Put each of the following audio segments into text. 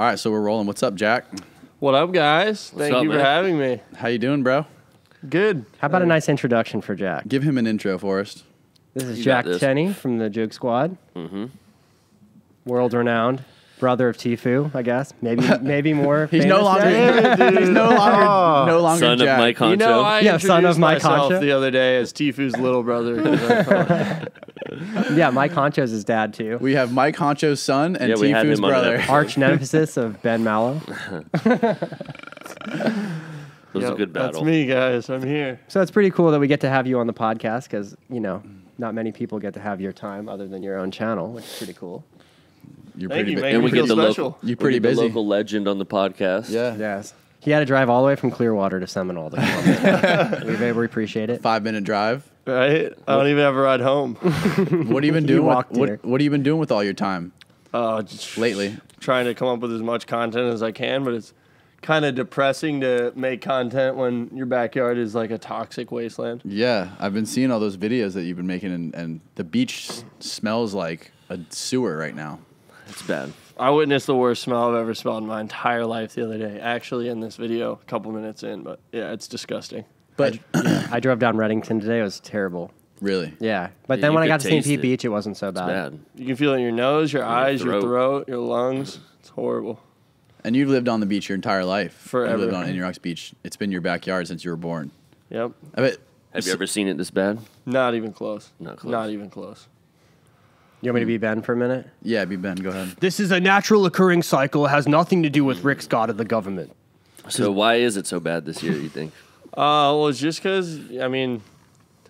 All right, so we're rolling. What's up, Jack? What up, guys? Thank up, you for man? having me. How you doing, bro? Good. How about a nice introduction for Jack? Give him an intro Forrest. This is You got Jack this. Tenney from the Joog Squad. Mm-hmm. World renowned brother of Tfue, I guess. Maybe maybe more. He's no famous longer. now? he's no longer. No longer Son Jack. of Mike Honcho. You know, I Yeah, son of introduced Mike myself Honcho. the other day as Tfue's little brother. 'cause I thought- yeah, Mike Honcho's his dad too. We have Mike Honcho's son and Yeah, Tfue's brother. Arch nemesis of Ben Mallah. It was a good battle. That's me, guys. I'm here. So it's pretty cool that we get to have you on the podcast because you know not many people get to have your time other than your own channel, which is pretty cool. You're Thank pretty. you, bu- man. And we feel get the special. local. You're we pretty get the busy. local legend on the podcast. Yeah. Yes. He had to drive all the way from Clearwater to Seminole to come on we very appreciate it. Five minute drive. Right? I don't even have a ride home. What have you been doing? with, walked here. what, what have you been doing with all your time Uh, just lately? trying to come up with as much content as I can, but it's kind of depressing to make content when your backyard is like a toxic wasteland. Yeah, I've been seeing all those videos that you've been making, and, and the beach s- smells like a sewer right now. It's bad. I witnessed the worst smell I've ever smelled in my entire life the other day. Actually, in this video, a couple minutes in, but yeah, it's disgusting. But I drove down Redington today. It was terrible. really, Yeah, but Yeah, then you when I could got to St. taste Pete it. Beach, it wasn't so bad. Bad. You can feel it in your nose, your eyes, your throat. throat, your lungs. It's horrible. and you've lived on the beach your entire life. Forever. You lived on Indian Rocks Beach. It's been your backyard since you were born. Yep. I bet. Have you ever seen it this bad? Not even close. Not close. Not even close. You want me to be Ben for a minute? Yeah, be Ben. Go ahead. This is a natural occurring cycle. It has nothing to do with Rick Scott of the government. So why is it so bad this year? You think? Uh, well, it's just because, I mean,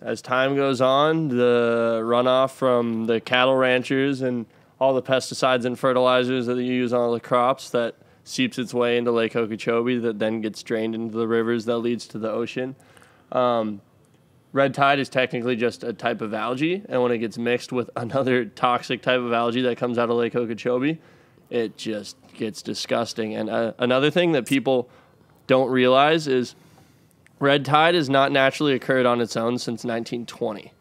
as time goes on, the runoff from the cattle ranchers and all the pesticides and fertilizers that you use on all the crops that seeps its way into Lake Okeechobee that then gets drained into the rivers that leads to the ocean. Um, red tide is technically just a type of algae, and when it gets mixed with another toxic type of algae that comes out of Lake Okeechobee, it just gets disgusting. And uh, another thing that people don't realize is red tide has not naturally occurred on its own since 1920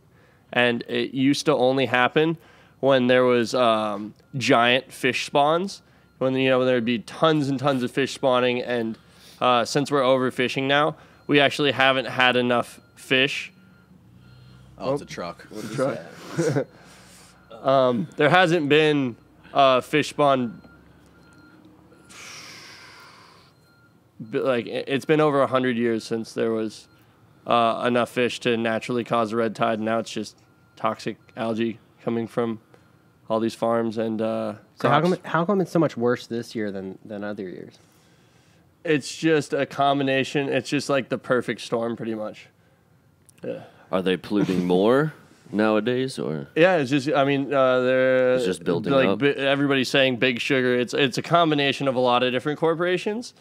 and it used to only happen when there was um, giant fish spawns when you know when there would be tons and tons of fish spawning. And uh, since we're overfishing now we actually haven't had enough fish. Oh, it's a truck. there hasn't been uh, fish spawn like it- it's been over 100 years since there was uh, enough fish to naturally cause a red tide and now it's just toxic algae coming from all these farms and uh, So how crops. come how come it's so much worse this year than than other years? it's just a combination it's just like the perfect storm pretty much Yeah. Are they polluting more nowadays, or Yeah, it's just. I mean, uh, they're It's just building like up. bi- everybody's saying big sugar. It's it's a combination of a lot of different corporations,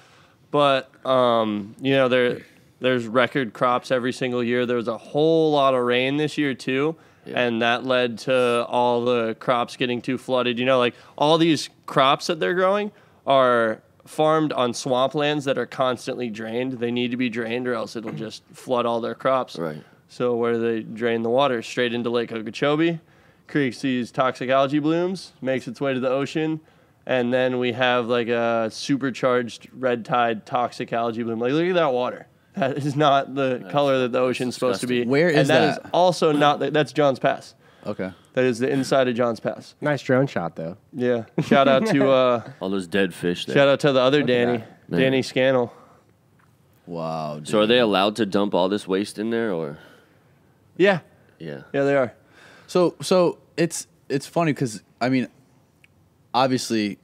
but um, you know there there's record crops every single year. There was a whole lot of rain this year too, Yeah. and that led to all the crops getting too flooded. You know, like all these crops that they're growing are farmed on swamplands that are constantly drained. They need to be drained, or else it'll just flood all their crops. right? So where they drain the water straight into Lake Okeechobee, creates these toxic algae blooms, makes its way to the ocean, and then we have like a supercharged red tide toxic algae bloom. Like look at that water. That is not the color that the ocean's supposed to be. disgusting. Where is and that? that? is also not the, that's Johns Pass. Okay. That is the inside of Johns Pass. Nice drone shot though. Yeah. Shout out to uh, All those dead fish there. shout out to the other Danny, Danny Scannell. Wow. So are they allowed to dump all this waste in there, or Yeah. yeah? Yeah, they are. So so it's it's funny because I mean, obviously,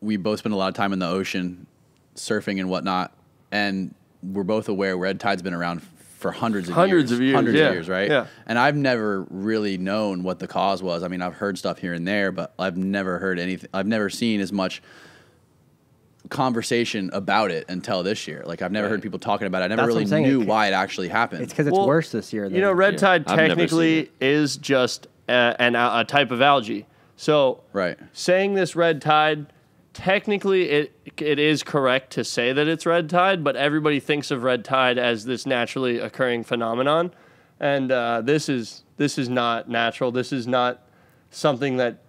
we both spend a lot of time in the ocean, surfing and whatnot, and we're both aware red tide's been around for hundreds of Hundreds years, of years, hundreds yeah, of years, right? yeah. And I've never really known what the cause was. I mean, I've heard stuff here and there, but I've never heard anything. I've never seen as much conversation about it until this year. Like I've never heard people talking about it. I never That's really knew It- why it actually happened. It's because it's Well, worse this year. Than, You know, red tide I've never seen technically is just a, an, a type of algae. So right. saying this red tide, technically it it is correct to say that it's red tide, but everybody thinks of red tide as this naturally occurring phenomenon, and uh, this is this is not natural. This is not something that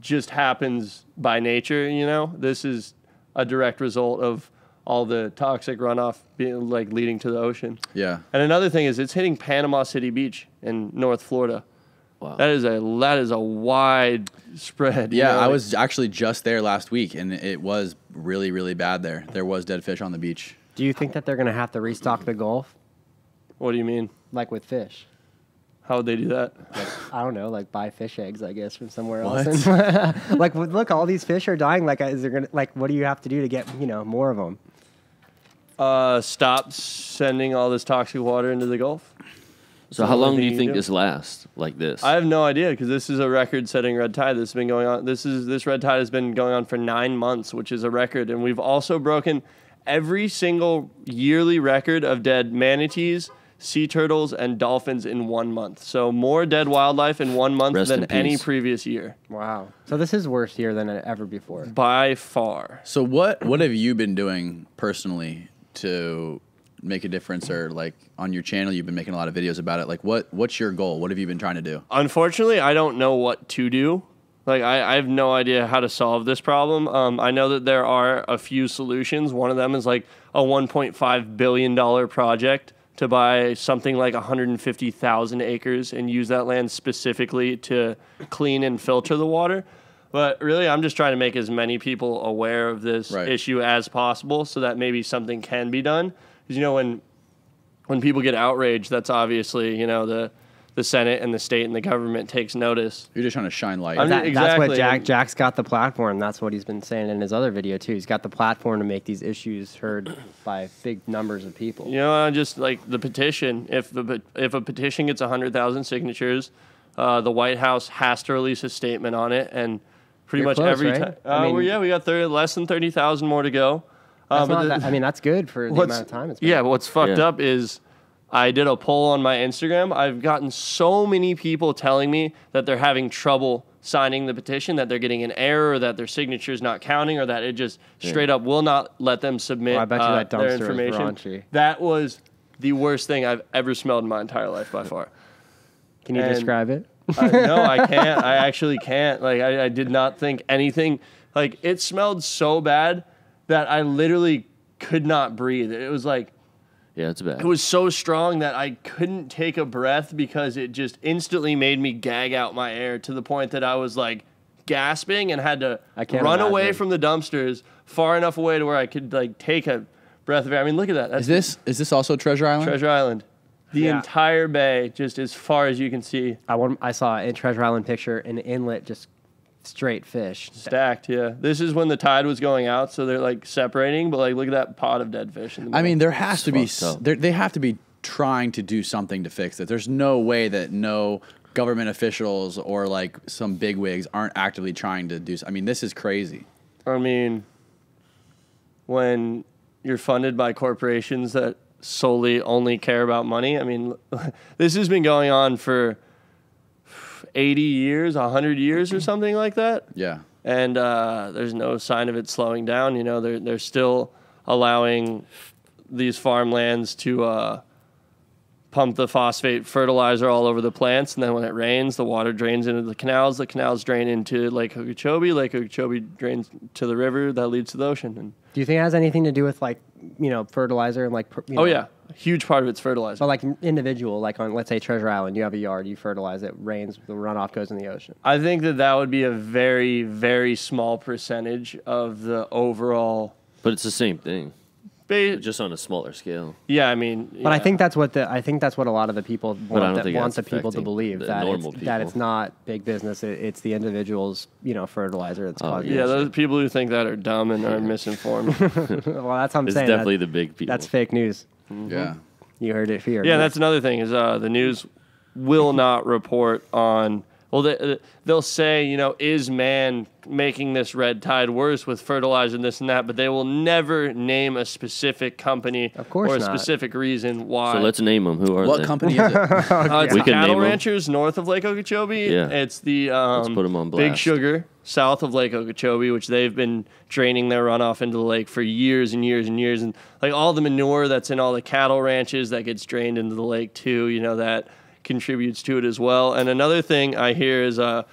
just happens by nature. You know, this is a direct result of all the toxic runoff being like leading to the ocean. Yeah. And another thing is it's hitting Panama City Beach in North Florida. Wow. That is a that is a wide spread. you Yeah, know, I like- was actually just there last week, and it was really, really bad there. There was dead fish on the beach. Do you think that they're gonna have to restock the Gulf, What do you mean? like with fish? How would they do that? I don't know, like buy fish eggs, I guess, from somewhere What? else. like, look, all these fish are dying. Like, is there gonna like, what do you have to do to get you know more of them? Uh, stop sending all this toxic water into the Gulf. So how long do thing you you think do. this lasts like this? I have no idea because this is a record-setting red tide that's been going on. This is this red tide has been going on for nine months, which is a record, and we've also broken every single yearly record of dead manatees, sea turtles, and dolphins in one month. So more dead wildlife in one month Rest than any previous year Wow. So this is worse here than ever before. by far. So what what have you been doing personally to make a difference, or like on your channel, you've been making a lot of videos about it. Like, what what's your goal? What have you been trying to do? Unfortunately, I don't know what to do. Like, I, I have no idea how to solve this problem. Um, I know that there are a few solutions. One of them is like a $1.5 billion project to buy something like 150,000 acres and use that land specifically to clean and filter the water. But really, I'm just trying to make as many people aware of this Right. issue as possible so that maybe something can be done. Because, you know, when when people get outraged, that's obviously you know the the Senate and the state and the government takes notice. You're just trying to shine light. I'm That- That's what Jack Jack's got the platform. That's what he's been saying in his other video too. He's got the platform to make these issues heard by big numbers of people. You know, just like the petition. If the if a petition gets hundred thousand signatures, uh, the White House has to release a statement on it, and pretty You're much close, every right? time. I Uh, mean- well, yeah, we got 30, less than thirty thousand more to go. Uh, That's but not the- that- I mean, that's good for the amount of time it's been. Yeah, but what's fucked Yeah. up is I did a poll on my Instagram. I've gotten so many people telling me that they're having trouble signing the petition, that they're getting an error, or that their signature's not counting, or that it just straight up will not let them submit Oh, I bet you uh, that their dumpster is information. raunchy. That was the worst thing I've ever smelled in my entire life by far. Can you and- describe it? Uh, no, I can't. I actually can't. Like, I, I did not think anything. Like, it smelled so bad that I literally could not breathe. It was like yeah, it's bad. it was so strong that I couldn't take a breath because it just instantly made me gag out my air to the point that I was like gasping and had to I can't run away from the dumpsters far enough away to where I could like take a breath of air. I mean, look at that. That's is this is this also Treasure Island? Treasure Island? The Yeah. entire bay, just as far as you can see, I want, I saw a Treasure Island picture an inlet just straight fish. stacked. Yeah, this is when the tide was going out, so they're like separating. But like, look at that pot of dead fish in the. I mean, there has to be fucked there, they have to be trying to do something to fix it. There's no way that no government officials or like some bigwigs aren't actively trying to do. I mean, this is crazy. I mean, when you're funded by corporations that solely only care about money, I mean, this has been going on for 80 years, 100 years, or something like that. Yeah. And uh, there's no sign of it slowing down. You know, they're, they're still allowing these farmlands to uh, pump the phosphate fertilizer all over the plants. And then when it rains, the water drains into the canals. The canals drain into Lake Okeechobee. Lake Okeechobee drains to the river that leads to the ocean. And, Do you think it has anything to do with like, you know, fertilizer and like? You know, oh, yeah. A huge part of it's fertilizer. But like individual, like on let's say Treasure Island, you have a yard, you fertilize it, rains, the runoff goes in the ocean. I think that that would be a very, very small percentage of the overall. but it's the same thing, Ba- just on a smaller scale. yeah, I mean, But I think that's what the I think that's what a lot of the people want, that, want the people to believe the that it's, normal that it's not big business. It, it's the individuals, you know, fertilizer that's Oh, causing. Yeah, it. those people who think that are dumb and are misinformed. well, that's what I'm It's saying. definitely that, the big people. that's fake news. Yeah. You heard it here. Yeah, that's another thing is uh, the news will not report on. Well, they, they'll say, you know, is man making this red tide worse with fertilizer and this and that, but they will never name a specific company Of course or a not. specific reason why. so let's name them. Who are they? What they? company is it? Uh, it's We the can cattle name 'em. ranchers north of Lake Okeechobee. Yeah. It's the um, put 'em on Big blast. Sugar south of Lake Okeechobee, which they've been draining their runoff into the lake for years and years and years. And like all the manure that's in all the cattle ranches that gets drained into the lake too, you know, that contributes to it as well. And another thing I hear is uh,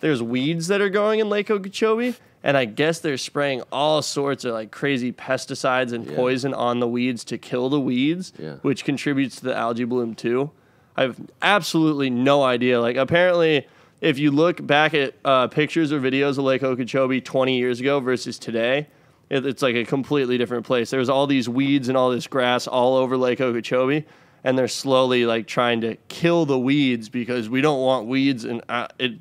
there's weeds that are growing in Lake Okeechobee. and I guess they're spraying all sorts of like crazy pesticides and Yeah. poison on the weeds to kill the weeds, Yeah. which contributes to the algae bloom too. I have absolutely no idea. Like apparently, if you look back at uh, pictures or videos of Lake Okeechobee 20 years ago versus today, it, it's like a completely different place. There's all these weeds and all this grass all over Lake Okeechobee, and they're slowly like trying to kill the weeds because we don't want weeds, and uh, it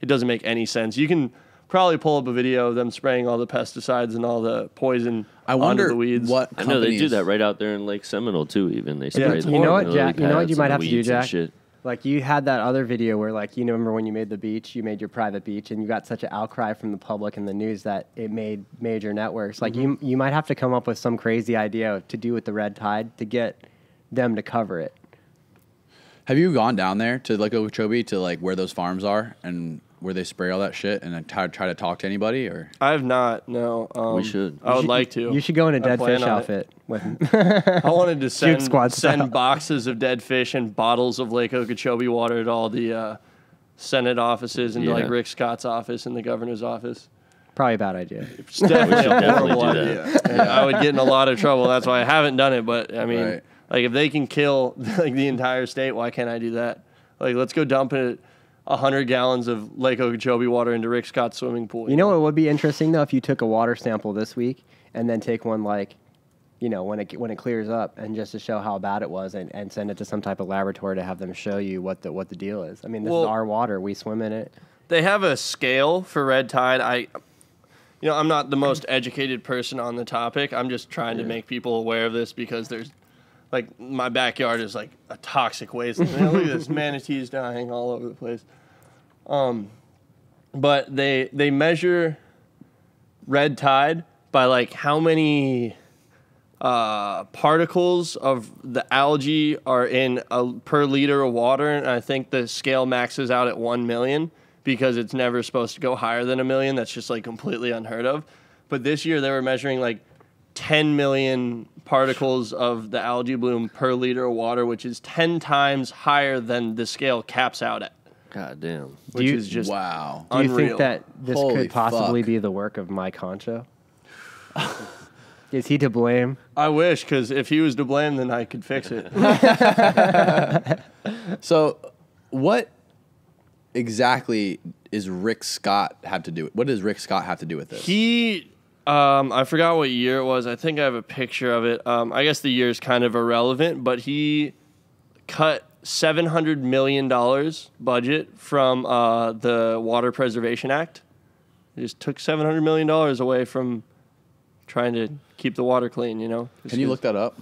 it doesn't make any sense. You can probably pull up a video of them spraying all the pesticides and all the poison I onto wonder the weeds. what I know they do that right out there in Lake Seminole too. Even they spray it's the You know what, Jack? You know what you might have to do, weeds and Jack? shit. Like you had that other video where, like, you remember when you made the beach, you made your private beach, and you got such an outcry from the public and the news that it made major networks. Like you, you might have to come up with some crazy idea to do with the red tide to get them to cover it. Have you gone down there to like Okeechobee to like where those farms are and where they spray all that shit and then try, try to talk to anybody or I have not. No, um, We should. I would You should- like to. You should go in a dead fish on it. outfit with. I wanted to send squad style. send boxes of dead fish and bottles of Lake Okeechobee water to all the uh, Senate offices and Yeah. like Rick Scott's office and the governor's office. Probably a bad idea. It's definitely a definitely horrible do idea. And I would get in a lot of trouble. That's why I haven't done it. But I mean, Right. Like if they can kill like the entire state, why can't I do that? Like let's go dump it. hundred gallons of Lake Okeechobee water into Rick Scott's swimming pool. You know what would be interesting though if you took a water sample this week and then take one like, you know, when it when it clears up and just to show how bad it was and, and send it to some type of laboratory to have them show you what the what the deal is. I mean, this Well- is our water. We swim in it. they have a scale for red tide. I, you know, I'm not the most educated person on the topic. I'm just trying to make people aware of this because there's, like, my backyard is like a toxic wasteland. Man, look at this, manatees dying all over the place. Um, but they they measure red tide by like how many uh, particles of the algae are in a per liter of water, and I think the scale maxes out at one million because it's never supposed to go higher than a million. That's just like completely unheard of. But this year they were measuring like 10 million particles of the algae bloom per liter of water, which is 10 times higher than the scale caps out at, God damn. which you- is just wow. Do you Unreal. think that this Holy could possibly fuck. be the work of Mike Honcho? is he to blame? I wish because if he was to blame, then I could fix it. So, what exactly is Rick Scott have to do? What does Rick Scott have to do with this? He, um, I forgot what year it was. I think I have a picture of it. Um, I guess the year is kind of irrelevant, but he cut seven hundred million dollars budget from uh, the Water Preservation Act. He just took seven hundred million dollars away from trying to keep the water clean. You know. Can you look that up?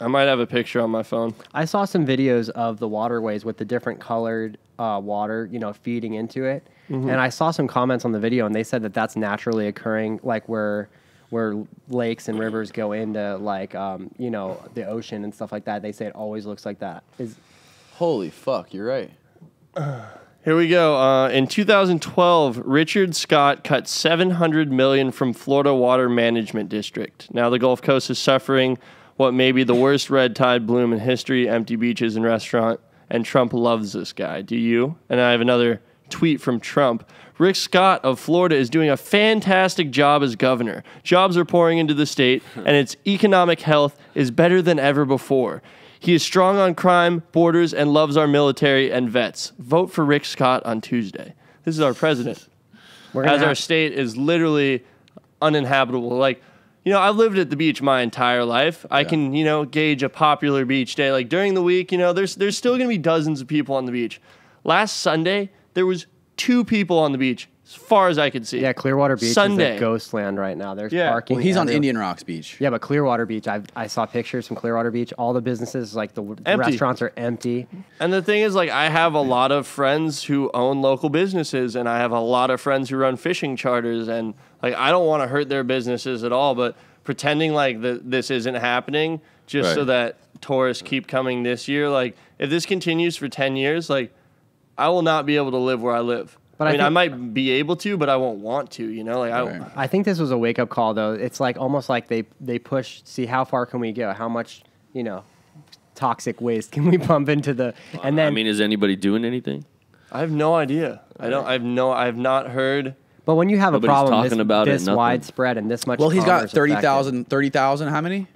I might have a picture on my phone. I saw some videos of the waterways with the different colored uh, water, you know, feeding into it, Mm-hmm. and I saw some comments on the video, and they said that that's naturally occurring, like where where lakes and rivers go into like um, you know the ocean and stuff like that. They say it always looks like that. Is Holy fuck, you're right. Here we go. Uh, in 2012, Richard Scott cut 700 million from Florida Water Management District. Now the Gulf Coast is suffering what may be the worst red tide bloom in history: empty beaches and restaurant. And Trump loves this guy. Do you? And I have another tweet from Trump. Rick Scott of Florida is doing a fantastic job as governor. Jobs are pouring into the state, and its economic health is better than ever before. He is strong on crime, borders, and loves our military and vets. Vote for Rick Scott on Tuesday. This is our president. As our state is literally uninhabitable. Like, you know, I've lived at the beach my entire life. I can, you know, gauge a popular beach day. Like during the week, you know, there's there's still gonna be dozens of people on the beach. Last Sunday, there was two people on the beach, as far as I could see. yeah, Clearwater Beach Sunday. is a ghost land right now. There's Yeah. parking. Well, he's on. Indian Rocks Beach. Yeah, but Clearwater Beach, I I saw pictures from Clearwater Beach. All the businesses, like the, the Empty. restaurants, are empty. And the thing is, like, I have a lot of friends who own local businesses, and I have a lot of friends who run fishing charters, and like, I don't want to hurt their businesses at all, but pretending like that this isn't happening just so that tourists keep coming this year, like, if this continues for ten years, like, I will not be able to live where I live. But I I mean, I think- might be able to, but I won't want to. You know, like, Right. I. I think this was a wake up call, though. It's like almost like they they push. See how far can we go? How much you know toxic waste can we pump into the? And then I mean, is anybody doing anything? I have no idea. I don't. I've no. I've not heard. But when you have Nobody's a problem talking this, about it, this nothing. widespread and this much, Well, he's got 30,000, 30,000, how many?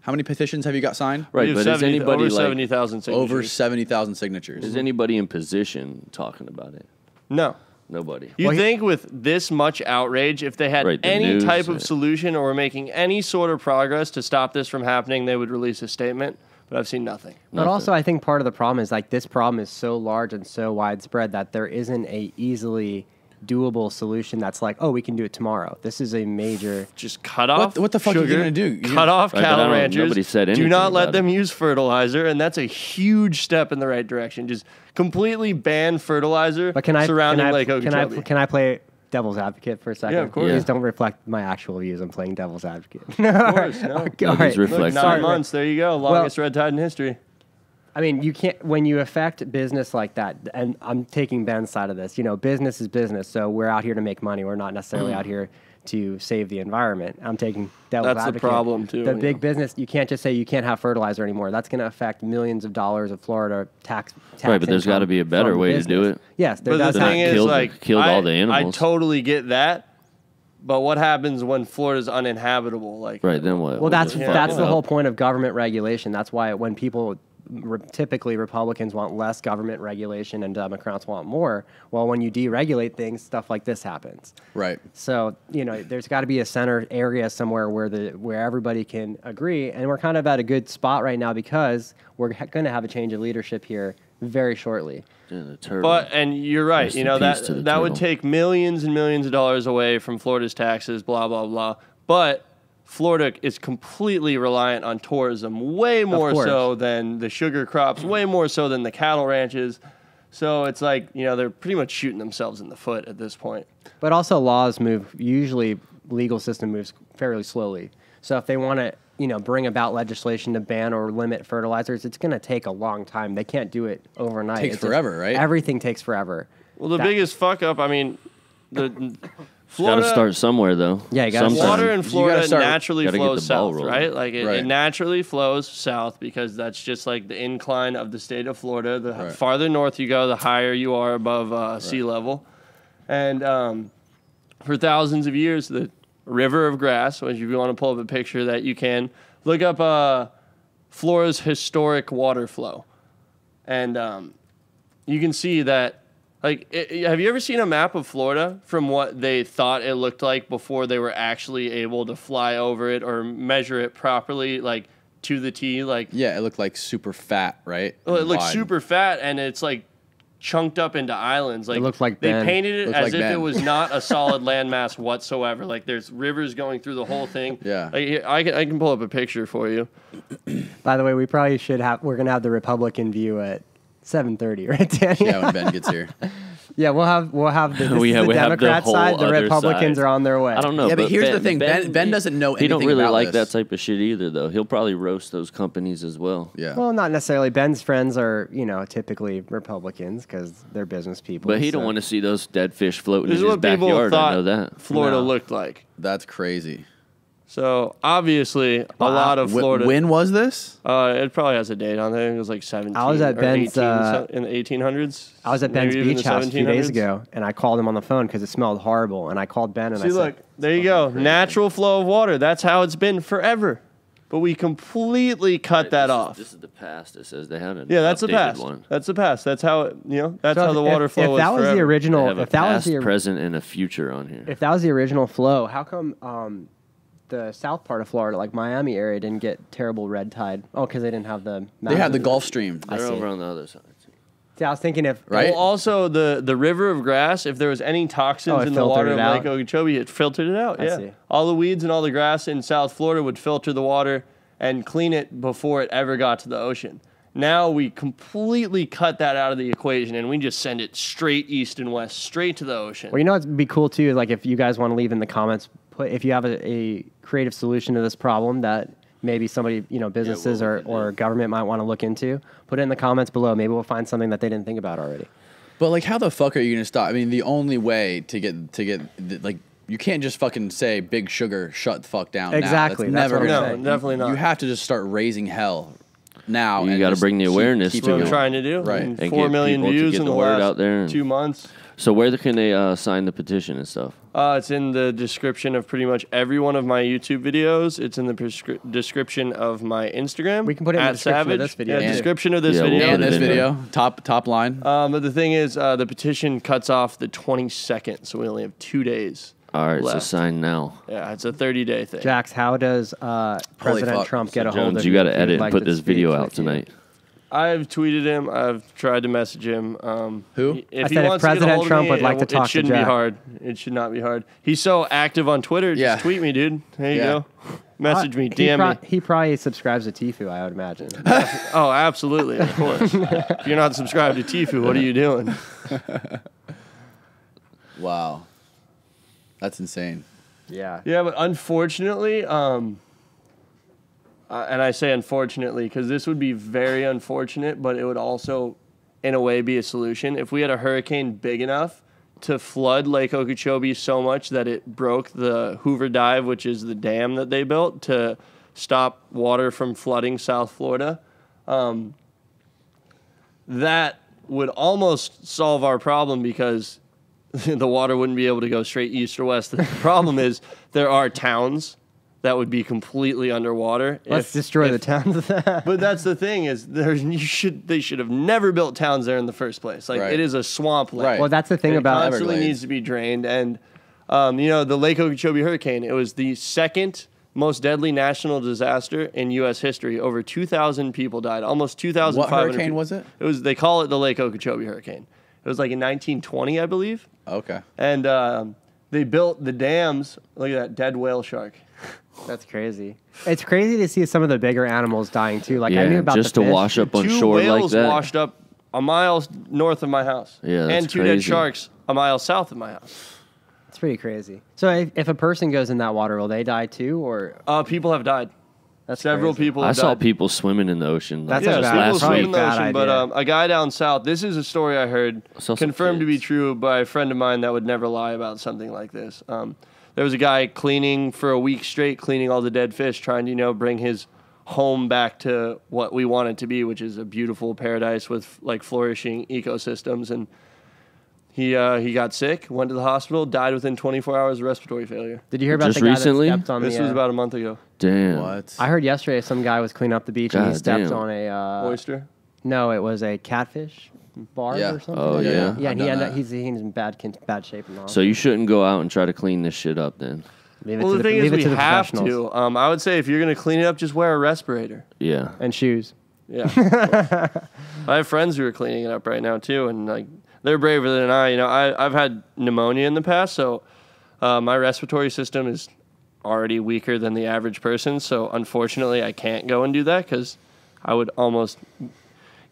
How many petitions have you got signed? Right, we have but is anybody over like seventy thousand signatures? Over 70,000 signatures. is anybody in position talking about it? no. Nobody. You Well, he- think with this much outrage, if they had Right, the any news, type yeah. of solution or were making any sort of progress to stop this from happening, they would release a statement. But I've seen nothing. But Nothing. also, I think part of the problem is like this problem is so large and so widespread that there isn't a easily doable solution that's like, oh, we can do it tomorrow. This is a major. Just cut off. what the fuck are you gonna do? You Cut off Right, but cattle don't- ranchers. nobody said anything. Do not let about them it. use fertilizer, and that's a huge step in the right direction. Just completely ban fertilizer But can I surrounding can I, Lake can I can I play devil's advocate for a second? Yeah, of course. Please don't reflect my actual views. I'm playing devil's advocate. of course, no. Okay, No, all he's right. Look, nine on- months. There you go. Longest red tide in history. I mean, you can't when you affect business like that. And I'm taking Ben's side of this. You know, business is business. So we're out here to make money. We're not necessarily out here to save the environment. I'm taking devil's That's the problem, too, The yeah. big business, you can't just say you can't have fertilizer anymore. That's going to affect millions of dollars of Florida tax. tax Right, but there's gotta be a better from way to do it. Yes, there But the does. They're have thing to is, killed- like, killed I, all the animals. I totally get that. But what happens when Florida's uninhabitable? Like, Right, then what? Well, We'll that's Yeah. that's fuck the whole point of government regulation. That's why when people re- typically Republicans want less government regulation and Democrats want more. Well, when you deregulate things, stuff like this happens. Right. So you know, there's got to be a center area somewhere where the where everybody can agree, and we're kind of at a good spot right now because we're going to have a change of leadership here very shortly. Yeah. But and you're right. Rest you know that peace to the that would take millions and millions of dollars away from Florida's taxes. Blah blah blah. But Florida is completely reliant on tourism, way more so than the sugar crops, way more so than the cattle ranches. So it's like you know they're pretty much shooting themselves in the foot at this point. But also, laws move. Usually, legal system moves fairly slowly. So if they want to, you know, bring about legislation to ban or limit fertilizers, it's going to take a long time. They can't do it overnight. Takes It's just- forever, right? Everything takes forever. Well, the That- biggest fuck up. I mean, the Got Florida to start somewhere, though. Yeah, you gotta Sometime. Water in Florida start- naturally flows south, rolling. right? Like it, Right. it naturally flows south because that's just like the incline of the state of Florida. The Right. farther north you go, the higher you are above uh, sea level. And um, for thousands of years, the river of grass, which if you want to pull up a picture that you can, look up uh, Florida's historic water flow. And um, you can see that like i i- have you ever seen a map of Florida from what they thought it looked like before they were actually able to fly over it or measure it properly like to the T like Yeah, it looked like super fat, right? well, it And looks wide. super fat and it's like chunked up into islands like looks like they Ben. painted it Looks as like if it was not a solid landmass whatsoever like there's rivers going through the whole thing Yeah. like, I, can, I can pull up a picture for you By the way, we probably should have. We're going to have the Republican view at 7:30, right, Danny? Yeah, when Ben gets here. Yeah, we'll have we'll have the, this We have- the we have the Democrat side. The Republicans side. are on their way. I don't know. Yeah, but here's the thing, Ben- Ben doesn't know anything. About it. He don't really about like this. that type of shit either, though. He'll probably roast those companies as well. Yeah. Well, not necessarily. Ben's friends are, you know, typically Republicans because they're business people. But he don't want to see those dead fish floating this in his what people backyard. thought I know that. Florida No. looked like That's crazy. So obviously a lot of Wh- Florida when was this? Uh, it probably has a date on there. It was like 17. I was at Ben's, 18, uh, in the 1800s. I was at Ben's beach house a few days ago, and I called him on the phone because it smelled horrible. And I called Ben and See, I said, look, there you go. Natural flow of water. That's how it's been forever. But we completely cut that This is- off. This is the past. It says they had an yeah, that's the past. one. That's the past. That's how it, you know. That's So how if- the water if, flow if was that was forever. the They original, have a if that was the present, and a future on here. if that was the original flow, how come um, the south part of Florida, like Miami area, didn't get terrible red tide? Oh, because they didn't have the. They had the. Gulf Stream. I They're see. over on the other side. too. See, I was thinking if Right? Well, also the the river of grass. If there was any toxins Oh, it in the water filtered of it Lake out? Okeechobee, it filtered it out. I yeah, see. all the weeds and all the grass in South Florida would filter the water and clean it before it ever got to the ocean. Now we completely cut that out of the equation and we just send it straight east and west, straight to the ocean. Well, you know what'd be cool too, like if you guys want to leave in the comments, put if you have a, a creative solution to this problem that maybe somebody, you know, businesses we or, or government might want to look into, put it in the comments below. Maybe we'll find something that they didn't think about already. But like, how the fuck are you gonna stop? I mean, the only way to get to get like, you can't just fucking say Big Sugar, shut the fuck down. now. Exactly, that's never what I'm no, saying. definitely not. You have to just start raising hell. now. You gotta bring the awareness keep to what it I'm trying to do. Right. And And Four get million people to views get in the the word last out there two months. So where can they uh, sign the petition and stuff? Uh, it's in the description of pretty much every one of my YouTube videos. It's in the prescri- description of my Instagram. We can put it in the at description of this video, Yeah, too. description of this Yeah, we'll video. put And it this in video, top top line. Um, but the thing is, uh, the petition cuts off the 22nd, so we only have two days. All right, so Left. sign now. Yeah, it's a 30 day thing. Jax, how does uh, President fuck. Trump get a So hold Jones, of you got to edit and like put to this video with out you? tonight. I've tweeted him. I've tried to message him. Um, Who? If I he said if wants to President hold Trump me, would like it, to w- talk it shouldn't be Jack. hard. It should not be hard. He's so active on Twitter. Yeah. Just tweet me, dude. There you Yeah. go. Message me, Uh, he DM pro- me. He probably subscribes to Tfue, I would imagine. Oh, absolutely, of course. if you're not subscribed to Tfue, what are you doing? Wow, that's insane. yeah. Yeah, but unfortunately, um, uh, and I say unfortunately because this would be very unfortunate, but it would also, in a way, be a solution. If we had a hurricane big enough to flood Lake Okeechobee so much that it broke the Hoover Dike, which is the dam that they built to stop water from flooding South Florida, um, that would almost solve our problem because the water wouldn't be able to go straight east or west. The problem is there are towns that would be completely underwater. Let's if- destroy if- the towns. Of that. But that's the thing is there's you should they should have never built towns there in the first place. Like Right. it is a swamp land. Right. well, that's the thing about it about constantly Everglades. needs to be drained. And um, you know the Lake Okeechobee hurricane. It was the second most deadly national disaster in U.S. history. Over 2,000 people died. Almost 2,500. What hurricane people. was it? It was. They call it the Lake Okeechobee hurricane. It was like in 1920, I believe. Okay. And um, they built the dams. Look at that dead whale shark. That's crazy. It's crazy to see some of the bigger animals dying too. Like I knew about just the to fish. wash up on two shore like whales that. washed up a mile north of my house. Yeah, that's and two dead crazy. sharks a mile south of my house. It's pretty crazy. So if, if a person goes in that water, will they die too, or Uh, people have died. that's Several crazy. people. I Have saw died. people swimming in the ocean. Like That's Yeah, a just bad- people last swim week. in the Bad ocean, but idea. um, a guy down south. This is a story I heard, saw some confirmed to be kids. true by a friend of mine that would never lie about something like this. Um, there was a guy cleaning for a week straight, cleaning all the dead fish, trying to you know bring his home back to what we want it to be, which is a beautiful paradise with like flourishing ecosystems. And he uh, he got sick, went to the hospital, died within 24 hours of respiratory failure. Did you hear about Just the guy recently? that stepped on This the? was uh, about a month ago. Damn. What? I heard yesterday some guy was cleaning up the beach and he God stepped damn. on a. Uh, Oyster. No, it was a catfish bar Yeah. or something. Oh, yeah? Yeah, I've and he done ended that. up, he's, he's in bad con- bad shape now. So you shouldn't go out and try to clean this shit up then. leave it Well, to the the, thing leave is, it we to the have professionals. to. Um, I would say if you're gonna clean it up, just wear a respirator. Yeah. and shoes. Yeah. I have friends who are cleaning it up right now too, and like they're braver than I. You know, I I've had pneumonia in the past, so uh, my respiratory system is already weaker than the average person. So unfortunately, I can't go and do that because I would almost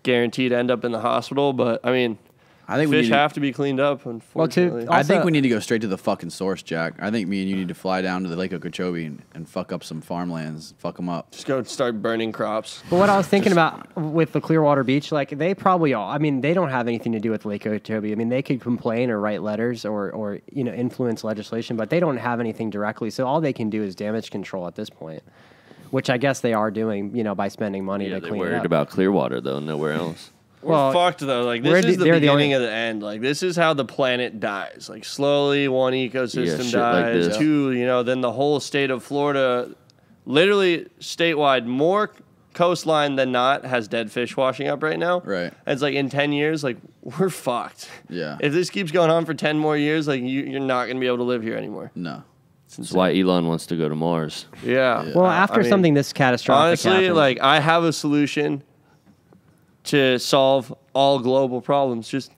guaranteed to end up in the hospital. But I mean, I think fish need to- have to be cleaned up. Unfortunately, I think Also- we need to go straight to the fucking source, Jack. I think me and you need to fly down to the Lake Okeechobee and, and fuck up some farmlands, fuck them up. just go start burning crops. But what I was thinking about with the Clearwater Beach, like they probably all, I mean, they don't have anything to do with Lake Okeechobee. I mean, they could complain or write letters or, or you know, influence legislation, but they don't have anything directly. So all they can do is damage control at this point, which I guess they are doing, you know, by spending money Yeah, to they're clean it worried up. about Clearwater though, nowhere else. We're Well, fucked though. Like this is the- the they're the beginning only- of the end. Like this is how the planet dies. Like slowly, one ecosystem shit like dies. this. Two, you know, then the whole state of Florida, literally statewide, more coastline than not has dead fish washing up right now. Right. And it's like in ten years, like we're fucked. Yeah. If this keeps going on for ten more years, like you, you're not gonna be able to live here anymore. No. That's why Elon wants to go to Mars. Yeah. well, after I mean, something this catastrophic honestly, happens, like I have a solution to solve all global problems. Just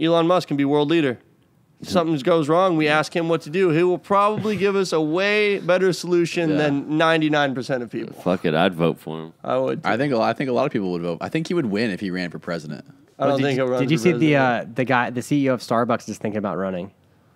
Elon Musk can be world leader. If something goes wrong, we ask him what to do. He will probably give us a way better solution Yeah. than 99% of people. Fuck it, I'd vote for him. I would. I think a lot, I think a lot of people would vote. I think he would win if he ran for president. I don't did think you, he'll run did you for see the uh, the guy, the CEO of Starbucks is thinking about running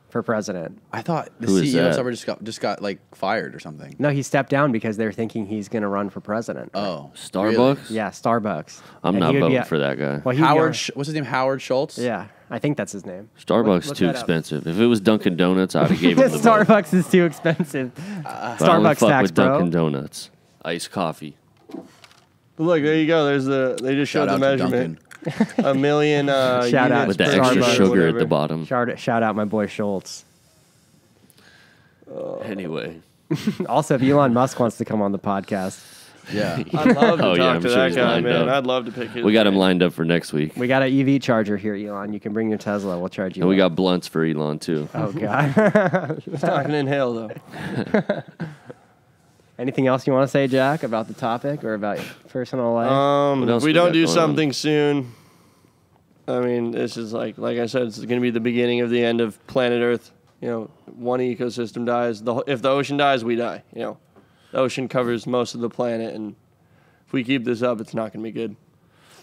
for president? I thought the Who is CEO of that? Starbucks just got just got like fired or something. No, he stepped down because they're thinking he's going to run for president. Oh, Starbucks? yeah, Starbucks. I'm And not would be voting a- for that guy. Well, he'd be Howard, on- Sch- what's his name? Howard Schultz. Yeah, I think that's his name. Starbucks look too that up. expensive. If it was Dunkin' Donuts, I'd have gave him the vote. Starbucks is too expensive. But I only Starbucks fuck tax, with bro. Dunkin' Donuts. Iced coffee. But look, there you go. There's the. They just showed Shout the out to measurement. Dunkin'. A million. Uh, Shout out With the extra Starbucks or sugar at the bottom. Shout, shout out my boy Schultz. Anyway. Also, if Elon Musk wants to come on the podcast, Yeah. I'd love to Oh, talk yeah, to sure that guy, man. up. I'd love to pick his. We got him lined up for next week. we got an EV charger here, Elon. You can bring your Tesla. We'll charge you. And we got blunts for Elon too. Oh God. He's not gonna inhale though. Anything else you want to say, Jack, about the topic or about your personal life? Um, What if else we we don't got do going on? something soon, I mean, this is like, like I said, it's going to be the beginning of the end of planet Earth. You know, one ecosystem dies. The, wh- if the ocean dies, we die. You know, the ocean covers most of the planet, and if we keep this up, it's not going to be good.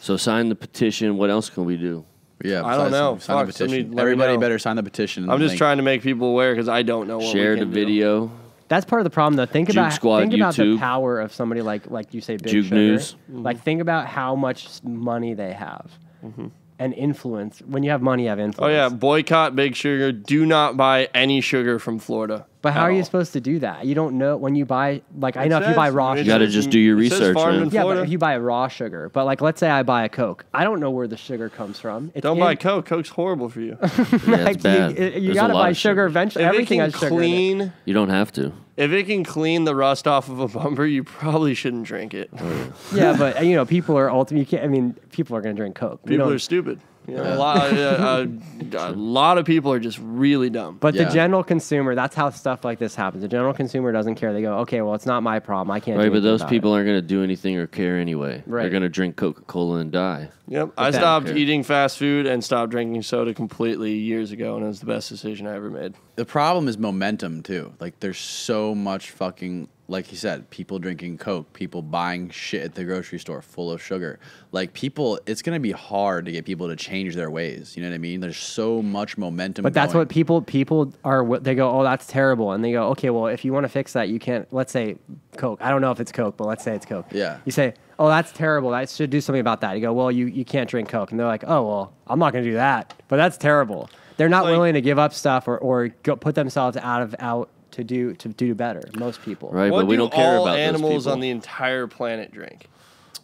So sign the petition. What else can we do? Yeah. I don't besides know. Sign the somebody petition. let me Everybody know. better sign the petition. I'm just Like, trying to make people aware because I don't know what Share we the can do. video. That's part of the problem, though. Think Joog about Squad, think about the power of somebody like like you say, Big Joog Sugar. News. Like think about how much money they have Mm-hmm. and influence. When you have money, you have influence. Oh yeah, boycott Big Sugar. Do not buy any sugar from Florida. But how at are you all. supposed to do that? You don't know when you buy. Like I It know if you buy raw it You gotta just do your research, farmed man. Yeah, but if you buy raw sugar, but like let's say I buy a Coke, I don't know where the sugar comes from. It's don't in- buy Coke. Coke's horrible for you. Yeah, it's like, bad. You, you gotta lot buy of sugar eventually. if Everything it can has sugar. in it. clean, You don't have to. if it can clean the rust off of a bumper, you probably shouldn't drink it. Oh, yeah, but you know, people are ultimately. You can't. I mean, people are gonna drink Coke. People are stupid. You know, a, lot, uh, uh, a lot of people are just really dumb. But the general consumer, that's how stuff like this happens. The general consumer doesn't care. They go, okay, well, it's not my problem. I can't. do Right, but those about people aren't gonna do anything or care anyway. Right. They're gonna drink Coca Cola and die. Yep. I stopped eating fast food and stopped drinking soda completely years ago, and it was the best decision I ever made. the problem is momentum too. Like there's so much fucking like you said, people drinking Coke, people buying shit at the grocery store full of sugar. Like people, it's gonna be hard to get people to change their ways. You know what I mean? There's so much momentum. But that's going. what people people are. what They go, oh, that's terrible, and they go, okay, well, if you want to fix that, you can't. Let's say Coke. I don't know if it's Coke, but let's say it's Coke. Yeah. You say, oh, that's terrible. I should do something about that. You go, well, you you can't drink Coke, and they're like, oh, well, I'm not gonna do that. But that's terrible. They're not like- willing to give up stuff or or go, put themselves out of out to do to do better. Most people. Right, what but we do don't care all about animals those people. on the entire planet drink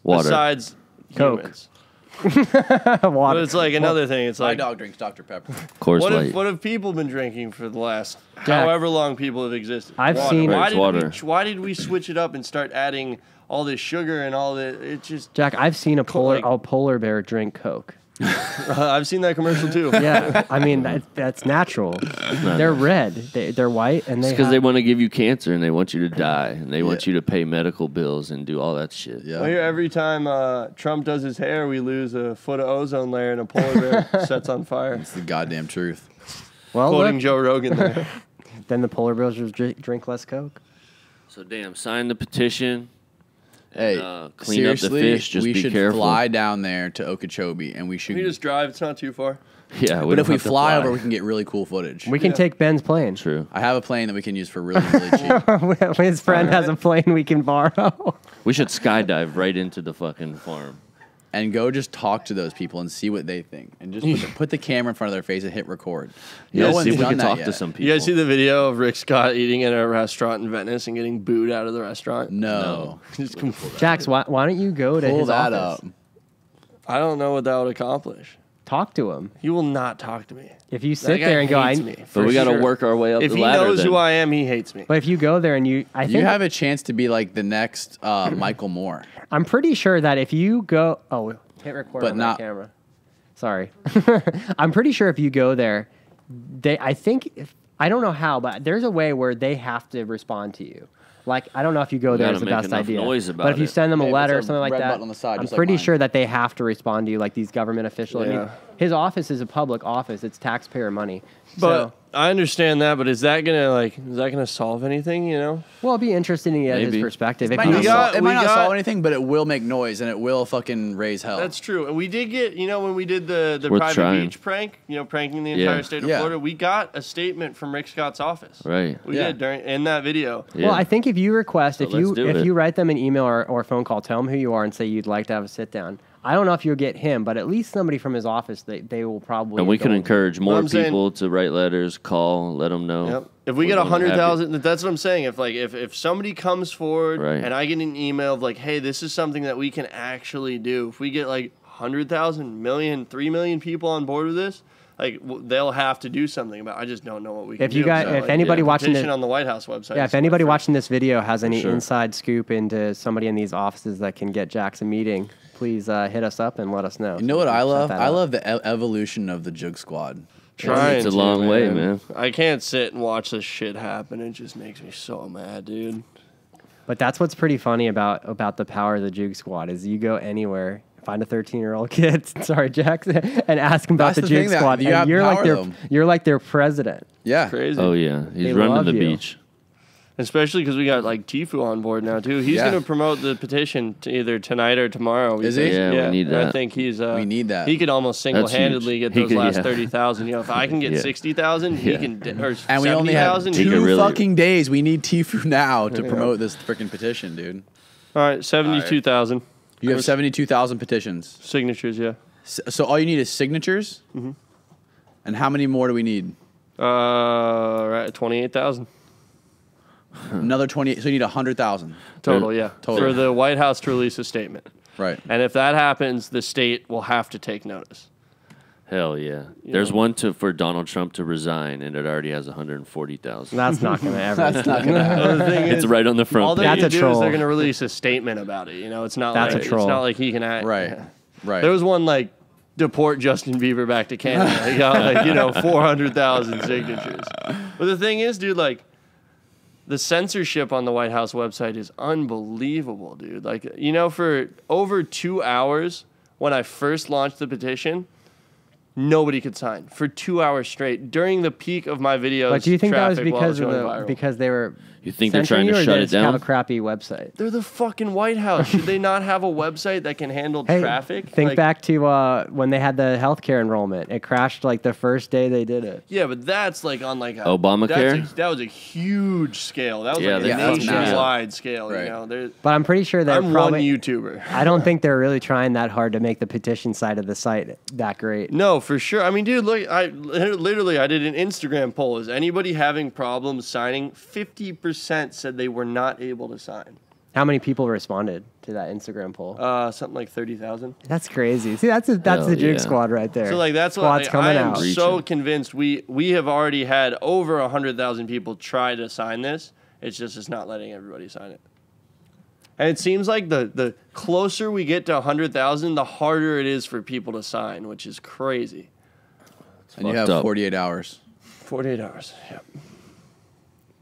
Water. besides Coke. humans? Water. But it's like another thing. It's like my like dog drinks Dr Pepper. Coors What Light. have, what have people been drinking for the last Jack. however long people have existed? I've Water. seen- Why It's did, water. We, why did we switch it up and start adding all this sugar and all the? It just Jack, I've seen a polar like- a polar bear drink Coke. I've seen that commercial too. Yeah, I mean that, that's natural. They're red. They, they're white, and they It's because they want to give you cancer and they want you to die and they want you to pay medical bills and do all that shit. Yeah. Well, here, every time uh, Trump does his hair, we lose a foot of ozone layer and a polar bear sets on fire. It's the goddamn truth. well, Quoting look, Joe Rogan there. then the polar bears just drink, drink less Coke. So damn, sign the petition. Hey, uh, clean up the seriously, fish, just we be should careful. fly down there to Okeechobee, and we should. we just drive. It's not too far. Yeah, but if we have to fly, over, we can get really cool footage. We can Yeah. take Ben's plane. True. I have a plane that we can use for really, really cheap. His friend has a plane we can borrow. We should skydive right into the fucking farm. And go just talk to those people and see what they think, and just put the, put the camera in front of their face and hit record. Yeah, no one's see if we done can that talk yet. to some people. You guys see the video of Rick Scott eating at a restaurant in Venice and getting booed out of the restaurant? No, Just com- Jax, why, why don't you go to pull his that office? up. I don't know what that would accomplish. Talk to him. He will not talk to me. If you sit there and go, I, hates me. But we got to sure. work our way up If the he ladder. knows then. who I am, he hates me. but if you go there and you, I think You have a chance to be like the next uh, Michael Moore. I'm pretty sure that if you go, oh, hit record But on not- that camera. Sorry, I'm pretty sure if you go there, they. I think if, I don't know how, but there's a way where they have to respond to you. Like I don't know if you go there gotta the best idea. noise but if you send them a Hey, letter or something like that, on the side, I'm just like pretty sure that they have to respond to you, like these government officials. I mean, his office is a public office; it's taxpayer money. But so, I understand that. But is that gonna like is that gonna solve anything? You know? well, it'd be interesting to get his perspective. It If might, not, We got- solve, it might we not got- solve anything, but it will make noise and it will fucking raise hell. That's true. And we did get you know when we did the the Worth private trying. beach prank, you know, pranking the Yeah. entire state of Yeah. Florida. We got a statement from Rick Scott's office. Right. We Yeah. did during in that video. Yeah. Well, I think if you request, So if you let's do if it. you write them an email or, or phone call, tell them who you are and say you'd like to have a sit down. I don't know if you'll get him, but at least somebody from his office. They they will probably. And we can encourage more I'm saying- people to write letters, call, let them know. Yep. If we get a gonna hundred have you. thousand, that's what I'm saying. If like if, if somebody comes forward Right. and I get an email of like, hey, this is something that we can actually do. If we get like hundred thousand, million, three million people on board with this, like w- they'll have to do something about. it. I just don't know what we can If you do. guys- So, if like, anybody yeah, watching petition it- on the White House website. Yeah, is if anybody watching this video has any sure. inside scoop into somebody in these offices that can get Jack's a meeting, please uh, hit us up and let us know. You know what I love? I love the e- evolution of the Joog Squad. Trying It's a to, long way, man. I can't sit and watch this shit happen. It just makes me so mad, dude. But that's what's pretty funny about about the power of the Joog Squad is you go anywhere, find a 13 year old kid, sorry Jackson, and ask him about That's the, the Joog thing that Squad, you and have you're like power their to 'em. you're like their president. Yeah. Crazy. Oh yeah, he's They running the you. beach. Especially because we got like Tfue on board now too. He's Yeah. going to promote the petition to either tonight or tomorrow. Is he? Yeah, we need and I that. think he's. Uh, We need that. He could almost single-handedly huge. get He those could, last yeah. thirty thousand. You know, if I can get Yeah. sixty thousand, he Yeah. can. d- Or And we only have thousand. He two could really- fucking days. We need Tfue now to Yeah. promote this freaking petition, dude. All right, seventy-two thousand You have 72,000 petitions. signatures. Yeah. S- So all you need is signatures? Mm-hmm. And how many more do we need? Uh, right, twenty-eight thousand Another 20. So you need 100,000. total. Yeah, Total. for the White House to release a statement. Right. And if that happens, the state will have to take notice. Hell yeah. There's know. one to for Donald Trump to resign, and it already has 140,000. That's not going to ever. That's not going to happen. Well, the thing It's is, right on the all front they page. need That's to a do is troll. they're going to release a statement about it. You know, it's not That's like a troll. it's not like he can act. Right. Right. There was one like deport Justin Bieber back to Canada. He got like you know four hundred thousand signatures. But the thing is, dude, like the censorship on the White House website is unbelievable, dude. Like you know, for over two hours when I first launched the petition. Nobody could sign for two hours straight during the peak of my videos. But do you think that was because of the viral. because they were? You think they're censoring trying to or shut they it just Have down? a crappy website. They're the fucking White House. Should they not have a website that can handle Hey, traffic? think Like- back to uh, when they had the healthcare enrollment. It crashed like the first day they did it. Yeah, but that's like on like a, Obamacare? that's a- that was a huge scale. That was Yeah, like a fucked that nationwide scale. Right. You know, There- But I'm pretty sure they're I'm probably. one YouTuber. I don't think they're really trying that hard to make the petition side of the site that great. No, for sure. I mean, dude, look, I literally I did an Instagram poll. Is anybody having problems signing? Fifty percent said they were not able to sign. How many people responded to that Instagram poll? Uh, something like thirty thousand. that's crazy. See, that's a, that's Hell the Joog yeah. Squad right there. So like that's what Squad's like, coming I am out. so Reaching. convinced we we have already had over hundred thousand people try to sign this. It's just it's not letting everybody sign it. And it seems like the the closer we get to hundred thousand, the harder it is for people to sign, which is crazy. and you have up. 48 hours. Forty eight hours. Yeah.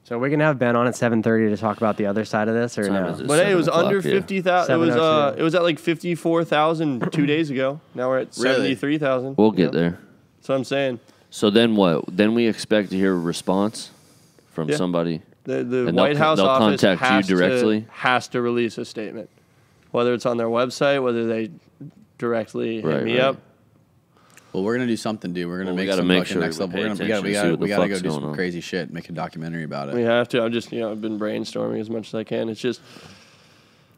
So we're gonna have Ben on at 7:30 to talk about the other side of this, or Time no? is it? But hey, it was Seven under o'clock, yeah. fifty thousand. It was 7:02. uh, it was at like fifty four thousand two days ago. Now we're at Really? seventy three thousand. We'll get there. That's what I'm saying. So then what? Then we expect to hear a response from Yeah. somebody. The the And they'll White co- House they'll office contact you has directly? To, has to release a statement, whether it's on their website, whether they directly hit Right, me right. up. Well, we're gonna do something, dude. We're gonna Well, make gotta some make fucking sure next we level. We're gonna, we gotta, we gotta, we gotta go do some on. crazy shit. Make a documentary about it. We have to. I'm just you know I've been brainstorming as much as I can. It's just,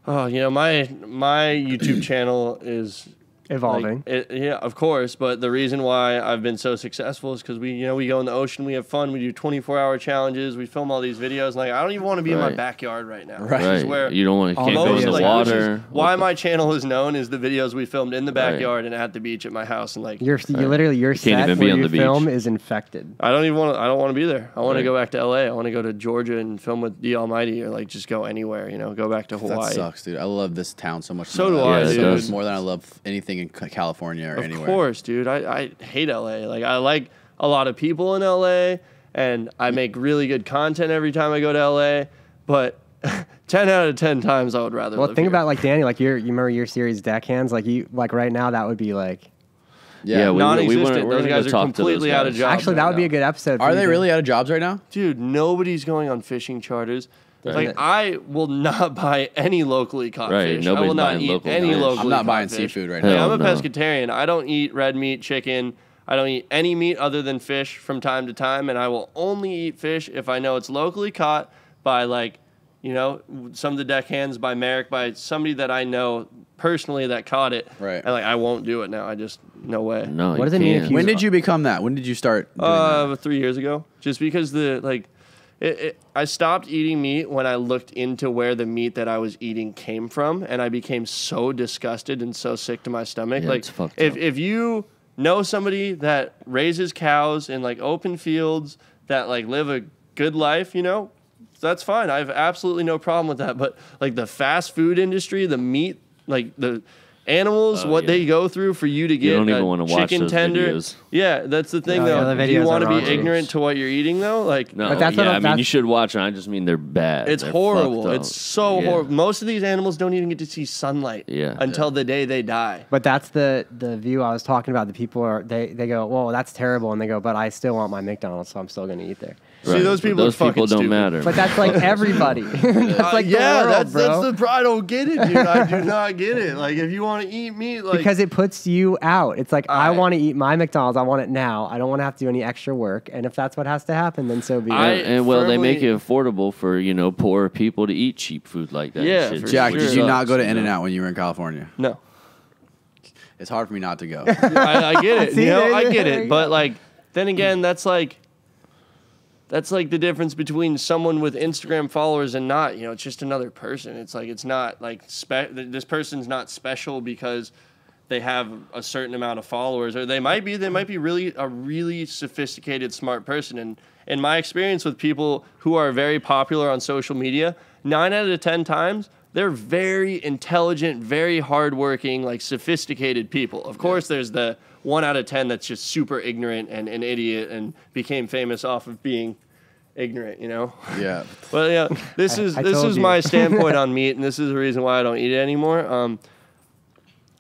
oh you know my my YouTube channel is like, Evolving. it, yeah, of course. But the reason why I've been so successful is because we, you know, we go in the ocean, we have fun, we do 24-hour challenges, we film all these videos. Like, I don't even want to be in my backyard right now. Right. Right. where you don't want to All go in the like, which is water. why What my channel is known is the videos we filmed in the Right. backyard and at the beach at my house and like. You're you literally your can't set even be where on you the film beach. is infected. I don't even want to. I don't want to be there. I want to go back to LA. I want to go to Georgia and film with the Almighty, or like just go anywhere. You know, go back to Hawaii. That sucks, dude. I love this town so much. So more do I, love it. dude. So much more than I love anything in California or Of anywhere. Of course, dude. I, I hate LA. Like I like a lot of people in LA, and I mm. make really good content every time I go to LA. But ten out of ten times, I would rather. Well, live think here. about like Danny, like your you remember your series Deckhands, like you like right now that would be like Yeah, we- non-existent. wanna- we're those guys are talk to those completely out of guys. jobs. actually that right would be a good episode. for Are they to- really out of jobs right now? Dude, nobody's going on fishing charters. Right. Like I will not buy any locally caught Right, fish. I nobody's will not buying eat local any fish. locally I'm not caught buying fish. seafood right Like, Hell now. I'm a no. pescatarian. I don't eat red meat, chicken. I don't eat any meat other than fish from time to time, and I will only eat fish if I know it's locally caught by like, you know, some of the deckhands by Merrick by somebody that I know personally that caught it. Right. And like I won't do it now. I just no way. No, What you does it mean if can't. you- When did you become that? When did you start doing Uh, that? three years ago, just because the like, it, it, I stopped eating meat when I looked into where the meat that I was eating came from, and I became so disgusted and so sick to my stomach. Yeah, like, it's fucked if up. if you know somebody that raises cows in like open fields that like live a good life, you know, that's fine. I have absolutely no problem with that. But like the fast food industry, the meat, like the animals, Oh, what yeah. they go through for you to get don't a even wanna watch chicken those tender. videos. Yeah, that's the thing yeah, though. the Do you want to be raunchy. ignorant to what you're eating though? Like No, But that's what yeah, I'm- I mean, you should watch them. I just mean they're bad. it's They're horrible. It's so Yeah. horrible. Most of these animals don't even get to see sunlight Yeah. until the day they die. But that's the the view I was talking about. The people are they they go, well, that's terrible, and they go, but I still want my McDonald's, so I'm still going to eat there. See, those But people are those people fucking don't stupid. matter. But that's like everybody. that's Uh, like the yeah, world, that's bro. that's the pro- I don't get it, dude. I do not get it. Like if you want to eat meat, like because it puts you out. It's like I I- want to eat my McDonald's. I want it now. I don't want to have to do any extra work. And if that's what has to happen, then so be it. I- and, and, well, they make it affordable for you know poor people to eat cheap food like that. Yeah, shit, for Jack, sure. did you not go to In and? Out when you were in California? no. It's hard for me not to go. I, I get it. See, you know, I get it. But like, then again, that's like, that's like the difference between someone with Instagram followers and not. You know, it's just another person. It's like it's not like spe- this person's not special because they have a certain amount of followers, or they might be. They might be really a really sophisticated, smart person. And in my experience with people who are very popular on social media, nine out of ten times they're very intelligent, very hardworking, like sophisticated people. Of course, there's the one out of ten that's just super ignorant and an idiot and became famous off of being ignorant. You know. yeah. Well, yeah, this I- is I this is you. my standpoint on meat, and this is the reason why I don't eat it anymore. Um,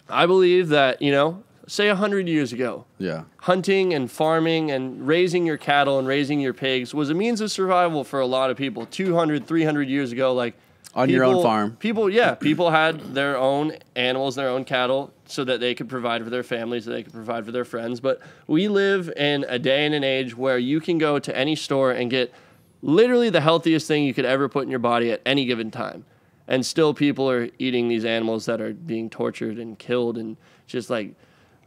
I believe that you know, say hundred years ago, Yeah. hunting and farming and raising your cattle and raising your pigs was a means of survival for a lot of people 200 300 years ago like On your own farm. people yeah people had their own animals their own cattle so that they could provide for their families so they could provide for their friends but we live in a day and an age where you can go to any store and get literally the healthiest thing you could ever put in your body at any given time and still people are eating these animals that are being tortured and killed and just like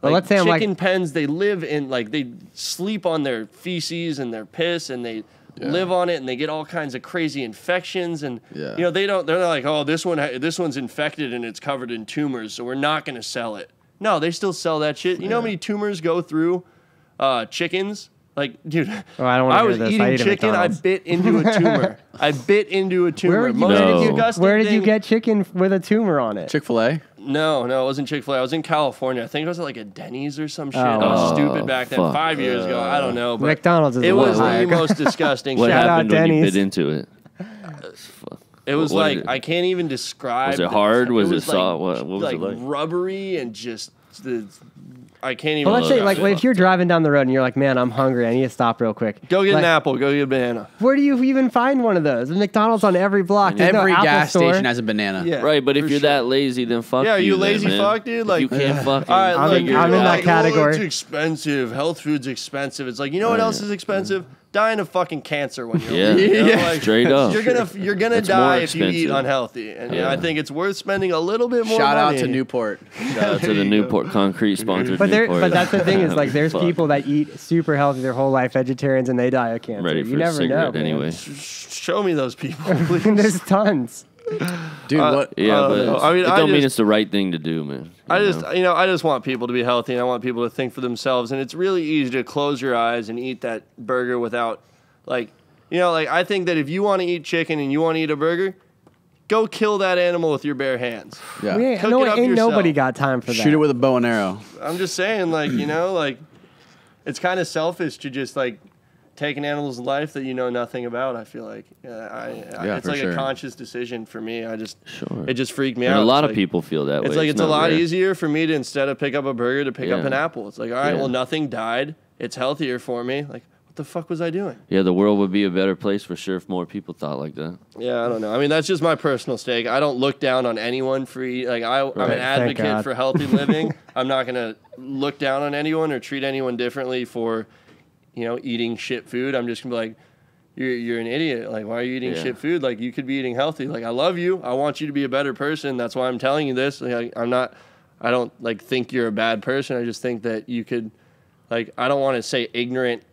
But like let's say I'm like- chicken pens they live in like they sleep on their feces and their piss and they Yeah. live on it and they get all kinds of crazy infections and Yeah. you know they don't they're not like oh this one ha- this one's infected and it's covered in tumors so we're not going to sell it no they still sell that shit you know how many tumors go through uh, chickens like dude Oh, I don't I was this. I eating eat chicken I bit into a tumor I bit into a tumor where did you, Most where did you- disgusting where did you thing- get chicken with a tumor on it? Chick Fil A. no, no, it wasn't Chick Fil A. I was in California. I think it was at like a Denny's or some shit. Oh. I was stupid back then. fuck. Five years ago, I don't know. But McDonald's is it was the higher. most disgusting What shit. Happened when you bit into it? It was What like it- I can't even describe. Was it the- hard? Was it like, soft? What- what was like it like? Rubbery and just the. I can't even. Well, let's say like it. if you're driving down the road and you're like, man, I'm hungry. I need to stop real quick. go get like, an apple. Go get a banana. Where do you even find one of those? There's McDonald's on every block. There's no Every Apple gas store. station has a banana. Yeah, Right, but if you're sure. that lazy, then fuck Yeah, are you then, lazy man. fuck, dude? If Like- you can't fuck. All right, I'm look, in- I'm in that like, "Oh, category." it's expensive. Health food's expensive. It's like you know what Oh, else yeah. is expensive? Dying of fucking cancer when you're Yeah. older, you know? Yeah. Like, Straight up. You're gonna you're gonna It's die if you eat unhealthy, and you know, I think it's worth spending a little bit more. Shout out to Newport. Shout out to the Newport Koncrete sponsored. But there, Newport. but that's the thing is like there's people that eat super healthy their whole life, vegetarians, and they die of cancer. ready you for a never know. cigarette man. anyway. Show me those people, please. there's tons. Dude, Uh, what? Yeah, Uh, but I mean, it I don't mean it's the right thing to do, man. I You just, know? you know, I just want people to be healthy, and I want people to think for themselves. And it's really easy to close your eyes and eat that burger without, like, you know, like I think that if you want to eat chicken and you want to eat a burger, go kill that animal with your bare hands. Yeah. We ain't, Cook no, it up ain't nobody got time for that. Shoot it with a bow and arrow. I'm just saying, like, you know, like, it's kind of selfish to just like take an animal's life that you know nothing about. I feel like, yeah, I, I it's like sure. a conscious decision for me. I just, Sure. it just freaked me and out. a lot It's of like- people feel that way. It's like it's, a lot rare. easier for me to instead of pick up a burger to pick up an apple. It's like, all right, Yeah. well, nothing died. It's healthier for me. Like, what the fuck was I doing? Yeah, the world would be a better place for sure if more people thought like that. Yeah, I don't know. I mean, that's just my personal stake. I don't look down on anyone for eat. Like, I, I'm an advocate for healthy living. I'm not gonna look down on anyone or treat anyone differently for, you know, eating shit food. I'm just gonna be like, you're you're an idiot. Like, why are you eating Yeah. shit food? Like, you could be eating healthy. Like, I love you. I want you to be a better person. That's why I'm telling you this. Like, I'm not. I don't like think you're a bad person. I just think that you could, like, I don't want to say ignorant,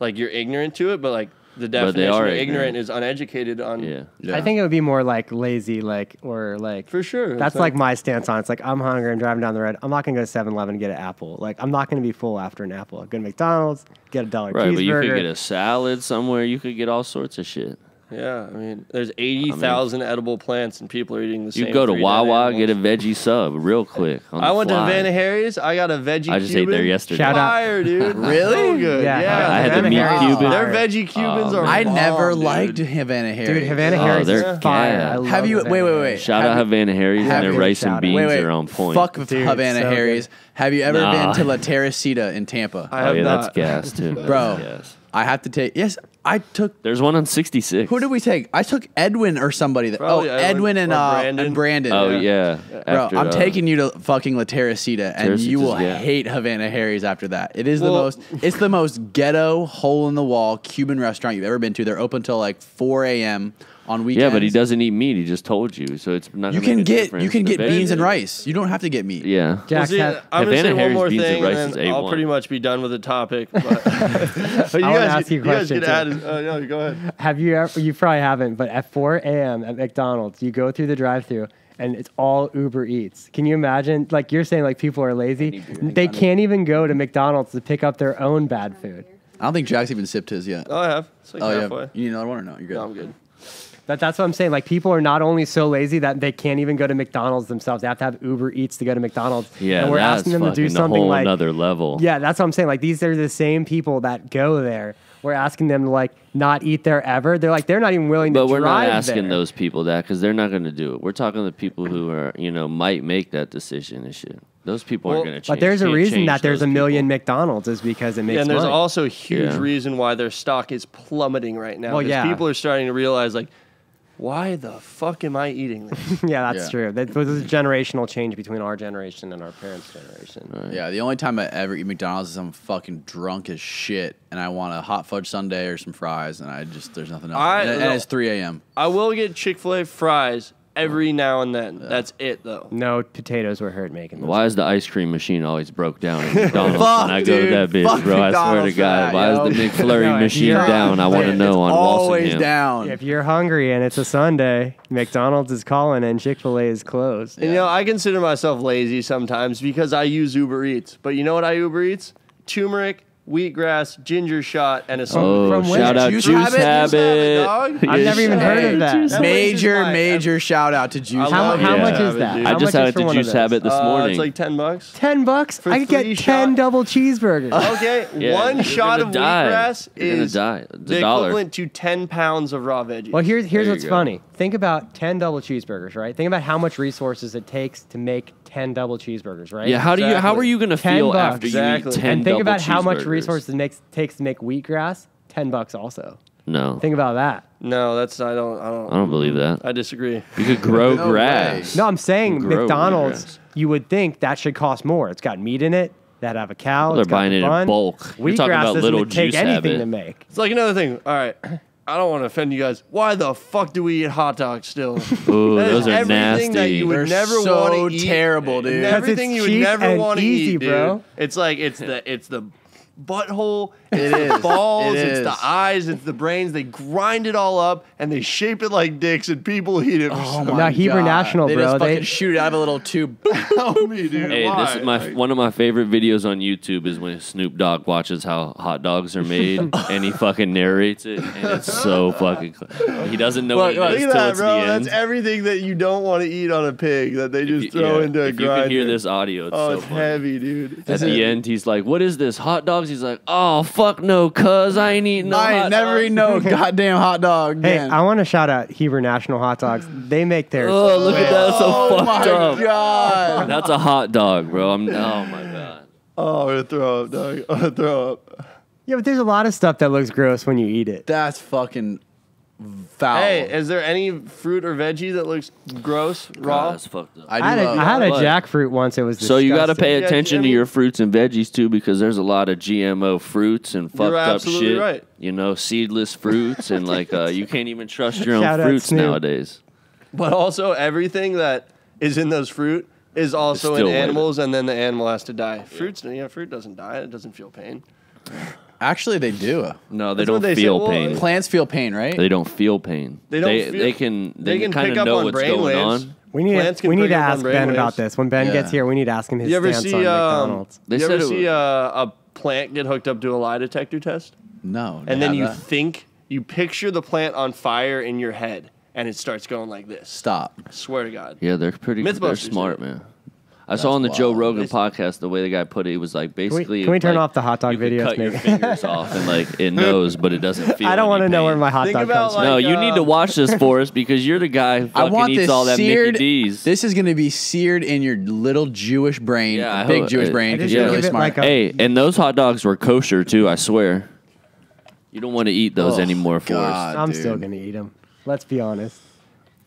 like you're ignorant to it, but like the they definition are of ignorant ignorant. is uneducated on. Yeah. Yeah. I think it would be more like lazy, like or like For sure. That's It's like my stance on it. It's like I'm hungry, I'm driving down the road. I'm not gonna go to 7-Eleven and get an apple. Like I'm not gonna be full after an apple. Go to McDonald's, get a dollar Right, cheeseburger. but you could get a salad somewhere. You could get all sorts of shit. Yeah, I mean, there's eighty thousand edible plants, and people are eating the same. You go to three dead Wawa, get a veggie sub real quick. on I the went to fly. Havana Harry's. I got a veggie. I just ate Cuban. there yesterday. Shout out- Fire, dude. Really? So good. Yeah, Yeah, I had the Havana meat Harry's Cuban. Their fire. veggie oh, Cubans Oh, are. I bomb, never dude. liked Havana Harry's. Dude, Havana Oh, Harry's they're is fire. gas. I love Have you- Havana wait, wait, Harry's. wait. Shout Have out you- Havana Harry's and their you- rice and out. beans Wait, wait. are on point. Fuck Dude, Havana so. Harry's. Have you ever Nah. been to La Teresita in Tampa? I oh have yeah, not. that's gas too, Bro. That's gas. I have to take. Yes, I took. There's one on 66. Who did we take? I took Edwin or somebody. That, Probably oh, Edwin Edwin and uh, Brandon. and Brandon. Oh yeah, Bro, After, I'm uh, taking you to fucking La Teresita, and you will gas. hate Havana Harry's after that. It is the most. It's the most ghetto, hole in the wall Cuban restaurant you've ever been to. They're open till like 4 a.m. on weekends. Yeah, but he doesn't eat meat. He just told you, so it's not. You can make a get you can get veggie- beans and rice. You don't have to get meat. Yeah. Well, Jack's see, had- I'm gonna Havana say one Harry's more beans and thing, rice and is then I'll pretty much be done with the topic. But, but you I wanna guys, ask you a you guys question, can too. add. Uh, no, go ahead. Have you ever? You probably haven't, but at 4 a.m. at McDonald's, you go through the drive-through and it's all Uber Eats. Can you imagine? Like you're saying, like people are lazy. They can't even go to McDonald's to pick up their own bad food. I don't think Jack's even sipped his yet. Oh, I have. It's like Oh halfway. yeah, you need another one or no? You're good. No, I'm good. But that's what I'm saying. Like people are not only so lazy that they can't even go to McDonald's themselves. They have to have Uber Eats to go to McDonald's. Yeah, and we're that's asking them to do something a whole like another level. Yeah, that's what I'm saying. Like these are the same people that go there. We're asking them to like not eat there ever. They're like they're not even willing But to But we're not asking there. those people that because they're not going to do it. We're talking to the people who are, you know, might make that decision and shit. Those people Well, aren't going to change. But there's a reason that there's a million people. McDonald's is because it makes and there's money. also a huge Yeah. reason why their stock is plummeting right now. Well, 'cause yeah. people are starting to realize like, why the fuck am I eating this? yeah, that's Yeah. true. That was a generational change between our generation and our parents' generation. Uh, yeah, the only time I ever eat McDonald's is I'm fucking drunk as shit and I want a hot fudge sundae or some fries and I just there's nothing else. I- and, and it's 3 a.m. I will get Chick Fil A fries every now and then. That's it though. No potatoes were hurt making them. Why is the ice cream machine always broke down at McDonald's Fuck, when I go dude. to that bitch, Fuck bro? I swear to McDonald's for God, that, why yo. is the McFlurry No, if machine you're- down? I want to It's know on always Walsingham. down. If you're hungry and it's a Sunday, McDonald's is calling and Chick Fil A is closed. And, you know, I consider myself lazy sometimes because I use Uber Eats. But you know what I Uber Eats? Turmeric, wheatgrass, ginger shot, and a Oh, From where? shout out Juice Juice, Habit? Habit. Juice Habit, dog. I've never even heard of that. That place is major, my- major shout out to Juice. I How, love how Juice much is that? I How just much had is it for to one of Juice those? Habit this Uh, morning. It's like ten bucks. Ten bucks? For I could get three ten shot- double cheeseburgers. Okay, Yeah, one you're shot gonna of die. wheatgrass You're gonna is die. It's a the dollar. equivalent to ten pounds of raw veggies. Well, here's here's There you what's go. funny. Think about ten double cheeseburgers, right? Think about how much resources it takes to make ten double cheeseburgers, right? yeah, how do you? How are you gonna 10 feel bucks. after Exactly. you eat ten and think about how much resources it makes takes to make wheatgrass. Ten bucks also. No, Think about that. no, that's I don't I don't I don't believe that. I disagree. You could grow No grass. No, I'm saying McDonald's. wheatgrass. You would think that should cost more. It's got meat in it. That have a cow. Well, they're it's got buying the it in bun. bulk. You're talking Wheatgrass about doesn't little take Juice anything Habit. to make. It's like another thing. All right. I don't want to offend you guys. Why the fuck do we eat hot dogs still? Ooh, That is those are everything that you nasty. would They're never so want to eat. terrible, dude. Everything it's you would cheap never and want to easy, eat, dude. bro. It's like it's the it's the butthole, it's the balls, It it's the eyes, it's the brains. They grind it all up and they shape it like dicks, and people eat it. Oh No, my Hebrew God. National, they bro. Just fucking They- shoot it out of a little tube. Tell me, dude. Hey, this is my Like, one of my favorite videos on YouTube is when Snoop Dogg watches how hot dogs are made and he fucking narrates it and it's so fucking. Cl- he doesn't know Look, what look it is Look at till that, it's bro. the That's everything that you don't want to eat on a pig that they just you- throw yeah, into a if you can hear this audio, it's oh, so it's funny. heavy, dude. At the end, he's like, "What is this? Hot dogs?" He's like, "Oh fuck no, cuz I ain't eating no I hot ain't never dog." eaten no goddamn hot dog Hey, again. I want to shout out Hebrew National Hot Dogs. They make theirs. Oh, look at that! It's so oh fucked my up. god. That's a hot dog, bro. I'm. Oh my god. Oh, I'm gonna throw up, dog. I'm gonna throw up. Yeah, but there's a lot of stuff that looks gross when you eat it. That's fucking foul. Hey, is there any fruit or veggie that looks gross raw? God, that's fucked up. I do I had, a, love. I had a What? jackfruit once. It was So you got to pay Yeah, attention I to mean- your fruits and veggies too, because there's a lot of GMO fruits and fucked up absolutely shit. right. You know, seedless fruits and like uh, you can't even trust your own Shout out fruits Snoop. nowadays. But also everything that is in those fruit is also in still way animals, and then the animal has to die. Fruits, yeah, fruit doesn't die; it doesn't feel pain. Actually, they do. No, they That's what don't they say. feel Well, pain. Plants feel pain, right? They don't feel pain. They don't They, feel- they can. They They, can kind pick of up know on what's brain going waves. on. We need, Plants to, can we need pick to up on ask brain Ben about this. When Ben Yeah. gets here, we need to ask him his you ever stance see on um, McDonald's. They you ever it see was- uh, a plant get hooked up to a lie detector test, no. and then you that? think you picture the plant on fire in your head, and it starts going like this. stop. Swear to God. Yeah, they're pretty. they're Mythbusters smart, man. I saw on the Joe. Rogan They- podcast the way the guy put it. He was like basically. can we turn like, off the hot dog you could videos, Cut your fingers off and like it knows, but it doesn't feel. I don't want want to know where my hot Think dog about, comes from. no, like, you need to uh, watch this for us because you're the guy who I fucking want eats all that seared. Mickey D's. This is going to be seared in your little Jewish brain, Yeah, big hope- Jewish uh, brain, I because just you're give really it smart. like a- Hey, and those hot dogs were kosher too. I swear. You don't want to eat those Oh, anymore, for God. us. I'm dude. still gonna eat them. Let's be honest.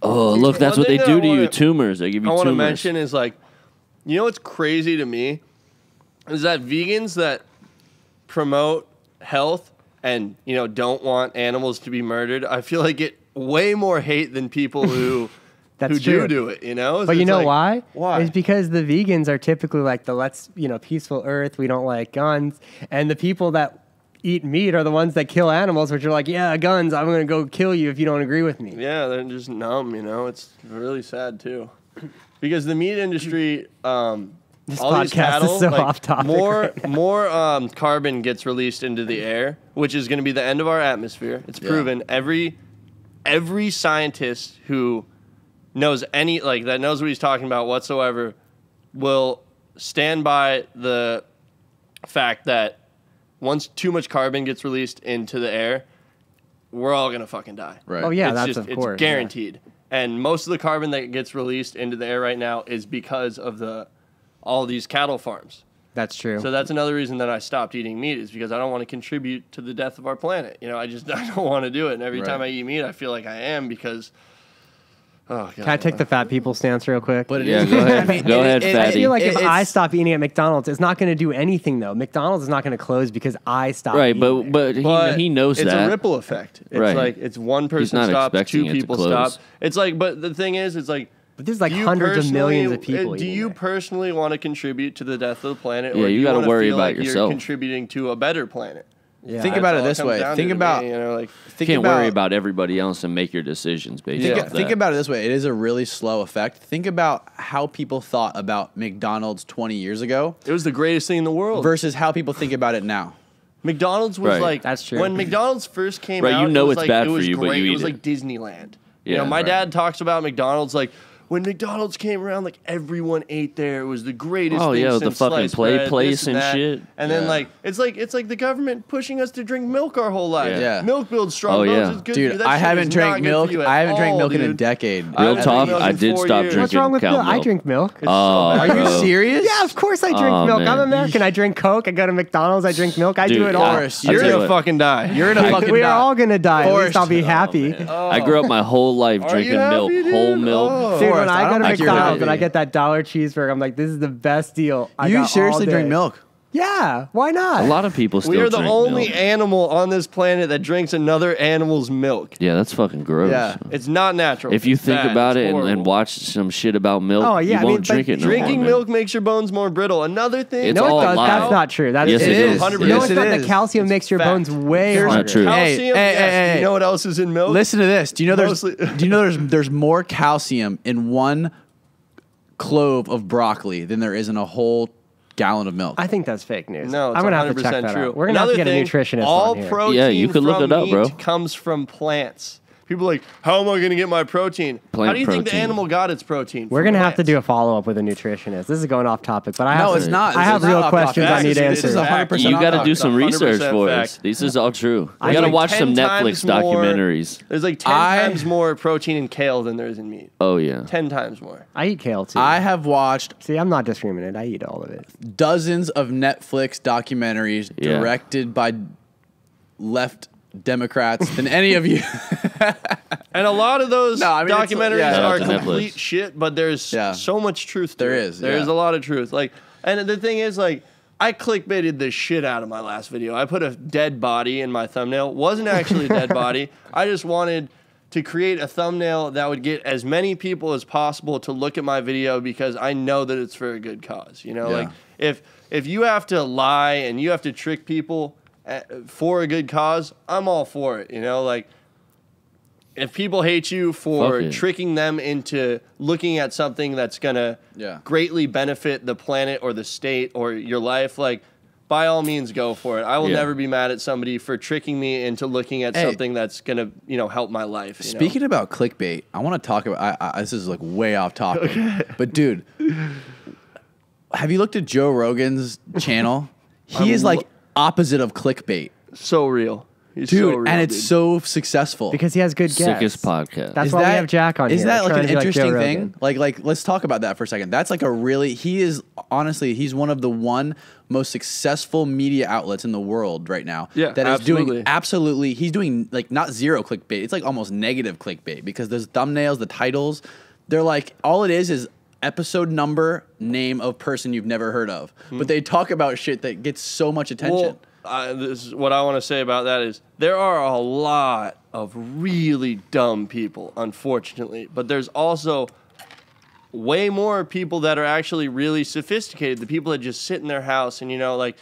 Oh, look, that's One what they do that I to you. Tumors. They give you I want to mention is like, you know what's crazy to me is that vegans that promote health and you know don't want animals to be murdered. I feel like get way more hate than people who That's who true. do do it. You know, But you know like, why? Why? It's because the vegans are typically like the let's you know peaceful earth. We don't like guns, and the people that eat meat are the ones that kill animals, which are like, yeah, guns. I'm gonna go kill you if you don't agree with me. Yeah, they're just numb. You know, it's really sad too, because the meat industry. Um, This all these podcast is cattle, so like, off topic More, right more um, carbon gets released into the air, which is going to be the end of our atmosphere. It's Yeah. proven. Every, every scientist who knows any like that knows what he's talking about whatsoever, will stand by the fact that once too much carbon gets released into the air, we're all gonna fucking die. Right. Oh yeah, it's that's just, of it's course yeah. And most of the carbon that gets released into the air right now is because of the all these cattle farms. That's true. So that's another reason that I stopped eating meat is because I don't want to contribute to the death of our planet. You know, I just I don't want to do it. And every Right. time I eat meat, I feel like I am because. Oh God. Can I take the fat people stance real quick? But it Yeah, is- go ahead. I mean, Go it- ahead, it- I feel like it- if I stop eating at McDonald's, it's not going to do anything though. McDonald's is not going to close because I stop. Right, eating but there. but he, But he knows it's that. a ripple effect. It's Right. like it's one person not stops, expecting two people stop. It's like, but the thing is, it's like. But there's like hundreds of millions of people Do you there. personally want to contribute to the death of the planet, Yeah, or you you gotta wanna worry feel about like yourself. You're contributing to a better planet. Yeah. Think about it this way. Think to to about- me, you know, like Think can't about, worry about everybody else and make your decisions based Think, off think about it this way. It is a really slow effect. Think about how people thought about McDonald's 20 years ago it was the greatest thing in the world. versus how people think about it now. McDonald's was Right. like That's true. When McDonald's first came Right, out, you know it was it's like, bad it for was you, but great. you it was it. like Disneyland. you Yeah, know, my right. dad talks about McDonald's like when McDonald's came around, like everyone ate there. It was the greatest. Oh, thing yeah, with the since fucking sliced play bread, place this and that. shit. And then Yeah. like it's like it's like the government pushing us to drink milk our whole life. Yeah. Yeah. milk builds strong Oh, bones. yeah. It's good for you. Dude, That I shit haven't is drank good milk. for you at I haven't drank all, milk in a dude. decade. I Real haven't talk, drank milk I in did four stop years. drinking What's wrong with cow milk? I drink milk. It's oh, so Oh. Are you bro. serious? Yeah, of course I drink Oh, milk. I'm. American. I drink Coke. I go to McDonald's. I drink milk. I do Dude, it all. Forrest, I'll You're tell you gonna what. fucking die. You're in a fucking we are all gonna die. At least I'll be Oh, happy. Oh. I grew up my whole life Are drinking milk, happy, dude? whole milk. Oh. Dude, when I I go to McDonald's and I get that dollar cheeseburger, I'm like, this is the best deal. I you got all seriously drink milk? Yeah, why not? A lot of people still We are the drink only milk. animal on this planet that drinks another animal's milk. Yeah, that's fucking gross. Yeah. It's not natural. If you It's think bad. about it and, and watch some shit about milk, Oh, yeah, you I won't mean, drink it no drinking more, man. milk makes your bones more brittle. Another thing. It's no, all it does. That's not true. That Yes, is it is. is. 100%. No, Yes, it's it not. The calcium It's makes your fact. bones way There's not true. Hey, Calcium. hey, yes. hey, hey. You know what else is in milk? Listen to this. Do you know there's Mostly- do you know there's there's more calcium in one clove of broccoli than there is in a whole gallon of milk? I think that's fake news. No, it's I'm gonna have to check that true. out. We're gonna Another have to get thing, a nutritionist All on here. protein Yeah, you could look from it up, bro. meat comes from plants. People are like, how am I going to get my protein? Plant how do you think the animal got its protein? We're gonna have to do a follow up with a nutritionist. This is going off topic, but I have no, some- it's not. I This have is real questions. I need This is- answered. is hundred percent You off got to do some research for us. fact. This is all true. There's You got to watch some Netflix more- documentaries. There's like 10 I- times more protein in kale than there is in meat. Oh yeah. 10 times more. I eat kale too. I have watched See, I'm not discriminating. I eat all of it. dozens of Netflix documentaries Yeah. directed by left Democrats than any of you. And a lot of those No, I mean, documentaries yeah. Are complete Netflix. shit, but there's Yeah. so much truth There is, There is yeah. a lot of truth. Like, and the thing is, like, I clickbaited the shit out of my last video. I put a dead body in my thumbnail. Wasn't actually a dead body. I just wanted to create a thumbnail that would get as many people as possible to look at my video because I know that it's for a good cause. You know, like if if you have to lie and you have to trick people for a good cause, I'm all for it. You know, like if people hate you for Fuck it. tricking them into looking at something that's gonna Yeah. greatly benefit the planet or the state or your life, like by all means go for it. I will Yeah. never be mad at somebody for tricking me into looking at Hey. something that's gonna, you know, help my life. you know? Speaking about clickbait, I want to talk about. I, I, this is like way off topic, but dude, have you looked at Joe Rogan's channel? He I'm is like lo- opposite of clickbait, so real, He's dude, so real, and it's dude. so successful. because he has good guests. Sickest podcast. That's Is why that- we have Jack on Is here. that We're like an to be Joe interesting thing? Like, like let's talk about that for a second. That's like a really he is honestly he's one of the one most successful media outlets in the world right now. Yeah, that is doing absolutely. absolutely. He's doing like not zero clickbait. It's like almost negative clickbait because those thumbnails, the titles, they're like all it is is episode number, name of person you've never heard of. But hmm. they talk about shit that gets so much attention. Well, I, this is what I want to say about that is there are a lot of really dumb people, unfortunately, but there's also way more people that are actually really sophisticated. The people that just sit in their house and you know, like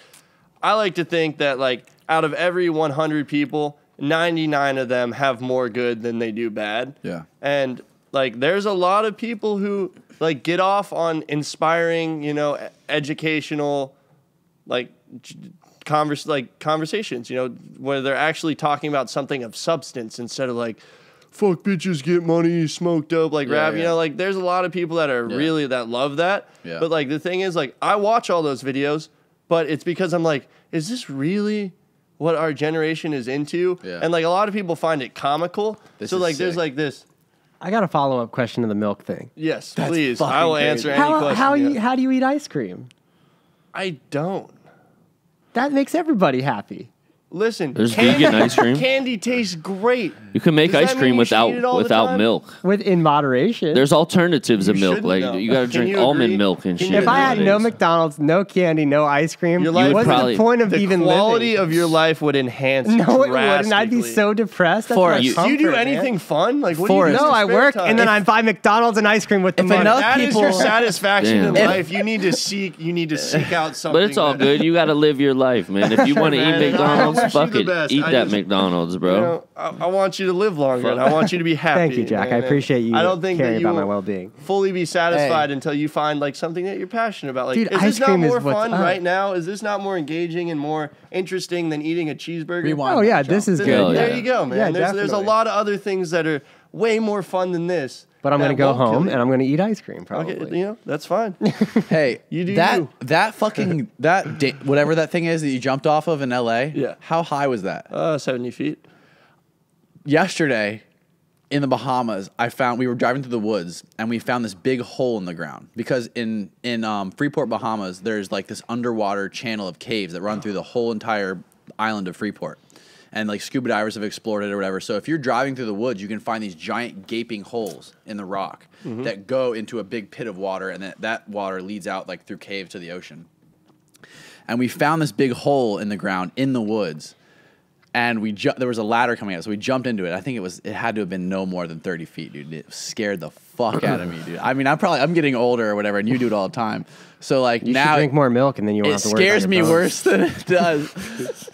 I like to think that like out of every 100 people, 99 of them have more good than they do bad. Yeah. And like there's a lot of people who like get off on inspiring, you know, educational like converse like conversations, you know, where they're actually talking about something of substance instead of like fuck bitches get money smoked up like Yeah, rap you know like there's a lot of people that are Yeah. really that love that Yeah. but like the thing is like i watch all those videos but it's because i'm like is this really what our generation is into Yeah. and like a lot of people find it comical This so like there's like this I got a follow up question to the milk thing. yes please i will crazy. answer any How, question how, you you, how do you eat ice cream? i don't That makes everybody happy. Listen There's vegan ice cream. candy tastes great You can make Does that ice mean cream you should eat without it all the without time? milk. With in moderation. There's alternatives of milk. shouldn't, Like though. you gotta Can drink you almond agree? milk and Can shit. you if I had no nowadays. McDonald's, no candy, no ice cream, Your life what's probably- the point of the even quality living? of your life would enhance no, it wouldn't. I'd be drastically. so depressed. That's Forrest, my you- Do you do comfort, man. anything fun? Like what Forrest. do you No, do? in I your spare work time? and then I buy McDonald's and ice cream with the If money. enough That is people- your satisfaction in Damn. life. You need to seek. You need to seek out something. But it's all that- good. You got to live your life, man. If you want to eat Man, I McDonald's, wish you fuck the best. Eat I that just- McDonald's, You bro. know, I, I want you to live longer, and I want you to be happy. Thank you, Jack. I and- and appreciate you I don't think caring that you about my well-being. Fully be satisfied Hey. until you find like something that you're passionate about. Like, Dude, is ice this not cream is more what's fun up. right now? Is this not more engaging and more interesting than eating a cheeseburger? Rewind. Oh yeah, John. this is good. There yeah. you go, man. Yeah, there's, there's a lot of other things that are way more fun than this. But I'm gonna go home and I'm gonna eat ice cream probably. Okay, you know that's fine. Hey, You do that you. that fucking that da- whatever that thing is that you jumped off of in L.A. Yeah. How high was that? Uh, seventy feet. Yesterday, in the Bahamas, I found we were driving through the woods and we found this big hole in the ground because in in um, Freeport, Bahamas, there's like this underwater channel of caves that run through the whole entire island of Freeport. And like scuba divers have explored it or whatever. So if you're driving through the woods, you can find these giant gaping holes in the rock mm-hmm. that go into a big pit of water, and that, that water leads out like through caves to the ocean. And we found this big hole in the ground in the woods and we ju- there was a ladder coming out, so we jumped into it. I think it was it had to have been no more than thirty feet, dude. It scared the fuck out of me, dude. I mean, I'm probably I'm getting older or whatever, and you do it all the time. So like You now should drink more milk and then you won't it have to worry scares me bones. worse than it does.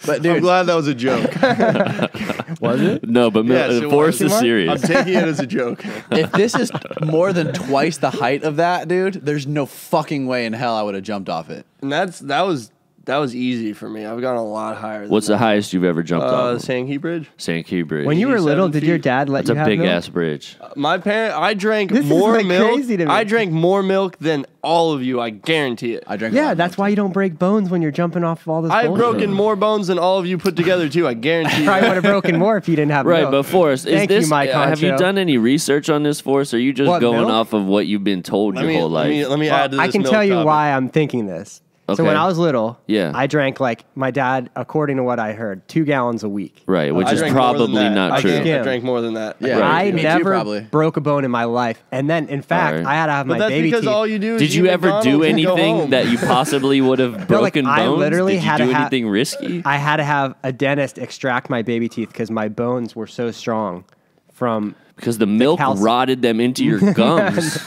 But dude, I'm glad that was a joke. Was it? No, but Yes, Mil- it Forrest was. is I'm taking it as a joke. if this is more than twice the height of that, dude, there's no fucking way in hell I would have jumped off it. And that's that was that was easy for me. I've gone a lot higher. Than What's the that. highest you've ever jumped Uh, off? Sankey Bridge. Sankey Bridge. When you were 87 little, did your dad let That's you a have big milk? ass bridge. My parent, I drank This is, more like, milk. crazy to me. I drank more milk than all of you. I guarantee it. I drank. a lot Yeah, of that's why you don't break bones when you're jumping off of all this. I've bullshit. broken more bones than all of you put together too. I guarantee Probably would have broken more if you didn't have Right, milk. but Forrest, is Thank you, this? Mike uh, have you Honcho. done any research on this, Forrest? Or are you just What, going milk? off of what you've been told Let your me, whole let life? me let me add to this. I can milk tell you topic. why I'm thinking this. So when I was little, Yeah. I drank like my dad, according to what I heard, two gallons a week. Right, which I is drank more than probably that. not I true. drank- I Yeah. drank more than that. Yeah. Right. I Me too, never probably. broke a bone in my life, and then in fact, Alright. I had to have But my that's baby because teeth. all you do is Did eat you ever McDonald's do and go anything home. that you possibly would have No, like, broken I bones? literally Did you had do to ha- anything risky? I had to have a dentist extract my baby teeth because my bones were so strong from. Because the milk calcium. rotted them into your gums.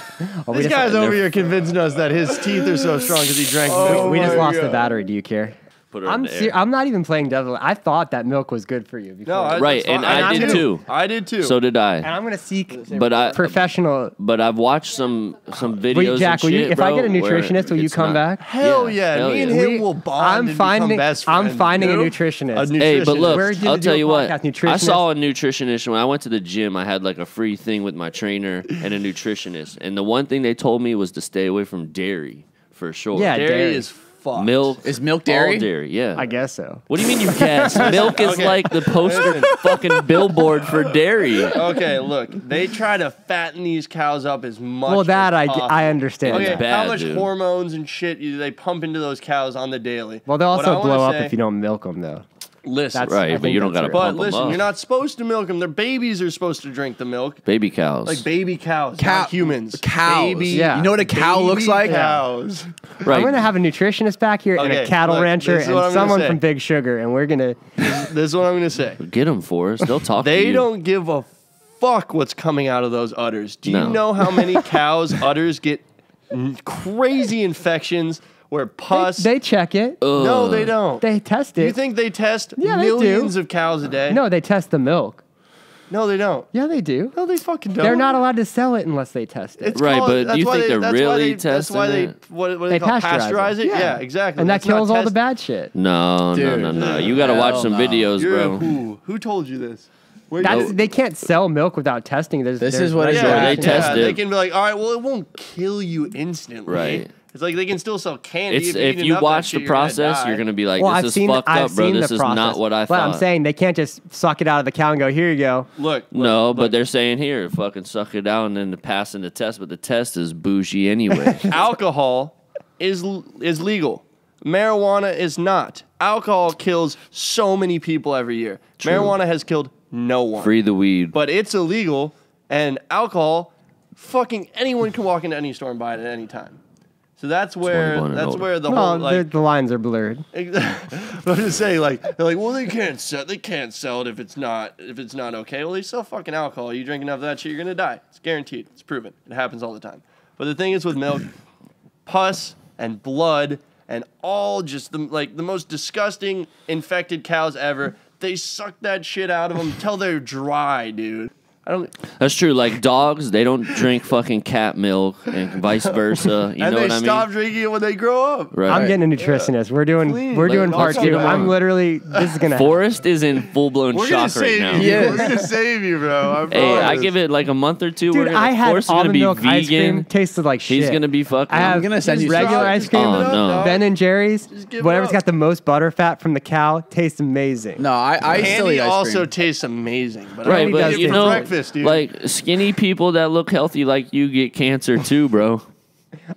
Oh, This just, guy's over here convincing us that his teeth are so strong because he drank milk. we just my lost the battery. Do you care? Put her I'm the ser- air. I'm not even playing devil. I thought that milk was good for you. Before. No, I, Right, and I did too. I did too. so did I. and I. I'm gonna seek But I- professional. But I've watched some some videos. Will you, Jack, and will you, shit, if I get a nutritionist, will you come not- back? hell Yeah, yeah, hell me and yeah. him We- will bond I'm and finding. become best I'm friends. finding a nutritionist. A Hey, but look, We're I'll tell you what. I saw a nutritionist. nutritionist when I went to the gym. I had like a free thing with my trainer and a nutritionist, and the one thing they told me was to stay away from dairy for sure. Yeah, Dairy, dairy. is fucked. milk Is milk dairy? All dairy, yeah. I guess so. What do you mean you guess? Milk is Okay. like the poster and fucking billboard for dairy. Okay, look, they try to fatten these cows up as much. Well, that as I, possible. I understand. Okay, It's that. bad, how much dude. hormones and shit do they pump into those cows on the daily? Well, they'll What I also wanna blow up say- if you don't milk them, though. Listen. That's- I Right, but think you don't that's got to right. but pump them listen, up. you're not supposed to milk them. Their babies are supposed to drink the milk, Baby cows. like baby cows, Cow- not humans. cows. Baby, Yeah. You know what a cow baby looks like? Cows. right. I'm gonna have a nutritionist back here and Okay, a cattle look, rancher this is and I'm gonna someone say. from Big Sugar, and we're gonna. this is what I'm gonna say. Get them for us. They'll talk to They you. don't give a fuck what's coming out of those udders. Do you No. know how many cows' udders get n- crazy infections where pus? They check it. no, they don't. They test it. you think they test Yeah, they do. millions of cows a day? no, they test the milk. no, they don't. Yeah, they do. No, they fucking don't. They're not allowed to sell it unless they test it. It's Right, called- but do that's you why think they, they're that's why really they, That's why they it? what, what do They they, call pasteurize pasteurize it. it? Yeah, Yeah. exactly. and that That's not kills all the test- bad shit. No, no, Dude, no, no. You got to watch hell some no. videos, You're bro. who? Who told you this? Where That's, they can't sell milk without testing. There's, This there's is what it yeah, is. Sure, they yeah, test They can be like, all right, well, it won't kill you instantly. Right. It's like they can still sell candy. It's if, if you enough of watch shit, the you're gonna process, you're gonna be like, well, "This I've is seen. fucked I've up, bro. seen This the is process. not what I But thought." I'm saying they can't just suck it out of the cow and go, "Here you go." Look, no, look, but they're saying here, fucking suck it out and then passing the test, but the test is bougie anyway. alcohol is is legal. Marijuana is not. Alcohol kills so many people every year. Marijuana has killed no one. Free the weed. But it's illegal, and alcohol, fucking anyone can walk into any store and buy it at any time. So that's where that's where the Well, whole like the lines are blurred. I'm just saying, like they're like, well, they can't sell, they can't sell it if it's not if it's not okay. Well, they sell fucking alcohol. You drink enough of that shit, you're gonna die. It's guaranteed. It's proven. It happens all the time. But the thing is with milk, pus and blood and all just the like the most disgusting infected cows ever. They suck that shit out of them till they're dry, dude. I don't. That's true. Like dogs, they don't drink fucking cat milk and vice versa. You and know they what I stop drinking it when they grow up. Right. I'm getting a nutritionist. We're doing Please, we're like, doing let's part get two. him I'm literally this is gonna. Forrest is in full blown We're gonna shock right save now. you. Yeah. We're gonna save you, bro. I Hey, I give it like a month or two. we're Dude, gonna, I had Forrest is gonna almond be milk ice cream. vegan. Tasted like shit. He's gonna be fucking. I have I'm gonna send you regular some. ice cream. Oh, no. Ben and Jerry's. Just give it Whatever's up. got the most butter fat from the cow tastes amazing. No, I, I still Candy eat ice also cream. tastes amazing, but Right, I Candy but does you it for know, breakfast, dude. like skinny people that look healthy like you get cancer too, bro.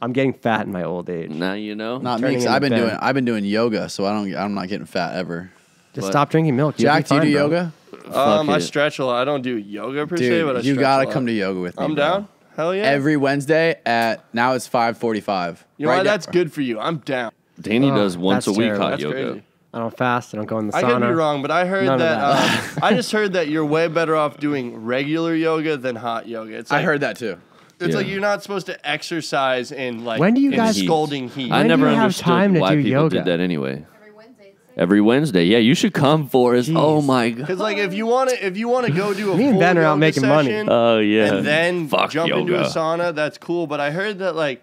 I'm getting fat in my old age. Now you know. Not me. turning 'cause I've been Ben. doing I've been doing yoga, so I don't I'm not getting fat ever. Just But- stop drinking milk. You'll be Jack, do you fine, do bro. yoga? um, I it. stretch a lot. I don't do yoga per se, but I you stretch gotta a lot. come to yoga with me. I'm bro. down. Hell yeah. Every Wednesday at now it's 5:45. you know Right what? now- That's good for you. I'm down. Danny Oh, does once a that's week terrible. hot That's yoga. crazy. I don't fast. I don't go in the sauna. I could be wrong, but I heard None that. that. Um, I just heard that you're way better off doing regular yoga than hot yoga. It's I heard that too. It's Yeah. like you're not supposed to exercise in like When do you In guys- heat. heat. I When never you understood time to why do people yoga? did that anyway. Every Wednesday. It's the same. Every Wednesday, yeah, you should come for us. Oh my god. Because like if you want to, if you want to go do a Me and Ben are out yoga making money. session Oh yeah. and then Fuck jump into a yoga. sauna, that's cool. But I heard that like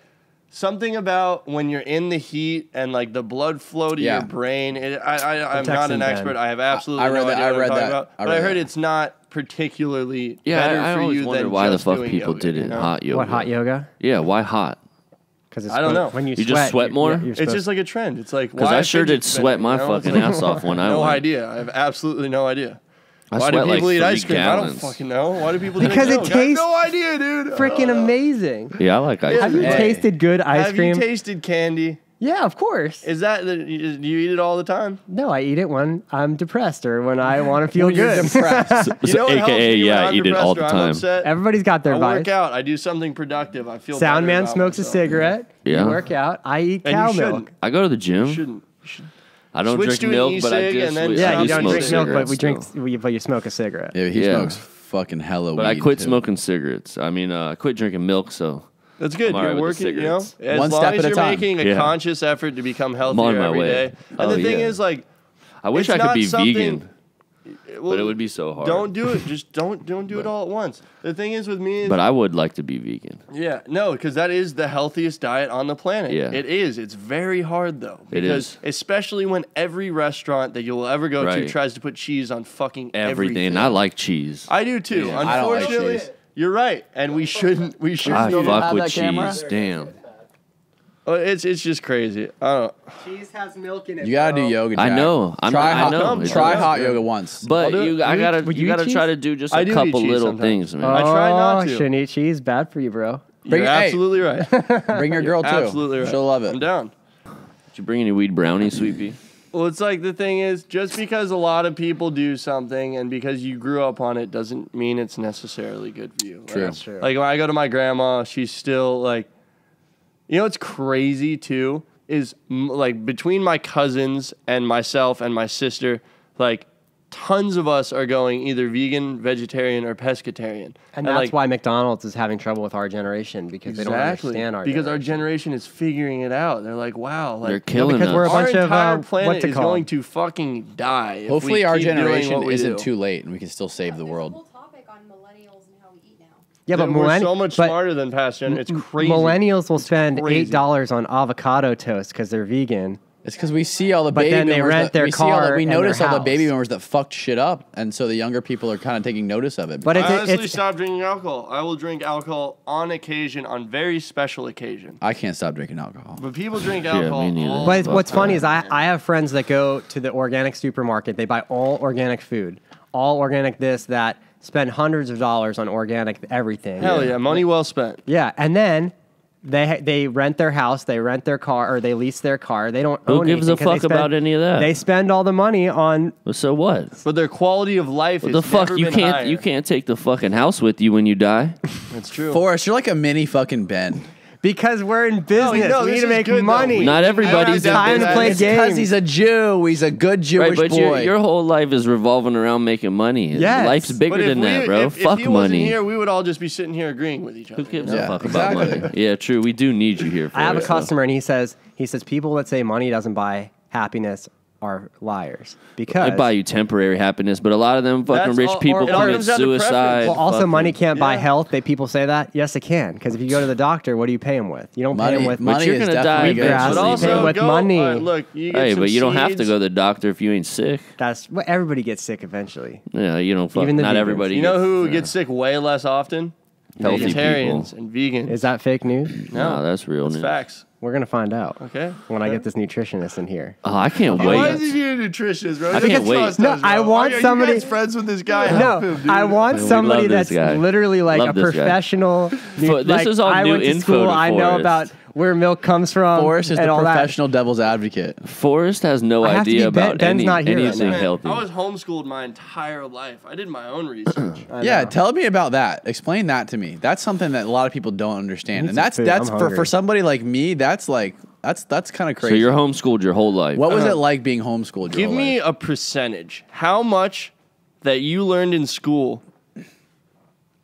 something about when you're in the heat and like the blood flow to Yeah. your brain. It, I, I, I'm not an Ben. expert. I have absolutely I read no that- idea I what read I'm talking that. about. I but I heard that. it's not particularly yeah, better I, I for always you than why the fuck doing people yoga, did it you know? hot yoga. What hot yoga? Yeah, why hot? Because I don't know. When you, You just sweat more? you're- you're It's just like a trend. It's like Because I sure fidget did sweat my you know? It's fucking ass off when I no idea. I have absolutely no idea. I Why do people like eat ice cream? I don't fucking know. Why do people Because drink it milk? I have tastes no idea, dude. freaking uh, amazing. Yeah, I like ice Yeah. Have you cream. Hey. tasted good ice cream? have cream? you tasted candy? Yeah, of course. Is that the, you, do you eat it all the time? No, I eat it when I'm depressed or when I want to feel When you're good. depressed. You So know what helps AKA, me when yeah, I'm eat it all depressed the I'm time. upset? Everybody's got their I vice. work out. I do something productive. I feel Sound better man about smokes a myself. cigarette. Yeah. You work out. I eat And cow you milk. shouldn't. I go to the gym. You shouldn't. You should. I don't Switch drink to an milk, but I e-cig do. and then smoke- Yeah, I you do don't smoke drink milk, but cigarettes we drink. still. We, but you smoke a cigarette. Yeah, he Yeah. smokes fucking hella But I quit too. smoking cigarettes. I mean, uh, I quit drinking milk, so That's good. I'm all You're right with the working, you know, as cigarettes. One long step as at a you're time. making a Yeah. conscious effort to become healthier on my every way. day. And Oh, the thing yeah. is, like, I wish It's I could not be something- vegan, well, but it would be so hard. Don't do it. Just don't don't do it all at once. The thing is with me is But I would like to be vegan. Yeah, no, because that is the healthiest diet on the planet. Yeah. It is. It's very hard though. It Because is. especially when every restaurant that you'll ever go to tries to put cheese on fucking Everything. everything. And I like cheese. I do too. Yeah, I don't like Unfortunately, cheese. you're right, and we shouldn't. We shouldn't. I eat it. fuck with that camera? cheese. Damn. Oh, It's it's just crazy. I don't. Cheese has milk in it. You gotta do yoga. I know. I'm- try I hot, know. It's Try hot yoga once. But I'll do you. I gotta, you you gotta eat try to do just I a do couple little sometimes. things, man. I try not Oh, to. Shouldn't eat cheese. Bad for you, bro. Bring- You're hey. absolutely right. Bring your girl too. absolutely right. She'll love it. I'm down. Did you bring any weed brownies, Sweet Pea? Well, it's like the thing is, just because a lot of people do something and because you grew up on it doesn't mean it's necessarily good for you. True. Like, That's true. Like when I go to my grandma, she's still like, you know, what's crazy too is like between my cousins and myself and my sister, like tons of us are going either vegan, vegetarian, or pescatarian. And that's like, why McDonald's is having trouble with our generation because they don't understand our because our generation. generation is figuring it out. They're like, wow, like They're killing because us. we're a our bunch of, entire uh, planet what's it is called? going to fucking die. if Hopefully, we our keep doing generation what we isn't do. too late, and we can still save the There's a world. whole topic on millennials and how we eat now. Yeah, but we're millenn- so much but smarter than past gen. It's crazy. Millennials will spend crazy. eight dollars on avocado toast because they're vegan. It's because we see all the But baby then they boomers. rent that, their we see all the, car we and their notice all the baby boomers that fucked shit up, and so the younger people are kind of taking notice of it. But it's, I honestly it's stopped drinking alcohol. I will drink alcohol on occasion, on very special occasion. I can't stop drinking alcohol. But people drink me alcohol. neither. all But it's, what's time. funny is I, I have friends that go to the organic supermarket. They buy all organic food, all organic this, that, spend hundreds of dollars on organic everything. Hell yeah, money well spent. Yeah, and then they they rent their house, they rent their car, or they lease their car. They don't Who own gives a anything 'cause they fuck about any of that? They spend all the money on. So what? But their quality of life What is the fuck? never You been can't higher. you can't take the fucking house with you when you die. That's true. Forrest, you're like a mini fucking Ben. Because we're in business, no, we this need to make good, though. money. Not everybody's I time don't to doubt play that. It's because games. he's a Jew. He's a good Jewish right, but boy. your, your whole life is revolving around making money. Yes. Life's bigger than we- that, bro. If, Fuck if he wasn't money. here, we would all just be sitting here agreeing with each other. Who gives you know? a fuck exactly. about money? Yeah, true. We do need you here. For I have a it, though. customer, and he says he says people that say money doesn't buy happiness are liars because They buy you temporary happiness, but a lot of them fucking That's rich all- people or- it all commit comes down to preference. suicide. Well, also, fucking- money can't buy Yeah. health. They people say that. Yes, it can. Because if you go to the doctor, what do you pay him with? You don't pay money, him with money you're is gonna die definitely good. eventually, But Absolutely, also, bro. with go, money. all right, look, you get Hey, some but you don't have to seeds. go to the doctor if you ain't sick. That's well, everybody gets sick eventually. Yeah, you don't. Fuck, Even the not vegans. everybody. You know gets, who yeah. gets sick way less often? Healthy Vegetarians people. and vegans. Is that fake news? No, that's real That's news. facts. We're gonna find out Okay. when I get this nutritionist in here. Oh, I can't wait. Why wait. is he a nutritionist, bro? I can't wait. trust No, us, bro. I want are somebody- You guys friends with this guy? No, Help him, dude. I want We somebody love this that's guy. literally like Love a this guy. professional. Fo- this like, is all I new went to info school. to I know Forrest. about where milk comes from. Forrest is and the all that. professional devil's advocate. Forrest has no I have to idea be Ben- about Ben's any, not here right anything now. Man, healthy. I was homeschooled my entire life. I did my own research. I Yeah, know. tell me about that. Explain that to me. That's something that a lot of people don't understand, and some that's food. that's I'm for, hungry. for somebody like me. That's like that's that's kind of crazy. so you're homeschooled your whole life. what was Uh-huh. it like being homeschooled? your Give whole me life? a percentage. How much that you learned in school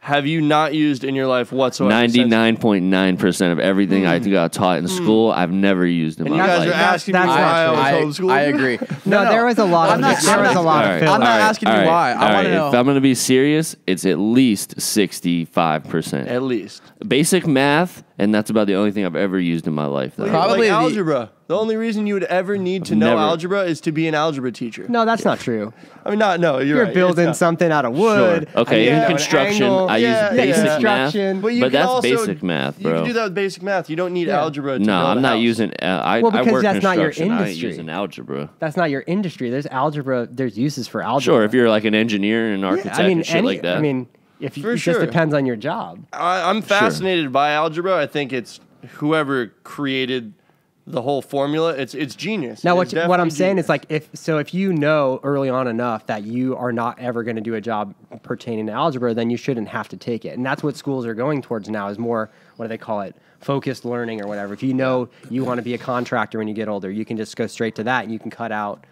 have you not used in your life whatsoever? since- Ninety-nine point nine percent of everything I got taught in school, I've never used in Hmm. And my you guys life. are That's- asking me that's why not I true. was I, homeschooled. I agree. No, there was a lot I'm of not- there I'm was a not- lot All of right. I'm not all right, asking you all right, why. I all wanna know- If I'm gonna be serious, it's at least sixty-five percent. At least. Basic math, and that's about the only thing I've ever used in my life. Though. Probably like algebra. The only reason you would ever need to know Never. algebra is to be an algebra teacher. No, that's not true. I mean, not no. You're, You're right. building something out of wood. Sure. Okay, Yeah, in construction, angle. I Yeah, use yeah. basic math, Construction. But, you but can that's also, basic math, You bro. can do that with basic math. You don't need Yeah. algebra. To No, build I'm a not house. using. Uh, I, Well, I because work that's not your construction. I ain't industry. using algebra. That's not your industry. There's algebra. There's uses for algebra. Sure, if you're like an engineer and an architect I mean, and shit any, like that. I mean, if you, For it sure. just depends on your job. I, I'm fascinated by algebra. I think it's whoever created the whole formula. It's it's genius. Now, It's what, what I'm definitely saying genius. is like if so, if you know early on enough that you are not ever going to do a job pertaining to algebra, then you shouldn't have to take it. And that's what schools are going towards now is more what do they call it, focused learning or whatever. If you know you want to be a contractor when you get older, you can just go straight to that, and you can cut out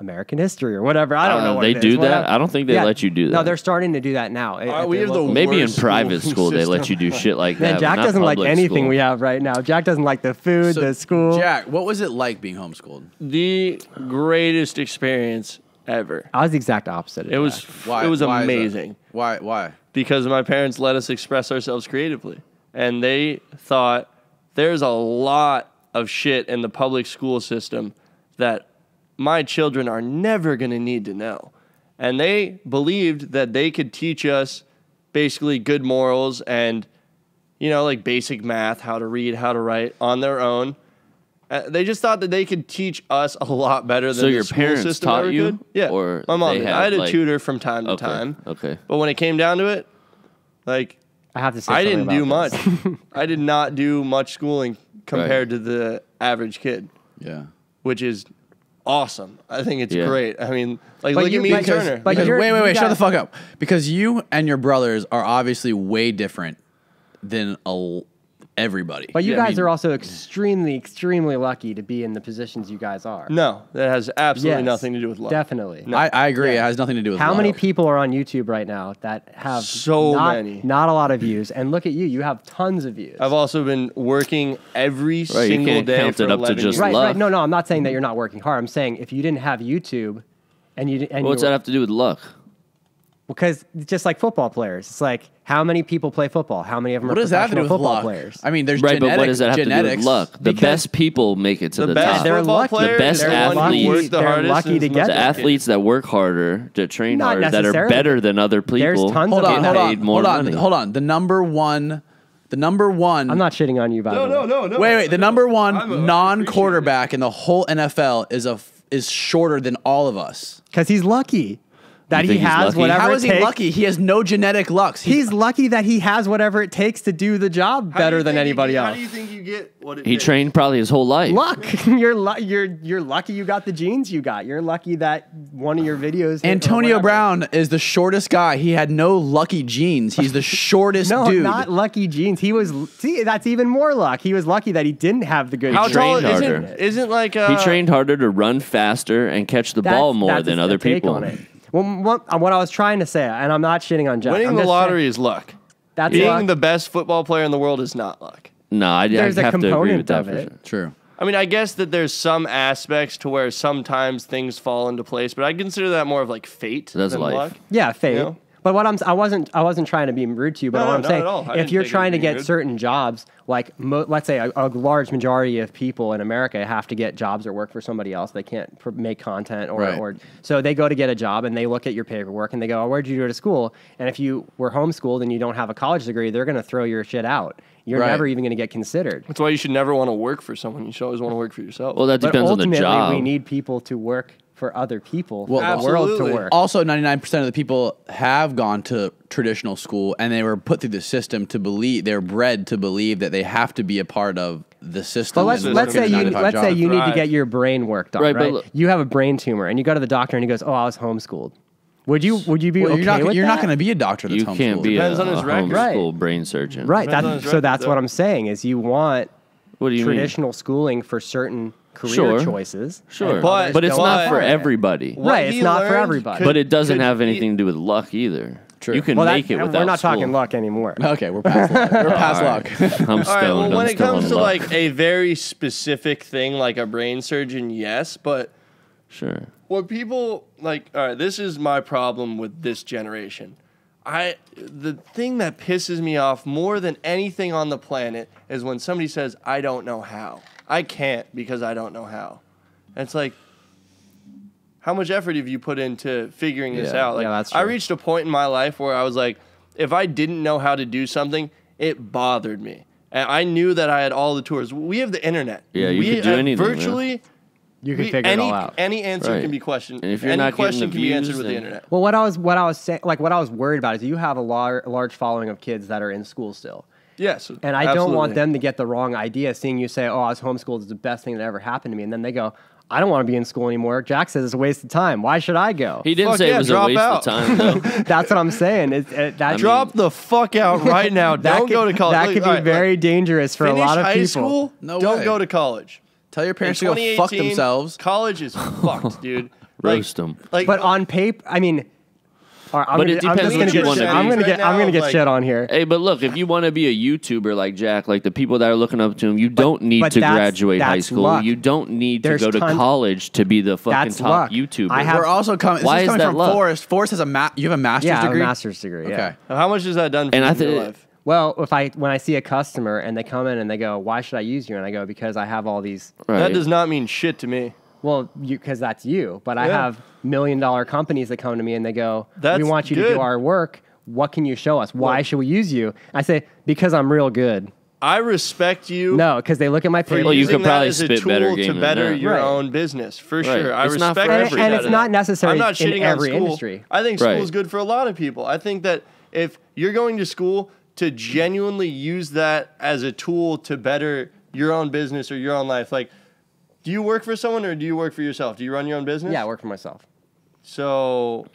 American history or whatever. I don't Uh, know. What they it is, do that? whatever. I don't think they let you do that. No, they're starting to do that now. Uh, we have the Maybe in private school school they let you do shit like Man, that. but Jack not doesn't like anything school. we have right now. Jack doesn't like the food, So, the school. Jack, what was it like being homeschooled? the greatest experience ever. I was the exact opposite. Of It was Why? it was why amazing. Why? Why? because my parents let us express ourselves creatively. And they thought there's a lot of shit in the public school system that my children are never going to need to know. And they believed that they could teach us basically good morals and, you know, like basic math, how to read, how to write on their own. Uh, they just thought that they could teach us a lot better than So the your school parents system taught ever you? could. Yeah, Or my mom. had, I had a like- tutor from time to Okay. time. Okay. But when it came down to it, like I have to say. I didn't do about much. I did not do much schooling compared to the average kid, Yeah. which is awesome. I think it's Yeah. great. I mean, like But look you- at me and because- Turner. but Because, you're- wait, wait, you wait! Shut got- the fuck up. Because you and your brothers are obviously way different than a l everybody. But you I guys mean, are also extremely, extremely lucky to be in the positions you guys are. no, that has absolutely Yes, nothing to do with luck. Definitely. I, I agree. It has nothing to do with How many luck. people are on YouTube right now that have So not, many. not a lot of views? And look at you, you have tons of views. I've also been working every you single can't day count for it up to 11 just years. right, luck. right. No, no, I'm not saying that you're not working hard. I'm saying if you didn't have YouTube, and you di- and What's that were- have to do with luck? Because just like football players. It's like how many people play football? How many of them What are does that have to do professional with football luck? players? I mean, there's Right, genetic, but what does that have genetics. to do with luck? The Because best people make it to The the, best top. They're football lucky. player, The best they're the one who athletes- worked the they're hardest lucky and to is get most the there. athletes that work harder to train Not harder that are necessarily. better than other people. There's tons Hold of on, them. hold paid on, more hold on, money. hold on. The number one, the number one. I'm not shitting on you, by No, the way. no, no, no. Wait, wait. The number I'm a- one non-quarterback in the whole NFL is a f- is shorter than all of us. Because he's lucky that he has lucky? whatever How it is he takes. lucky? He has no genetic lucks. He's lucky that he has whatever it takes to do the job How better than think you anybody get- else. How do you think you get what it He takes? trained probably his whole life. Luck. you're lu- you're you're lucky you got the genes you got. You're lucky that one of your videos. Antonio. Brown is the shortest guy. He had no lucky genes. He's the shortest No, dude. not lucky genes. He was see that's even more luck. He was lucky that he didn't have the good. How genes. tall trained isn't harder. isn't like uh, He trained harder to run faster and catch the That's- ball more than other people. On it. Well, what, uh, what I was trying to say, and I'm not shitting on Jack. winning I'm the just lottery saying, is luck. that's Being luck. the best football player in the world is not luck. No, I, I There's a have to agree component with that of for it. sure. True. I mean, I guess that there's some aspects to where sometimes things fall into place, but I consider that more of like fate That's than life. luck. Yeah, fate. You know? But what I'm I wasn't I wasn't trying to be rude to you, but No, what I'm saying, at all. I if you're trying to get rude. certain jobs, like mo- let's say a, a large majority of people in America have to get jobs or work for somebody else, they can't pr- make content or, Right. or so they go to get a job and they look at your paperwork and they go, oh, "Where'd you go to school?" And if you were homeschooled and you don't have a college degree, they're going to throw your shit out. You're Right. never even going to get considered. That's why you should never want to work for someone. You should always want to work for yourself. Well, that But depends on the ultimately, job. we need people to work for other people, Well, for the world to Absolutely. work. Also, 99% of the people have gone to traditional school and they were put through the system to believe, they're bred to believe that they have to be a part of the system. But let's and let's say you nine to five let's say you need to get your brain worked on, Right, right? but look- you have a brain tumor, and you go to the doctor, and he goes, "Oh, I was homeschooled." Would you would you be Well, okay you're not, with you're not going to be a doctor that's you can't be a, Depends on his a record. Right. homeschool brain surgeon. right? That, so record, that's what. I'm saying is you want What do you mean? traditional schooling for certain career Sure. choices. Sure, But- but it's don't not for want it. everybody. What Right, it's he not for learned everybody. could- But it doesn't could have be- anything to do with luck either. True. You can Well, that- make it and without we're not school. talking luck anymore. Okay, we're past luck. We're past luck. I'm stoned. All right. Well, I'm when it still comes on to luck. like a very specific thing, like a brain surgeon, yes. But sure. what people like, all right, this is my problem with this generation. I the thing that pisses me off more than anything on the planet is when somebody says, "I don't know how. I can't because I don't know how." And it's like, how much effort have you put into figuring this Yeah. out? Like, Yeah, that's I reached a point in my life where I was like, if I didn't know how to do something, it bothered me. And I knew that I had all the tools. We have the internet. Yeah, you we could do have anything, yeah. Virtually, You can we- figure any, it all out. Any answer Right. can be questioned. And if you're any not getting question the can be answered views, with the internet. Well, what I was what I was saying, like what I was worried about is you have a lar- large following of kids that are in school still, Yes, And I don't want them to get the wrong idea, seeing you say, "Oh, I was homeschooled is the best thing that ever happened to me," and then they go, "I don't want to be in school anymore." Jack says it's a waste of time. Why should I go? He didn't Fuck say yeah, it was a waste out. of time though. That's what I'm saying. It, it, that Drop the fuck out right now. that don't could, go to college. That Look, could be all right, very look, dangerous for a lot of high people. school. No don't way. go to college. Tell your parents to go fuck themselves. College is fucked, dude. Like- them. Like, But on paper, I mean, all right, I'm, But gonna, it I'm depends just gonna what you wanna shit- I'm gonna Right get. I'm gonna get like- shit on here. Hey, but look, if you want to be a YouTuber like Jack, like the people that are looking up to him, you don't need to that's- graduate high school. luck. You don't need There's to go to tons- college to be the fucking That's top luck. YouTuber. I have- We're also coming. Why this is is coming that from luck? Forrest. Forrest has a ma- You have a master's Yeah, I have a degree. master's degree. Yeah. Okay. how much is that done for And you I in your life? Well, if I when I see a customer and they come in and they go, "Why should I use you?" and I go, "Because I have all these." right. That does not mean shit to me. Well, because that's you. But I Yeah. have million dollar companies that come to me and they go, "We want you to do our work. What can you show us? Why Well- should we use you?" I say, "Because I'm real good." I respect you. No, because they look at my for paper. Well, you using could probably that as a spit tool better to game than better that. your Right. own business for Right. sure. I It's not respect for the every- And it's not necessary I'm not in shitting every on school. industry. I think Right. school is good for a lot of people. I think that if you're going to school to genuinely use that as a tool to better your own business or your own life, like, do you work for someone or do you work for yourself? Do you run your own business? yeah, I work for myself. So,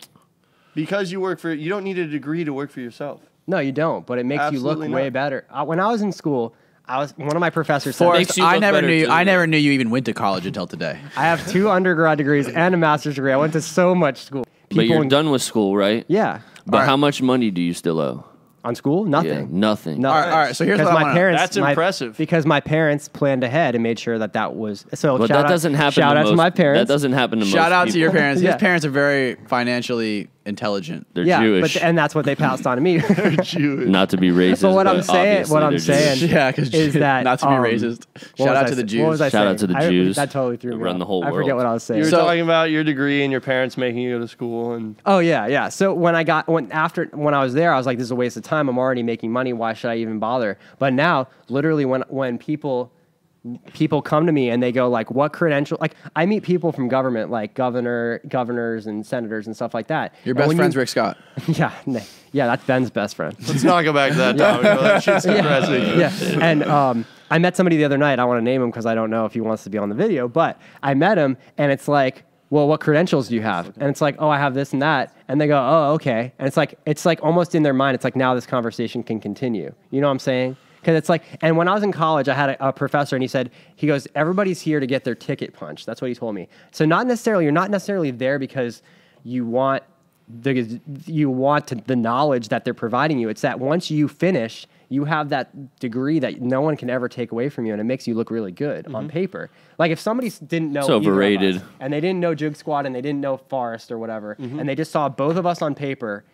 because you work for, you don't need a degree to work for yourself. No, you don't. But it makes you Absolutely look way better. Uh, when I was in school, I was one of my professors. said- Forrest, Makes you I never knew. You, too. I never knew you even went to college until today. I have two undergrad degrees and a master's degree. I went to so much school. but you're in- done with school, right? Yeah. But Alright. how much money do you still owe? On school, nothing. Yeah, nothing. No. All right, all right. So here's because what I my wanna- parents. That's my- impressive. Because my parents planned ahead and made sure that that was so. But shout that out, doesn't happen. Shout to out most, to my parents. That doesn't happen to most. Shout out to your people. parents. Yeah. His parents are very financially intelligent. They're yeah, Jewish. but and that's what they passed on to me. not to be racist. But what I'm saying- what I'm they're saying- Jewish. Yeah, because Is that, not to be um, racist? Shout was out I to the Jews. What was I Shout out to the I- Jews that totally threw me run off. the whole world. I forget what I was saying. You were So- talking about your degree and your parents making you go to school and Oh yeah, yeah. So when I got when after when I was there, I was like, this is a waste of time. I'm already making money. Why should I even bother? But now, literally, when when people people come to me and they go like, what credential? Like I meet people from government, like governor, governors, and senators and stuff like that. Your best friend's you, Rick Scott. Yeah, yeah, that's Ben's best friend. let's not go back to that topic. That shit's depressing. yeah. And um, I met somebody the other night. I want to name him because I don't know if he wants to be on the video, but I met him and it's like, well, what credentials do you have? And it's like, oh, I have this and that. And they go, oh, okay. And it's like, it's like almost in their mind, it's like now this conversation can continue. You know what I'm saying? Because it's like, and when I was in college, I had a, a professor and he said, he goes, everybody's here to get their ticket punched. That's what he told me. So not necessarily, you're not necessarily there because you want the you want to, the knowledge that they're providing you. It's that once you finish, you have that degree that no one can ever take away from you, and it makes you look really good on mm-hmm. paper. Like if somebody didn't know either of us, overrated. and they didn't know Joog Squad, and they didn't know Forrest or whatever, mm-hmm. and they just saw both of us on paper,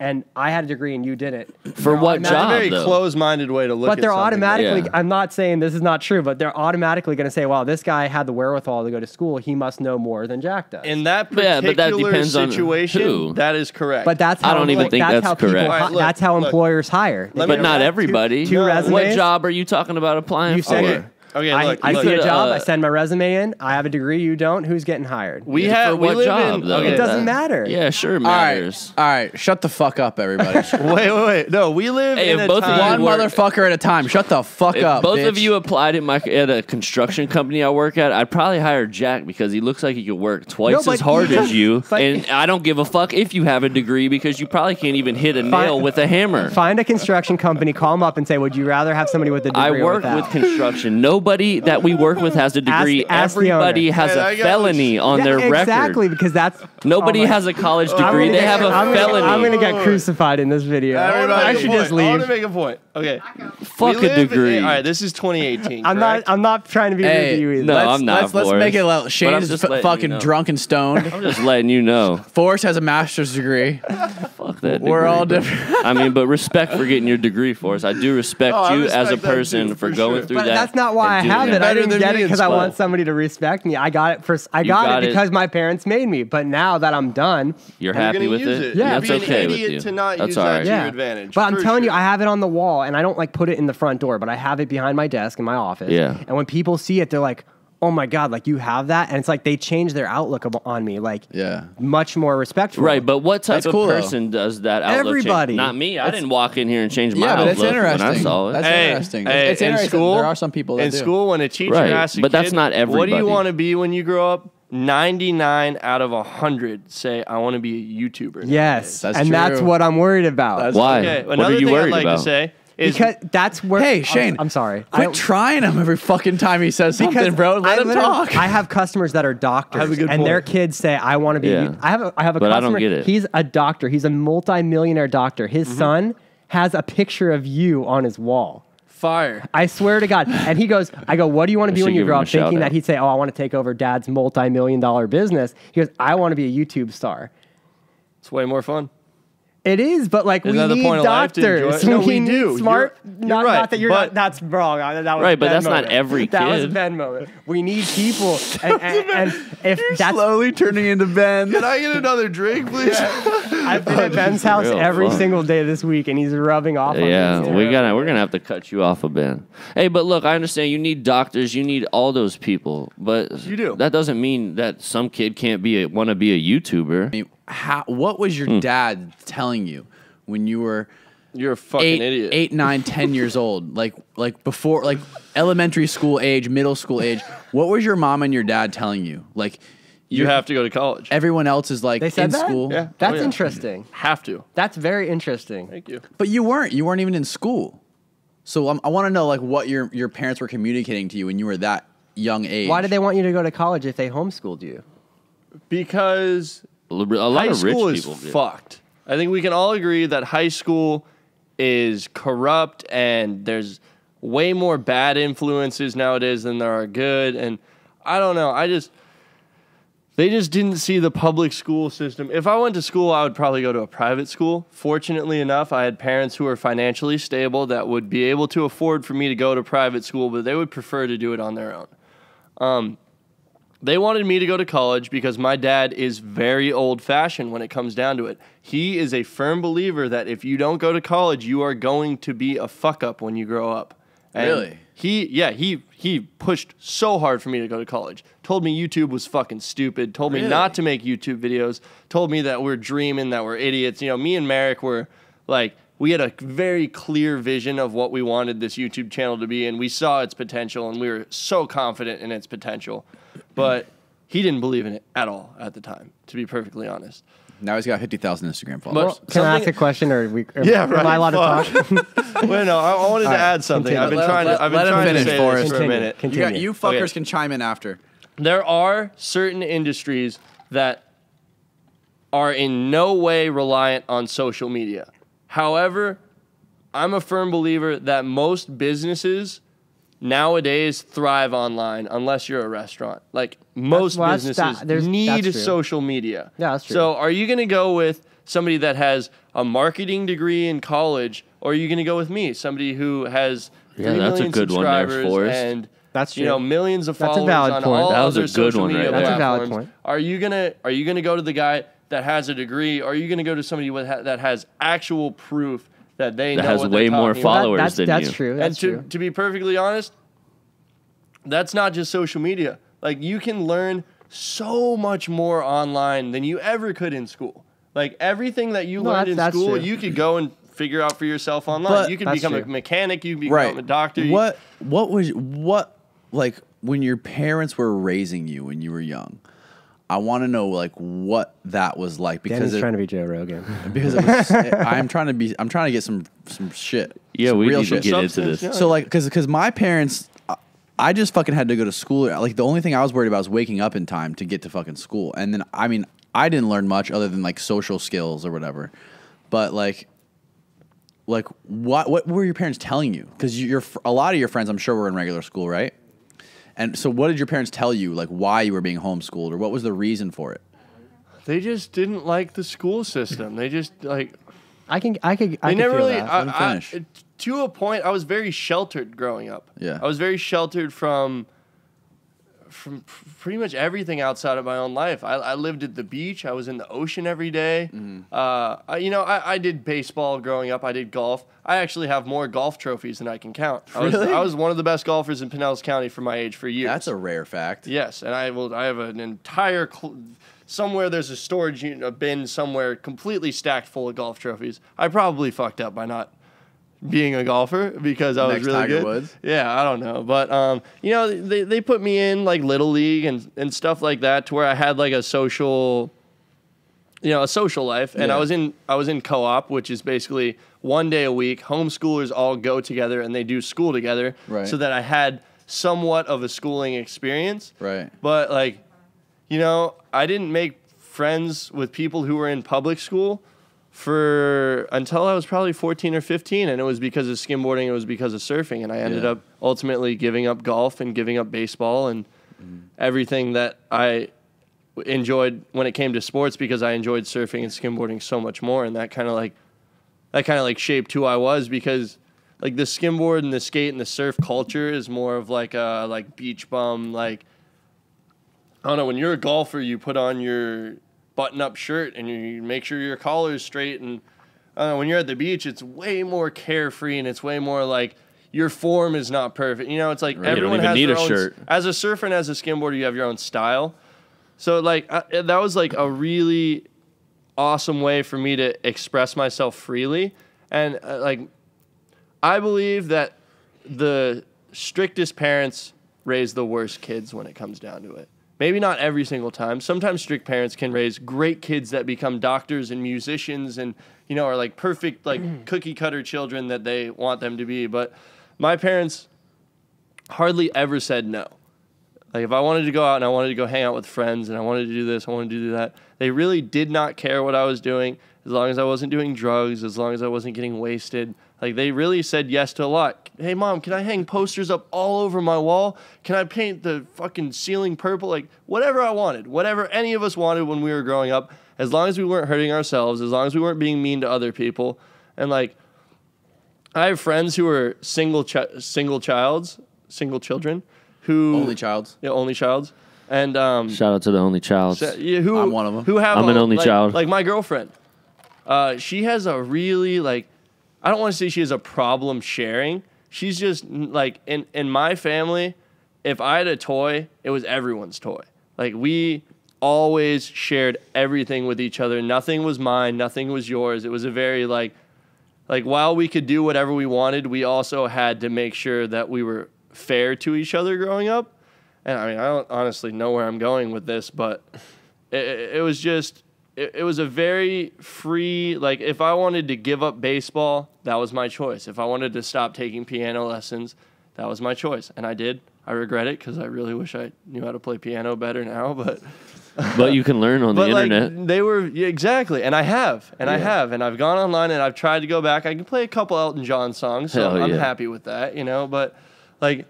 and I had a degree and you didn't. For what That's automatic- job? a very though. closed-minded way to look at it. But at they're something. automatically. Yeah. I'm not saying this is not true, but they're automatically going to say, "Wow, this guy had the wherewithal to go to school. He must know more than Jack does." In that Yeah, particular but that depends on situation, who. that is correct. But that's how I don't even think that's, that's how correct. hi- Alright, look, that's how look. employers hire. But not everybody. two No. What job are you talking about applying You for? send okay, it. okay, I, look, I look. see a job. uh, I send my resume in. I have a degree. You don't. Who's getting hired? we Yeah, have for we what live job, in. though? Okay, it doesn't matter. Yeah, sure it All right, matters. all right. Shut the fuck up, everybody. Wait, wait, wait. No, we live Hey, in a both time. One work- motherfucker at a time. Shut the fuck If up. both of you applied at my at a construction company I work at, I'd probably hire Jack because he looks like he could work twice No, as hard as you, but- and I don't give a fuck if you have a degree because you probably can't even hit a nail with a hammer. Find a construction company, call them up, and say, "Would you rather have somebody with a degree?" I work with construction. Nobody that we work with has a degree. ask the Everybody has Man, a I felony on Yeah, their exactly record. Exactly, because that's Nobody oh has a college degree. gonna They get- have a I'm gonna- felony. I'm gonna get crucified in this video. I, I should just leave. I want leave. to make a point. Okay. Fuck a live in- degree. all right, this is 2018. I'm not. I'm not trying to be rude to you either. No, let's, I'm not, Let's, let's make it. Loud. But I'm Shane's just f- letting you fucking know. drunk and stoned. I'm just letting you know. Forrest has a master's degree. Fuck that. We're all different. I mean, but respect for getting your degree for us. I do oh, respect Oh, you as a person for, for going sure. through But that. that's not why I and have it. I didn't get it because I want somebody to respect me. I got it for. I got, got it it. because my parents made me. But now that I'm done, You're You're happy with it. it. Yeah. that's You'd be okay with idiot you. to not that's use all that right. to your yeah. advantage, But I'm for telling you. I have it on the wall, and I don't like put it in the front door, but I have it behind my desk in my office. Yeah. And when people see it, they're like, oh my god, like you have that, and it's like they change their outlook ab- on me, like Yeah. much more respectful. Right, but what type That's of cool, though. person does that outlook change? Everybody. Not me. I It's- didn't walk in here and change my Yeah, but outlook it's interesting. when I saw it. That's Hey, interesting. hey, it's in interesting. school, there are some people that in do. school when a teacher Right, asks a but that's kid, not What do everybody. you want to be when you grow up? 99 out of 100 say I want to be a YouTuber. Yes, That's and that's true. what I'm worried about. That's- Why? Okay, what another are you thing worried I'd like about? to say is because that's where. Hey, I'm- Shane. I'm, sorry. Quit I- trying him every fucking time he says something, because bro. Let I him talk. I have customers that are doctors, have a good and their kids say, "I want to be." Yeah. I have a, I have a But I don't get it. He's a doctor. He's a multi-millionaire doctor. His Mm-hmm. son has a picture of you on his wall. fire. I swear to God. And he goes, I go, what do you want to be when you grow up? Thinking that he'd say, oh, I want to take over dad's multi-million dollar business. He goes, I want to be a YouTube star. It's way more fun. It is, but like Isn't we that the need point of life to enjoy doctors. No, we need do. Smart. You're- you're not, right, not that you're but- not. That's wrong. Uh, that was Right, but Ben that's not moment. every That was a. Ben moment. We need people, and, and, and if that's slowly turning into Ben. Can I get another drink, please? I've been oh, at Ben's house every fun. single day this week, and he's rubbing off. on me. Yeah, It's we terrible. gotta we're gonna have to cut you off a bit. Hey, but look, I understand you need doctors, you need all those people, but You do. That doesn't mean that some kid can't be a, want to be a YouTuber. I mean, how, what was Hmm. your dad telling you when you were You're a fucking eight, idiot. eight, nine, ten years old? Like, like before, like elementary school age, middle school age. What was your mom and your dad telling you? Like, you have to go to college. Everyone else is like They said in that? school. Yeah. That's Oh, yeah. interesting. have to. That's very interesting. Thank you. But you weren't. You weren't even in school. So um, I want to know like what your your parents were communicating to you when you were that young age. Why did they want you to go to college if they homeschooled you? Because A lot high of rich school is people fucked. I think we can all agree that high school is corrupt and there's way more bad influences nowadays than there are good. And I don't know. I just they just didn't see the public school system. If I went to school, I would probably go to a private school. Fortunately enough, I had parents who were financially stable that would be able to afford for me to go to private school, but they would prefer to do it on their own. Um, they wanted me to go to college because my dad is very old fashioned when it comes down to it. He is a firm believer that if you don't go to college, you are going to be a fuck up when you grow up. And Really? He yeah, he he pushed so hard for me to go to college. Told me YouTube was fucking stupid. Told me not to make YouTube videos. Told me that we're dreaming, that we're idiots. You know, me and Merrick were like we had a very clear vision of what we wanted this YouTube channel to be, and we saw its potential, and we were so confident in its potential. But he didn't believe in it at all at the time, to be perfectly honest. Now he's got fifty thousand Instagram followers. But Can I ask a question, or we? Or Yeah, Am right, I allowed to talk? Wait, no, I, I wanted to add something. continue. I've been Let- trying let- to. I've been let him trying finish, to say Forrest. this for a Continue. minute. you, got, you fuckers Okay. can chime in after. there are certain industries that are in no way reliant on social media. However, I'm a firm believer that most businesses nowadays thrive online unless you're a restaurant. Like most well, that's- businesses that- need social media. Yeah, that's true. So are you going to go with somebody that has a marketing degree in college or are you going to go with me, somebody who has Yeah, 3 that's a million good one there, subscribers Forrest. and That's you know millions of That's a followers valid on point. all That was a good social one right media. That's a valid platforms. point. Are you gonna Are you gonna go to the guy that has a degree? Or are you gonna go to somebody with ha- that has actual proof that they That know has what way more talking about? followers that's, than that's you. true. And to true. to be perfectly honest, that's not just social media. Like you can learn so much more online than you ever could in school. Like everything that you No, learned that's- in that's school, true. you could go and figure out for yourself online. But- you can That's become a mechanic. You can become Right. a doctor. you- What what was what like when your parents were raising you when you were young? I want to know like what that was like because Danny's it, trying to be Joe Rogan. because it was, I'm trying to be I'm trying to get some some shit. Yeah, some we real need to shit. get into this. yeah. So like, cause, cause my parents, I- I just fucking had to go to school. Like the only thing I was worried about was waking up in time to get to fucking school. And then I mean, I didn't learn much other than like social skills or whatever. But like, like what what were your parents telling you? Because you're a lot of your friends, I'm sure, were in regular school, right? And so, what did your parents tell you? Like why you were being homeschooled, or what was the reason for it? They just didn't like the school system. They just like I can. I could. I they never really. that. I, I- to a point, I was very sheltered growing up. Yeah. I was very sheltered from from pretty much everything outside of my own life. I, I lived at the beach. I was in the ocean every day. Uh, I, you know, I, I did baseball growing up. I did golf. I actually have more golf trophies than I can count. I was, Really? I was one of the best golfers in Pinellas County for my age for years. That's a rare fact. Yes, and I will. I have an entire cl- somewhere. There's a storage unit, a bin somewhere, completely stacked full of golf trophies. I probably fucked up by not being a golfer because I was Next really Tiger good. Woods? Yeah, I don't know, but um, you know, they they put me in like little league and and stuff like that to where I had like a social. You know, a social life, and I was in I was in co-op, which is basically one day a week. Homeschoolers all go together and they do school together, Right. so that I had somewhat of a schooling experience. Right. But like, you know, I didn't make friends with people who were in public school for until I was probably 14 or 15 and it was because of skimboarding, it was because of surfing and I ended Yeah. up ultimately giving up golf and giving up baseball and mm-hmm. everything that I enjoyed when it came to sports because I enjoyed surfing and skimboarding so much more and that kind of like that kind of like shaped who I was because like the skimboard and the skate and the surf culture is more of like a like beach bum like I don't know when you're a golfer you put on your button up shirt and you make sure your collar is straight and I when you're at the beach it's way more carefree and it's way more like your form is not perfect you know it's like Right. You don't everyone even has need their a own, shirt. as a surfer and as a skimboarder you have your own style so like I, that was like a really awesome way for me to express myself freely and uh, like I believe that the strictest parents raise the worst kids when it comes down to it. Maybe not every single time. Sometimes strict parents can raise great kids that become doctors and musicians and you know are like perfect like mm-hmm. cookie cutter children that they want them to be. But my parents hardly ever said no. Like if I wanted to go out and I wanted to go hang out with friends and I wanted to do this, I wanted to do that. They really did not care what I was doing as long as I wasn't doing drugs, as long as I wasn't getting wasted. Like they really said yes to a lot. Hey mom, can I hang posters up all over my wall? Can I paint the fucking ceiling purple? Like whatever I wanted, whatever any of us wanted when we were growing up, as long as we weren't hurting ourselves, as long as we weren't being mean to other people. And like I have friends who are single chi- single childs, single children who Only childs. yeah, only childs, and um, Shout out to the only child. so- yeah, who I'm one of 'em. Who have I'm an only like, child. Like my girlfriend, uh, she has a really like, I don't want to say she has a problem sharing. She's just like in in my family, if I had a toy, it was everyone's toy. Like we always shared everything with each other. Nothing was mine. Nothing was yours. It was a very like like while we could do whatever we wanted, we also had to make sure that we were fair to each other growing up. And I mean, I don't honestly know where I'm going with this, but it it was just it, it was a very free like if I wanted to give up baseball, that was my choice. If I wanted to stop taking piano lessons, that was my choice, and I did. I regret it because I really wish I knew how to play piano better now, but but you can learn on the like internet. they were yeah, exactly, and I have, and I have, and I've gone online and I've tried to go back. I can play a couple Elton John songs, so Hell I'm yeah. happy with that, you know. But like,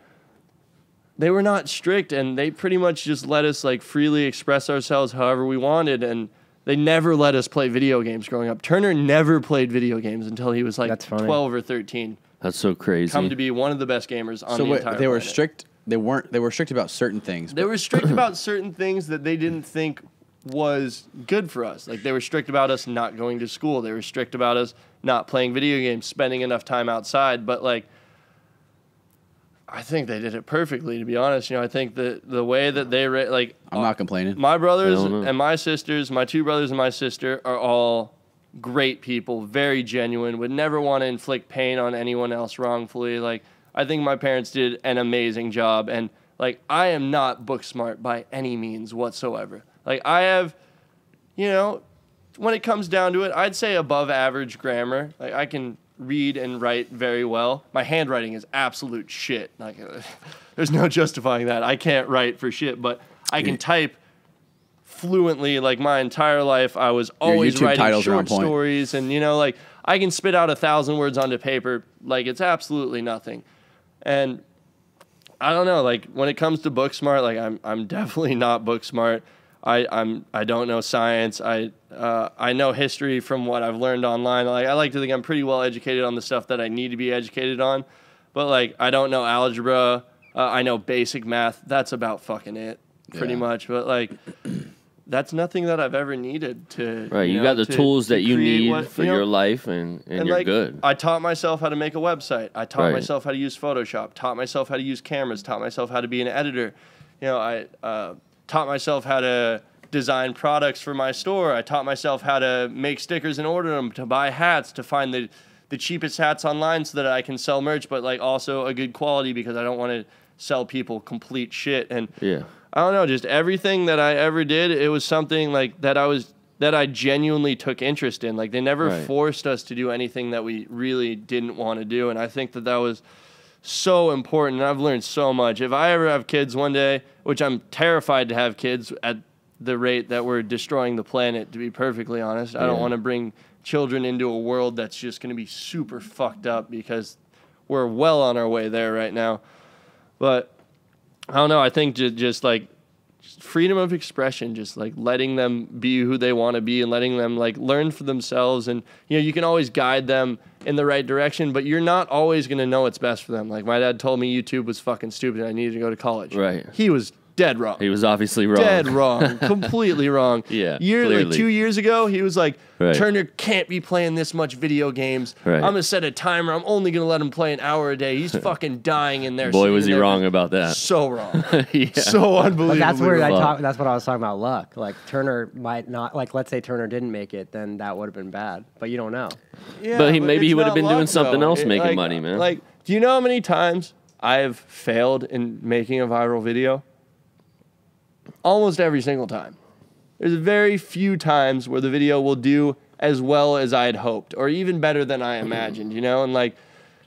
they were not strict, and they pretty much just let us like freely express ourselves however we wanted, and they never let us play video games growing up. Turner never played video games until he was like That's funny. 12 or 13. That's so crazy. Come to be one of the best gamers on So the wait, entire they were planet. strict. They weren't. They were strict about certain things. They were strict about certain things that they didn't think was good for us. Like they were strict about us not going to school. They were strict about us not playing video games, spending enough time outside. But like, I think they did it perfectly. To be honest, you know, I think the the way that they ra- like I'm not complaining. my brothers and my sisters, my two brothers and my sister are all great people, very genuine, would never want to inflict pain on anyone else wrongfully. Like I think my parents did an amazing job and like I am not book smart by any means whatsoever. Like I have you know, when it comes down to it, I'd say above average grammar. Like I can read and write very well. My handwriting is absolute shit. Like there's no justifying that. I can't write for shit, but I can type fluently like my entire life i was always writing titles are on short stories and you know like i can spit out a thousand words onto paper like it's absolutely nothing and i don't know like when it comes to book smart like i'm, I'm definitely not book smart I, I'm I don't know science. I uh, I know history from what I've learned online. Like I like to think I'm pretty well educated on the stuff that I need to be educated on, but like I don't know algebra. Uh, I know basic math. That's about fucking it, pretty Yeah. much. But like, that's nothing that I've ever needed to. Right, you, know, got the to- tools to that you need what- for you know, your life, and, and, you're like, good. I taught myself how to make a website. I taught Right. myself how to use Photoshop. Taught myself how to use cameras. Taught myself how to be an editor. You know, I uh, taught myself how to design products for my store. I taught myself how to make stickers and order them, to buy hats, to find the the cheapest hats online so that I can sell merch, but like also a good quality because I don't want to sell people complete shit. And yeah. I don't know, just everything that I ever did, it was something like that I was that I genuinely took interest in. Like they never Right. forced us to do anything that we really didn't want to do, and I think that that was so important. And I've learned so much. If I ever have kids one day, which I'm terrified to have kids at the rate that we're destroying the planet, to be perfectly honest, I don't want to bring children into a world that's just going to be super fucked up because we're well on our way there right now. But I don't know. I think just, just like freedom of expression, just like letting them be who they want to be and letting them like learn for themselves. And, you know, you can always guide them in the right direction, but you're not always going to know what's best for them. Like my dad told me YouTube was fucking stupid. And I needed to go to college. Right. He was dead wrong. He was obviously wrong. Dead wrong, completely wrong. Yeah, year like clearly. two years ago, he was like, Right. Turner can't be playing this much video games. Right. I'm gonna set a timer. I'm only gonna let him play an hour a day. He's fucking dying in there. Boy, was he there. wrong about that. So wrong. yeah. so unbelievable. But that's where I talk. That's what I was talking about. Luck. Like Turner might not. Like let's say Turner didn't make it, then that would have been bad. But you don't know. Yeah, But he- maybe he would've not been doing something though. else It- making like- money, man. Like, do you know how many times I have failed in making a viral video? Almost every single time. There's very few times where the video will do as well as I had hoped, or even better than I mm-hmm. imagined. You know, and like.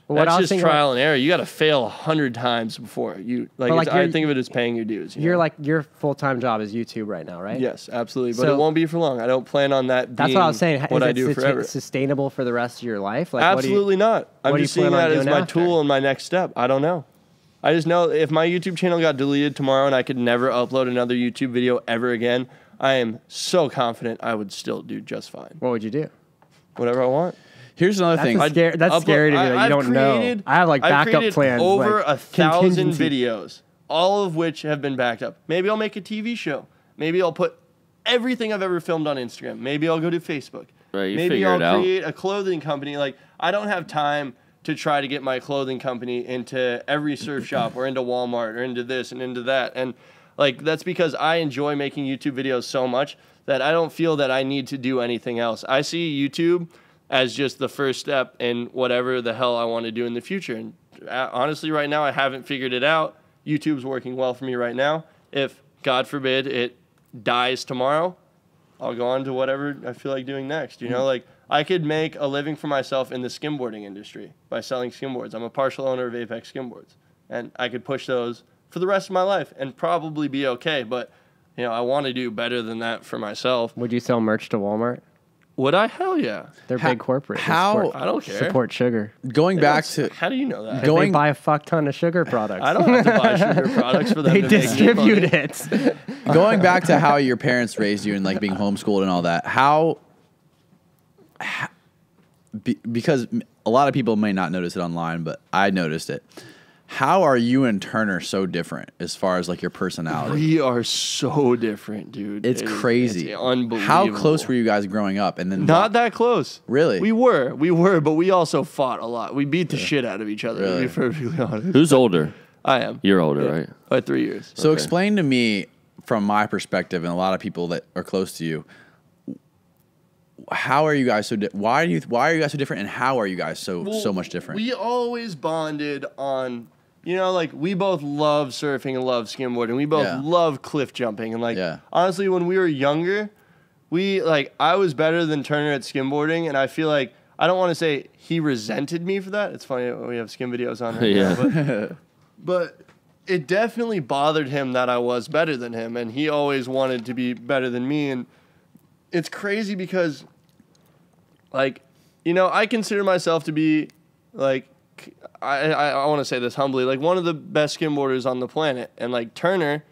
What that's just trial and error. You got to fail a hundred times before you like. Like, I think of it as paying your dues. you You're know? like your full time job is YouTube right now, right? yes, absolutely, but So- it won't be for long. I don't plan on that. That's what I was saying. What is I do sus- forever. sustainable for the rest of your life? Like, what do you- Absolutely not. I'm just seeing that as my after? tool and my next step. I don't know. I just know if my YouTube channel got deleted tomorrow and I could never upload another YouTube video ever again, I am so confident I would still do just fine. what would you do? Whatever I want. Here's another That's thing. a I'd that's upload- scary to me I- that you I've don't know. I have, like, backup I've backup created plans, Over like, a thousand videos, all of which have been backed up. Maybe I'll make a TV show. Maybe I'll put everything I've ever filmed on Instagram. Maybe I'll go to Facebook. Right, you Maybe figure I'll it out. create a clothing company. Like I don't have time to try to get my clothing company into every surf shop or into Walmart or into this and into that. And like that's because I enjoy making YouTube videos so much that I don't feel that I need to do anything else. I see YouTube as just the first step in whatever the hell I want to do in the future. And uh, honestly, right now I haven't figured it out. YouTube's working well for me right now. If God forbid it dies tomorrow, I'll go on to whatever I feel like doing next. You know, like I could make a living for myself in the skimboarding industry by selling skimboards. I'm a partial owner of Apex skimboards, and I could push those for the rest of my life and probably be okay. But you know, I want to do better than that for myself. Would you sell merch to Walmart? Would I? Hell yeah. They're How- big corporate. How- support, I don't care. support sugar. going back to How do you know that? Go- they Going- buy a fuck ton of sugar products. I don't have to buy sugar products for them they to make me distribute money. it. going back to how your parents raised you and like being homeschooled and all that. How, how be, because a lot of people may not notice it online, but I noticed it. How are you and Turner so different as far as like your personality? We are so different, dude. It's It is- crazy. It's unbelievable. How close were you guys growing up? And then Not that close. Really? We were. We were, but we also fought a lot. We beat the shit out of each other, Really? to be perfectly honest. Who's older? I am. You're older, Yeah. right? By three years. So Okay. explain to me from my perspective and a lot of people that are close to you. How are you guys so? Di- why are you? Why are you guys so different? And how are you guys so Well, so much different? We always bonded on, you know, like we both love surfing and love skimboarding. We both Yeah. love cliff jumping. And like, Yeah. honestly, when we were younger, we like, I was better than Turner at skimboarding. And I feel like, I don't want to say he resented me for that. It's funny we have skim videos on right Yeah. now, but, but it definitely bothered him that I was better than him. And he always wanted to be better than me. And it's crazy because like you know i consider myself to be like i i, I want to say this humbly like one of the best skimboarders on the planet and like turner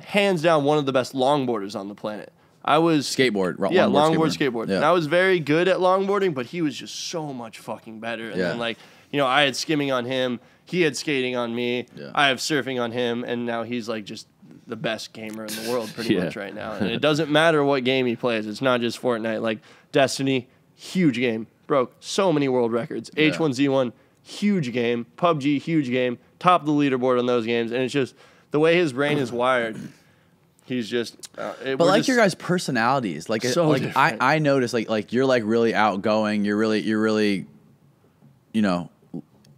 hands down one of the best longboarders on the planet i was skateboard, yeah, longboard, longboard, skateboard. Yeah. And I was very good at longboarding, but he was just so much fucking better. And Yeah. then like you know, I had skimming on him, he had skating on me, Yeah. I have surfing on him, and now he's like just the best gamer in the world pretty Yeah. much right now. And it doesn't matter what game he plays. It's not just Fortnite. Like Destiny, huge game, broke so many world records. H1Z1, huge game. PUBG, huge game. Top of the leaderboard on those games, and it's just the way his brain is wired. He's just. Uh, it- But like just- your guys' personalities, like it- So like I, different. I noticed like like you're like really outgoing. You're really you're really, you know,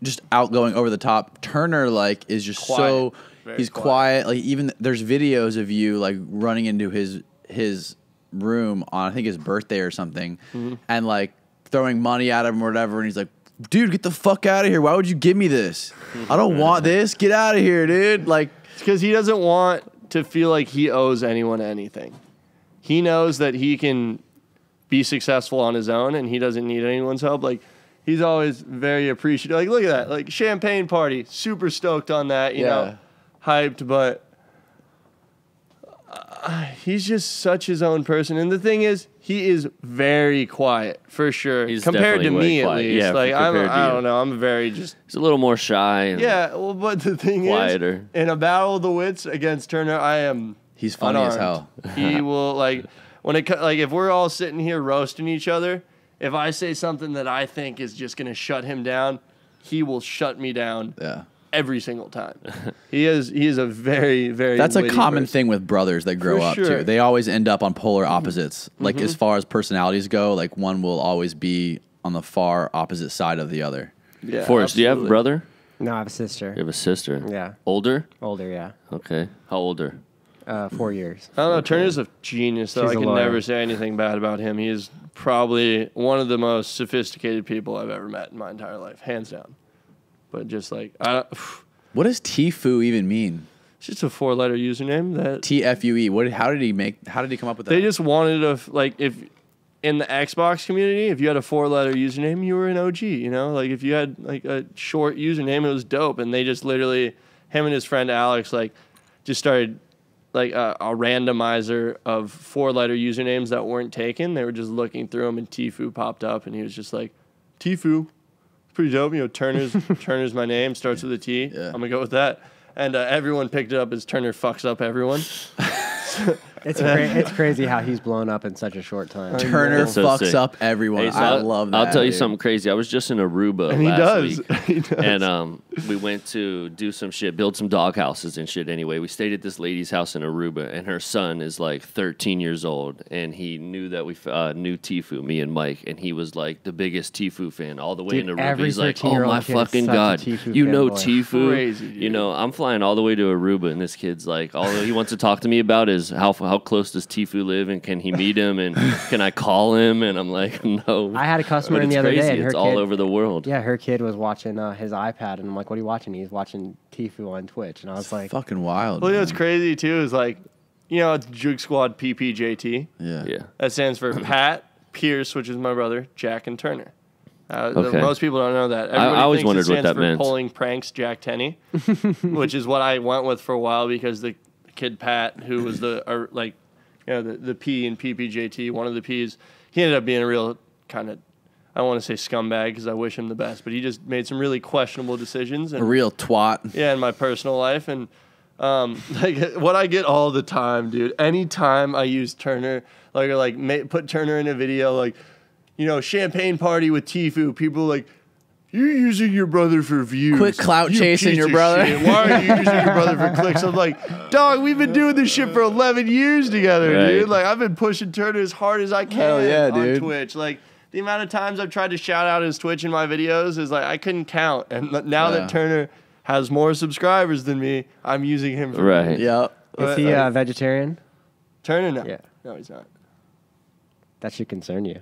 just outgoing over the top. Turner like is just so Quiet. Very he's quiet. quiet. Like even there's videos of you like running into his his room on I think his birthday or something, Mm-hmm. and like throwing money at him or whatever, and he's like. Dude, get the fuck out of here. Why would you give me this? I don't want this. Get out of here, dude. Like, because he doesn't want to feel like he owes anyone anything. He knows that he can be successful on his own and he doesn't need anyone's help. Like he's always very appreciative. Like look at that, like champagne party, super stoked on that. You Yeah. know, hyped, but. uh, He's just such his own person, and the thing is, he is very quiet for sure. He's compared to me, at least, Yeah, like I'm, I don't know, I'm very just He's a little more shy. And yeah. Well, but the thing Quieter. is, in a battle of the wits against Turner, I am He's funny as hell. he will like when it like if we're all sitting here roasting each other. If I say something that I think is just gonna shut him down, he will shut me down yeah. Every single time. he is he is a very very That's a common person. thing with brothers that grow For up sure. Mm-hmm. too. They always end up on polar opposites. Like as far as personalities go, like one will always be on the far opposite side of the other. Yeah, Forrest, do you have a brother? No, I have a sister. You have a sister? Yeah. Older? Older, yeah. Okay. How older? Uh, four years. I don't know. Turner's a genius, though. She's I a can never say anything bad about him. He is probably one of the most sophisticated people I've ever met in my entire life, hands down. But just like, I What does Tfue even mean? it's just a four-letter username that T F U E. What? How did he make? How did he come up with that? they just wanted to like if in the Xbox community, if you had a four-letter username, you were an OG. You know, like if you had like a short username, it was dope. And they just literally, him and his friend Alex, like, just started like a, a randomizer of four-letter usernames that weren't taken. They were just looking through them, and Tfue popped up, and he was just like, it's pretty dope. You know, Turner's Turner's my name, starts with a T. Yeah. I'm gonna go with that. And uh, everyone picked it up as Turner fucks up everyone. It's cra- it's crazy how he's blown up in such a short time. Turner That's so fucks sick. up everyone. Hey, so I I'll- love that. I'll tell you dude. something crazy. I was just in Aruba And he last does. week. he does. and um, we went to do some shit, build some dog houses and shit. Anyway, we stayed at this lady's house in Aruba, and her son is like 13 years old, and he knew that we uh, knew Tfue, me and Mike, and he was like the biggest Tfue fan all the way Dude, in Aruba. every He's like, oh 13-year-old my kid fucking such a god, Tfue you know fanboy." Tfue? Crazy, dude. You know, I'm flying all the way to Aruba, and this kid's like, all he wants to talk to me about is how how close does Tfue live, and can he meet him, and can I call him? And I'm like, no. I had a customer in the other crazy. day, and her it's all over the world. Yeah, her kid was watching uh, his iPad, and I'm like, "What are you watching?" He's watching Tfue on Twitch, and I was like, Fucking wild. Well, you know what's crazy too is like, you know, it's Joog Squad PPJT. yeah. Yeah. That stands for Pat, Pierce, which is my brother, Jack, and Turner. Uh, the- Okay. most people don't know that. I- I always thinks wondered it what that for meant. Pulling pranks, Jack Tenney, which is what I went with for a while because the kid Pat, who was the or like, you know, the the P in PPJT, one of the P's, he ended up being a real kind of. I don't want to say scumbag because I wish him the best, but he just made some really questionable decisions. And, A real twat. yeah, in my personal life, and um, like what I get all the time, dude. Anytime I use Turner, like or like ma- put Turner in a video, like you know, champagne party with Tfue, people like. You're using your brother for views. Quit clout You chasing your brother." shit. Why are you using your brother for clicks? I'm like, dog, we've been doing this shit for 11 years together, Right. dude. Like, I've been pushing Turner as hard as I can Hell yeah, on dude. Twitch. Like, the amount of times I've tried to shout out his Twitch in my videos is like, I couldn't count. And now Yeah. that Turner has more subscribers than me, I'm using him for Right. Yep. "Is he a uh, vegetarian?" Turner, no. Yeah. No, he's not. That should concern you.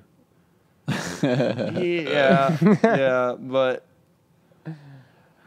He, yeah, yeah, but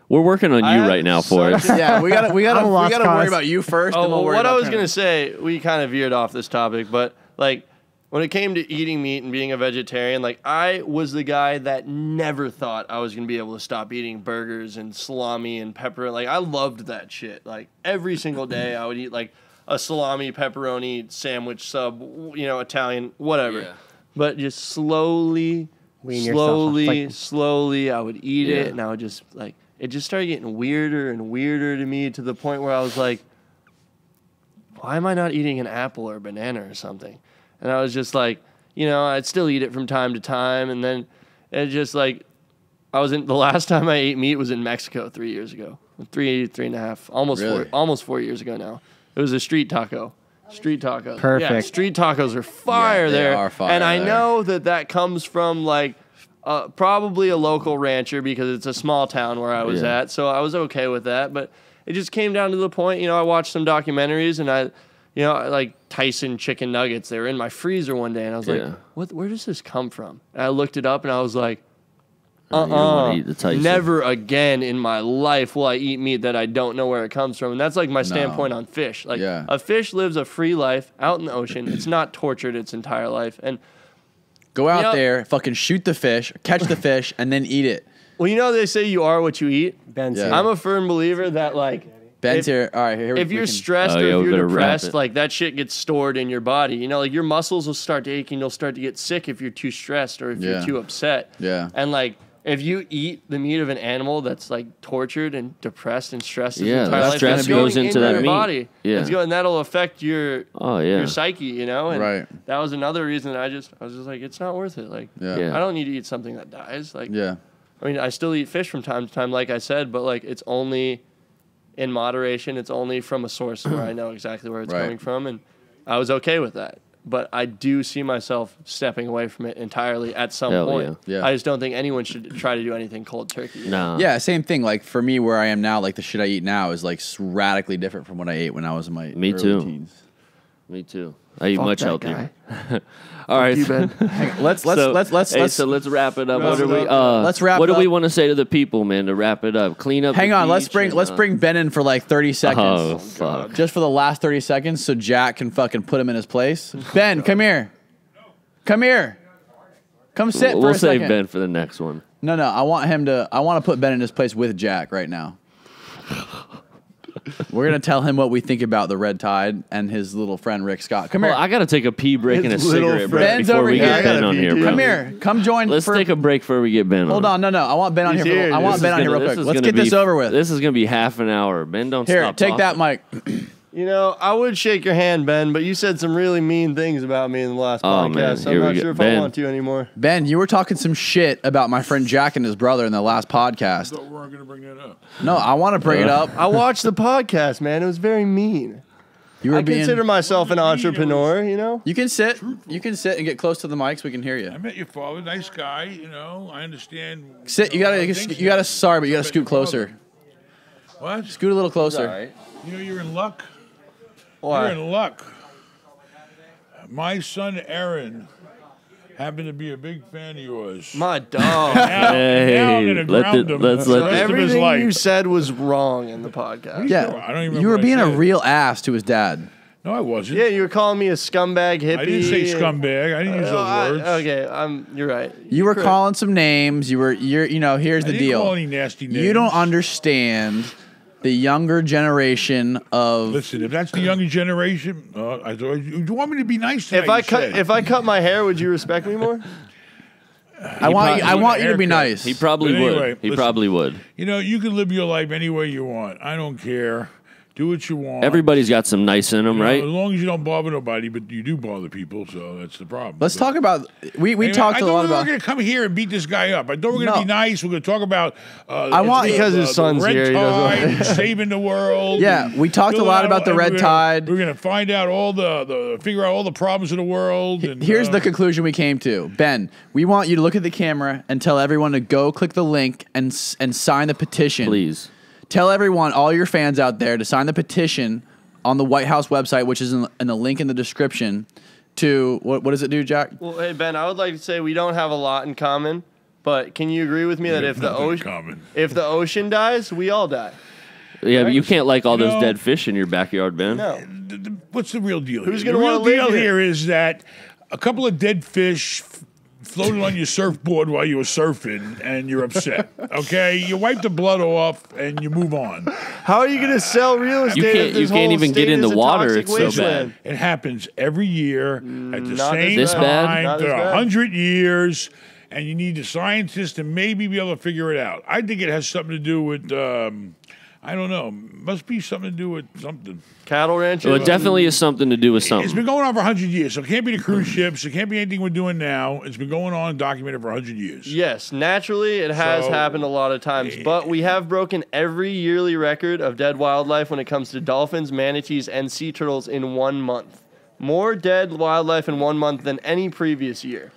We're working on you have right now, such Forrest. a- Yeah, we gotta we gotta I'm a we lost gotta worry cause. about you first. Oh, then we'll well, worry what I about was gonna say, we kind of veered off this topic, but like when it came to eating meat and being a vegetarian, like I was the guy that never thought I was gonna be able to stop eating burgers and salami and pepper. Like I loved that shit. Like every single day, I would eat like a salami pepperoni sandwich sub, you know, Italian, whatever. Yeah. But just slowly Wean off, slowly, like- slowly, I would eat Yeah. it, and I would just like it. Just started getting weirder and weirder to me to the point where I was like, "Why am I not eating an apple or a banana or something?" And I was just like, you know, I'd still eat it from time to time, and then it just like I was in the last time I ate meat was in Mexico three years ago, three three and a half, almost Really? four, almost four years ago now. It was a street taco. Street tacos. Yeah, Perfect. street tacos are fire they there. are fire and I there. know that that comes from like uh, probably a local rancher because it's a small town where I was Yeah. at. So I was okay with that. But it just came down to the point, you know, I watched some documentaries and I, you know, like Tyson chicken nuggets. They were in my freezer one day and I was Yeah. like, what, where does this come from? And I looked it up and I was like, You don't uh-uh, eat the never again in my life will I eat meat that I don't know where it comes from. And that's like my standpoint on fish. Like Yeah. a fish lives a free life out in the ocean. It's not tortured its entire life. And Go out there, fucking shoot the fish, catch the fish, and then eat it. well, you know they say you are what you eat. Ben's Yeah. here. I'm a firm believer that like Ben's if, here. All right, here we if we you're can- stressed Oh, or yeah, if you're depressed, like that shit gets stored in your body. You know, like your muscles will start to ache and you'll start to get sick if you're too stressed or if Yeah. you're too upset. Yeah. And like if you eat the meat of an animal that's like tortured and depressed and stressed its Yeah, entire that life, stress that's goes going into into that your meat. body. Yeah. It's going, and that'll affect your Oh yeah. your psyche, you know? And Right. that was another reason I just I was just like, it's not worth it. Like Yeah. Yeah. I don't need to eat something that dies. Like Yeah. I mean, I still eat fish from time to time, like I said, but like it's only in moderation. It's only from a source where I know exactly where it's Right. coming from, and I was okay with that. But I do see myself stepping away from it entirely at some Hell point. yeah. Yeah. I just don't think anyone should try to do anything cold turkey. No. Yeah, same thing. Like for me, where I am now, like the shit I eat now is like radically different from what I ate when I was in my Me early too. teens. Me too. I eat Fuck much that healthier. guy. All right. You, Ben. Hang- let's let's so, let's let's hey, let's so let's wrap it up. What do we? Uh, Let's wrap What it do we want to say to the people, man? To wrap it up, clean up. hang the on. Let's beach bring and, let's uh, bring Ben in for like thirty seconds. Oh fuck! just for the last 30 seconds so Jack can fucking put him in his place. Ben, come here. Come here. Come sit for We'll a save second. Ben for the next one. No, no, I want him to I want to put Ben in his place with Jack right now. We're going to tell him what we think about the Red Tide and his little friend Rick Scott. Come Well, here. I gotta take a pee break and a little cigarette break Ben's before over we here. get I Ben gotta on pee, here, too. bro. Come here. Come join Let's for take a break before we get Ben Hold on. No, no. I want Ben on He's here. here. I want This Ben on here gonna- real quick. Let's get be- this over with. This is gonna be half an hour. Ben, don't Here, stop. take that talking. mic. You know, I would shake your hand, Ben, but you said some really mean things about me in the last Oh, man. podcast. so I'm we not go. sure if Ben. I want to anymore. Ben, you were talking some shit about my friend Jack and his brother in the last podcast. thought we weren't going to bring that up. No, I want to bring it Uh. up. I watched the podcast, man. It was very mean. You were I being. consider myself an entrepreneur, you know? you can sit. You can sit and get close to the mics. We can hear you. I met your father, nice guy. You know, I understand. Sit. You know, gotta. how You gotta. Sorry, but you gotta scoot closer. What? Scoot a little closer. You know, you're in luck. Why? You're in luck. My son Aaron happened to be a big fan of yours. My dog. now, now I'm going to let ground the- him let's- the let- rest of his Everything life. you said was wrong in the podcast. Yeah. I don't even You were remember what I being a said. real ass to his dad. No, I wasn't. Yeah, you were calling me a scumbag hippie. I didn't say scumbag. I didn't use Oh, those I- words. okay, I'm. You're right. You were could. calling some names. You were. You're. You know. Here's I the didn't deal. call any nasty names. You don't understand the younger generation of. Listen, if that's the younger generation, uh, I thought you, you want me to be nice. Tonight, If I you cut, said. if I cut my hair, would you respect me more? I want. You, I want you to be nice. He probably But would. he listen. probably would. you know, you can live your life any way you want. I don't care. Do what you want. Everybody's got some nice in them, You know, right? As long as you don't bother nobody, but you do bother people, so that's the problem. Let's But- talk about. We we Anyway, talked I a thought lot we were about. going to come here and beat this guy up. I thought we were going to No. be nice. We're going to talk about. Uh, I want- the- Because his the son's red here, he doesn't- tide, saving the world. Yeah, and we talked a fill lot out- about the and red we're gonna- tide. We're going to find out all the, the figure out all the problems of the world. And, Here's uh, the conclusion we came to. Ben, we want you to look at the camera and tell everyone to go click the link and s- and sign the petition. Please. Tell everyone, all your fans out there, to sign the petition on the White House website, which is in, in the link in the description. To what? What does it do, Jack? Well, hey Ben, I would like to say we don't have a lot in common, but can you agree with me that if the ocean, common. if the ocean dies, we all die? Yeah, but you can't like all You those know- dead fish in your backyard, Ben. No. the- the- what's the real deal? Who's here? gonna The real wanna live deal here? here is that a couple of dead fish f- floated on your surfboard while you were surfing, and you're upset. Okay, you wipe the blood off and you move on. How are you going to sell real estate? You can't- you this can't whole even get state in the a water, toxic it's so wasteland? It happens every year at the Not same this bad. time for a hundred years. and you need the scientists to maybe be able to figure it out. I think it has something to do with. Um, I don't know. Must be something to do with something. Cattle ranches. Well, it definitely is something to do with something. It's been going on for 100 years, so it can't be the cruise ships. It can't be anything we're doing now. It's been going on documented for 100 years. Yes, naturally, it has So- happened a lot of times, eh, but we have broken every yearly record of dead wildlife when it comes to dolphins, manatees, and sea turtles in one month. More dead wildlife in one month than any previous year,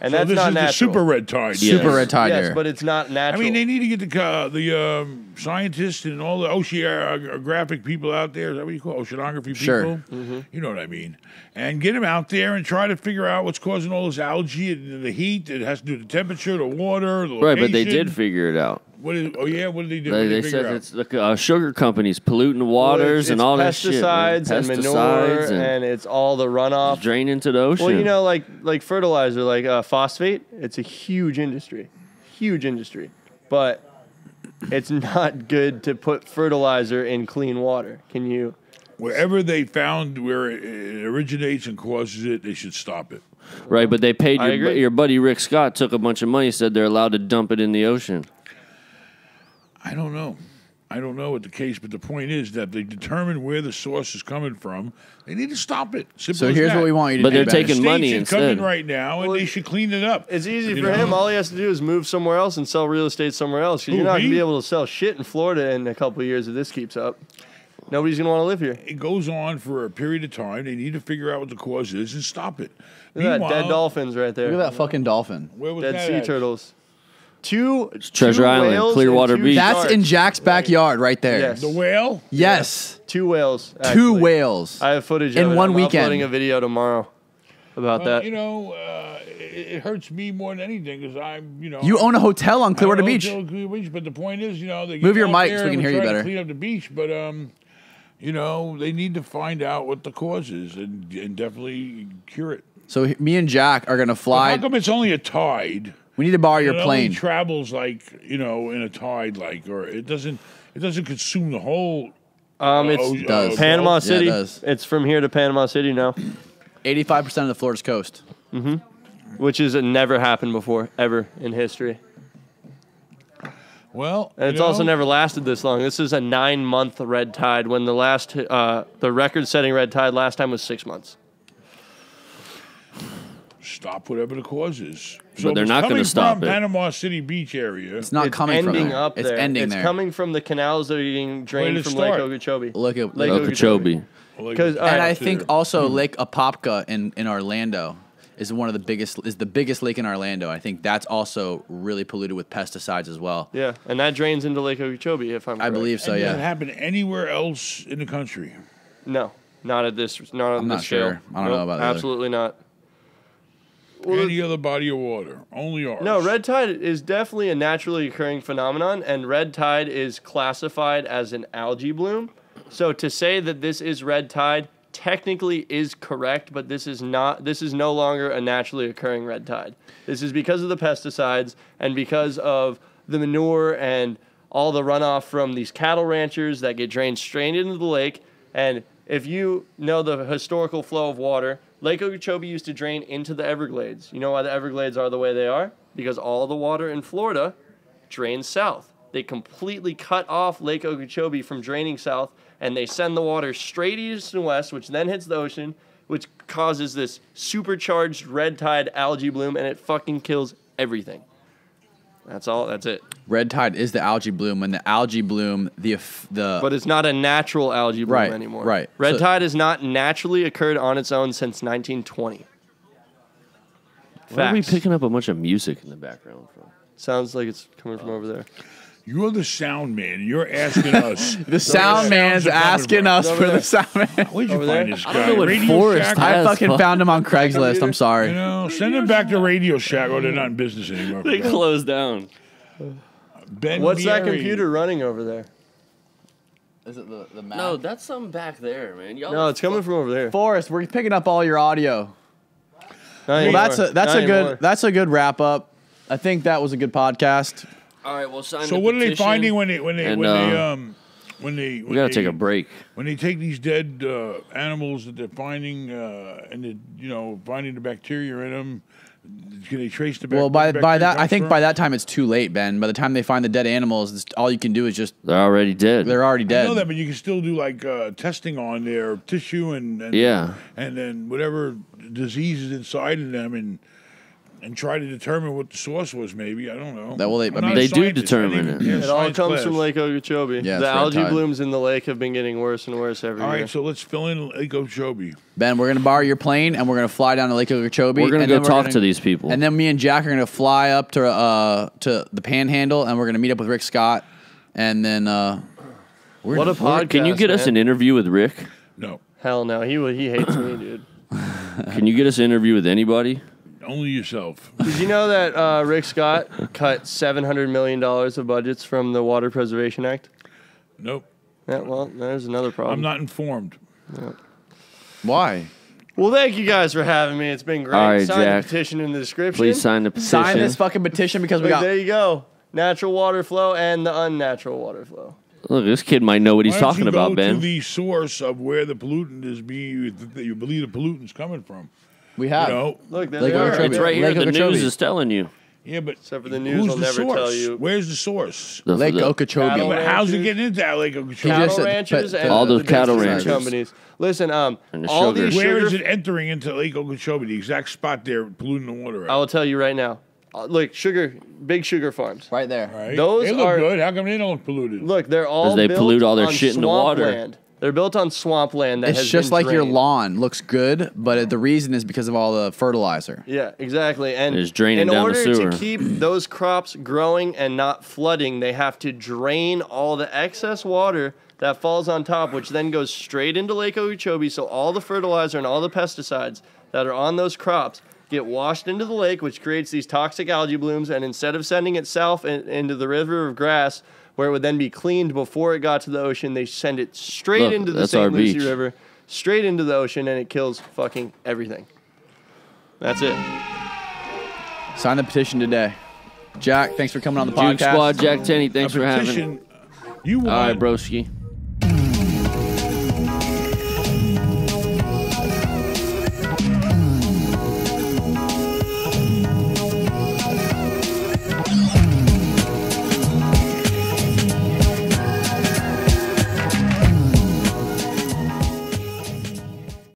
and So that's this not is natural. the super red tide. Yeah. Super red tide yes, here. but it's not natural. I mean, they need to get the uh, the um, scientists and all the oceanographic people out there. Is that what you call it? oceanography people? Sure. Mm-hmm. You know what I mean. And get them out there and try to figure out what's causing all this algae and the heat. It has to do with the temperature, the water, the Right, but they did figure it out. What is? Oh yeah, what did they do? What They, they said out? it's the uh, sugar companies polluting waters Well, it's- and all that shit. man. pesticides and manure, Pesticides and, it's all the runoff. drain into the ocean. Well, you know, like like fertilizer, like uh, phosphate, it's a huge industry, huge industry, but it's not good to put fertilizer in clean water. Can you? Wherever they found where it- it originates and causes it, they should stop it. right? But they paid your, your buddy Rick Scott took a bunch of money, said they're allowed to dump it in the ocean. I don't know. I don't know what the case, but the point is that they determine where the source is coming from. They need to stop it. Simple So as here's that. what we want you to But do. they're taking States money should come in right now, and Well, they should clean it up. It's easy You for know? him. All he has to do is move somewhere else and sell real estate somewhere else. Because Who, you're not gonna be able to sell shit in Florida in a couple of years if this keeps up. Nobody's gonna want to live here. It goes on for a period of time. They need to figure out what the cause is and stop it. Look at that dead dolphins right there. Look at that fucking dolphin. Where was Dead that sea at? turtles. Two Treasure two Island, whales Clearwater and two Beach. That's sharks. in Jack's backyard right there. Yes. The whale? Yes. two whales. Two whales. I have footage In of it. one I'm weekend. uploading a video tomorrow about Well, that. you know, uh, it, it hurts me more than anything because I'm, you know. You own a hotel on Clearwater Beach. Clearwater Beach, but the point is, you know, they Move your mic there so we can hear you to better. Clean up the beach, but um, you know, they need to find out what the cause is and, and definitely cure it. So me and Jack are gonna fly. How fly. come it's only a tide? We need to borrow your it only plane. travels like you know in a tide, like or it doesn't. It doesn't consume the whole. Um, it's oh, does. Panama Yeah, it City. does. it's from here to Panama City now, Eighty-five percent of the Florida's coast. which has never happened before ever in history. Well, And it's you also know, never lasted this long. This is a nine-month red tide when the last uh, the record-setting red tide last time was six months. Stop whatever the cause is. But if they're not gonna coming stop from it. Panama City Beach area. It's not it's coming from ending there. up it's there. ending it's there. It's coming from the canals that are getting drained did it from Lake? Okeechobee. Look at Lake Okeechobee. like, 'Cause, all and right, I think also hmm. Lake Apopka in, in Orlando is one of the biggest is the biggest lake in Orlando. I think that's also really polluted with pesticides as well. Yeah, and that drains into Lake Okeechobee. If I'm, I correct. believe so. and does it Yeah. happen anywhere else in the country? No, not at this. Not on I'm this not scale. sure. I don't know about the other. Absolutely not. Well, Any other body of water? Only ours. No, red tide is definitely a naturally occurring phenomenon, and red tide is classified as an algae bloom. So to say that this is red tide technically is correct, but this is not. This is no longer a naturally occurring red tide. This is because of the pesticides and because of the manure and all the runoff from these cattle ranchers that get drained straight into the lake. And if you know the historical flow of water, Lake Okeechobee used to drain into the Everglades. You know why the Everglades are the way they are? Because all the water in Florida drains south. They completely cut off Lake Okeechobee from draining south, and they send the water straight east and west, which then hits the ocean, which causes this supercharged red tide algae bloom, and it fucking kills everything. That's all. That's it. Red tide is the algae bloom. When the algae bloom, the the But it's not a natural algae bloom Right, anymore. right. Red So- tide has not naturally occurred on its own since 1920. Why are we picking up a bunch of music in the background from? Sounds like it's coming from over there. You're the sound man. You're asking us. the sound sounds man's asking us for there. the sound man. Where'd you Over find there? this guy? I don't know what Radio Forrest Shack? has. I fucking fuck. found him on Craigslist. I'm sorry. You sorry. know, send him back to Radio Shack. Oh, they're not in business anymore. They closed down. Ben What's that Bieri. computer running over there? Is it the, the No, that's something back there, man. Y'all No, it's coming from over there. Forrest, we're picking up all your audio. Not Well, anymore. that's a that's Not a good anymore. that's a good wrap up. I think that was a good podcast. All right, well, sign So the what are they finding when they when they and, when they uh, um when they We gotta take a break. when they take these dead uh, animals that they're finding uh, and they, you know finding the bacteria in them Can they trace the? Well, by the by that, I think from? by that time it's too late, Ben. By the time they find the dead animals, it's, all you can do is just They're already dead. they're already dead. I dead. know that, but you can still do like uh, testing on their tissue and, and Yeah. and then whatever disease is inside of them and and try to determine what the source was. Maybe I don't know. That will they- I'm I mean- They do determine it. yeah, It all comes class. from Lake Okeechobee. Yeah, the algae tide. blooms in the lake have been getting worse and worse every All year. right, so let's fill in Lake Okeechobee. Ben, we're gonna borrow your plane and we're gonna fly down to Lake Okeechobee. We're gonna and go then talk gonna- to these people. And then me and Jack are gonna fly up to uh to the Panhandle, and we're gonna meet up with Rick Scott, and then uh, we're what a podcast! Can you get us an interview with Rick? No, Hell no, he would- he hates me, dude. Can you get us an interview with anybody? Only yourself. Did you know that uh, Rick Scott cut seven hundred million dollars of budgets from the Water Preservation Act? Nope, Yeah, well, there's another problem. I'm not informed. why Well, thank you guys for having me. It's been great. All right, Sign Jack. the petition in the description. Please sign the petition. sign this fucking petition because we got there you go. Natural water flow and the unnatural water flow. Look, this kid might know what he's Why don't talking you go about, Ben. To the source of where the pollutant is being, that you believe the pollutant's coming from. We You have. know, Look, there Lake they are. Okeechobee. it's right here. Lake The Okeechobee. news is telling you. yeah, but Except for the news who's will the never source? tell you. Where's the source? The, Lake the- Okeechobee. Cattle But how's it ranchers. getting into that Lake Okeechobee? Cattle just said- ranchers but- and All the those cattle distribution ranchers. companies. Listen, um, And the all sugar. these Where sugar is it entering into Lake Okeechobee? The exact spot there polluting the water. At? I will tell you right now. Uh, look, sugar, big sugar farms. right there. Right? those they look are- good. How come they don't look polluted? Look, they're all they built pollute all their on shit in the water. Land. They're built on swampland that It's has just been like your lawn looks good, but it, the reason is because of all the fertilizer. Yeah, exactly. And It's draining in down the order sewer. to keep those crops growing and not flooding, they have to drain all the excess water that falls on top, which then goes straight into Lake Okeechobee. So all the fertilizer and all the pesticides that are on those crops get washed into the lake, which creates these toxic algae blooms. And instead of sending it south in, into the river of grass, where it would then be cleaned before it got to the ocean, they send it straight Look, into the that's our St. Lucie beach. River, straight into the ocean, and it kills fucking everything. That's it. Sign the petition today. Jack, thanks for coming on the Joog podcast. Squad, Jack Tenney, A thanks for having me. petition. You All right, want broski.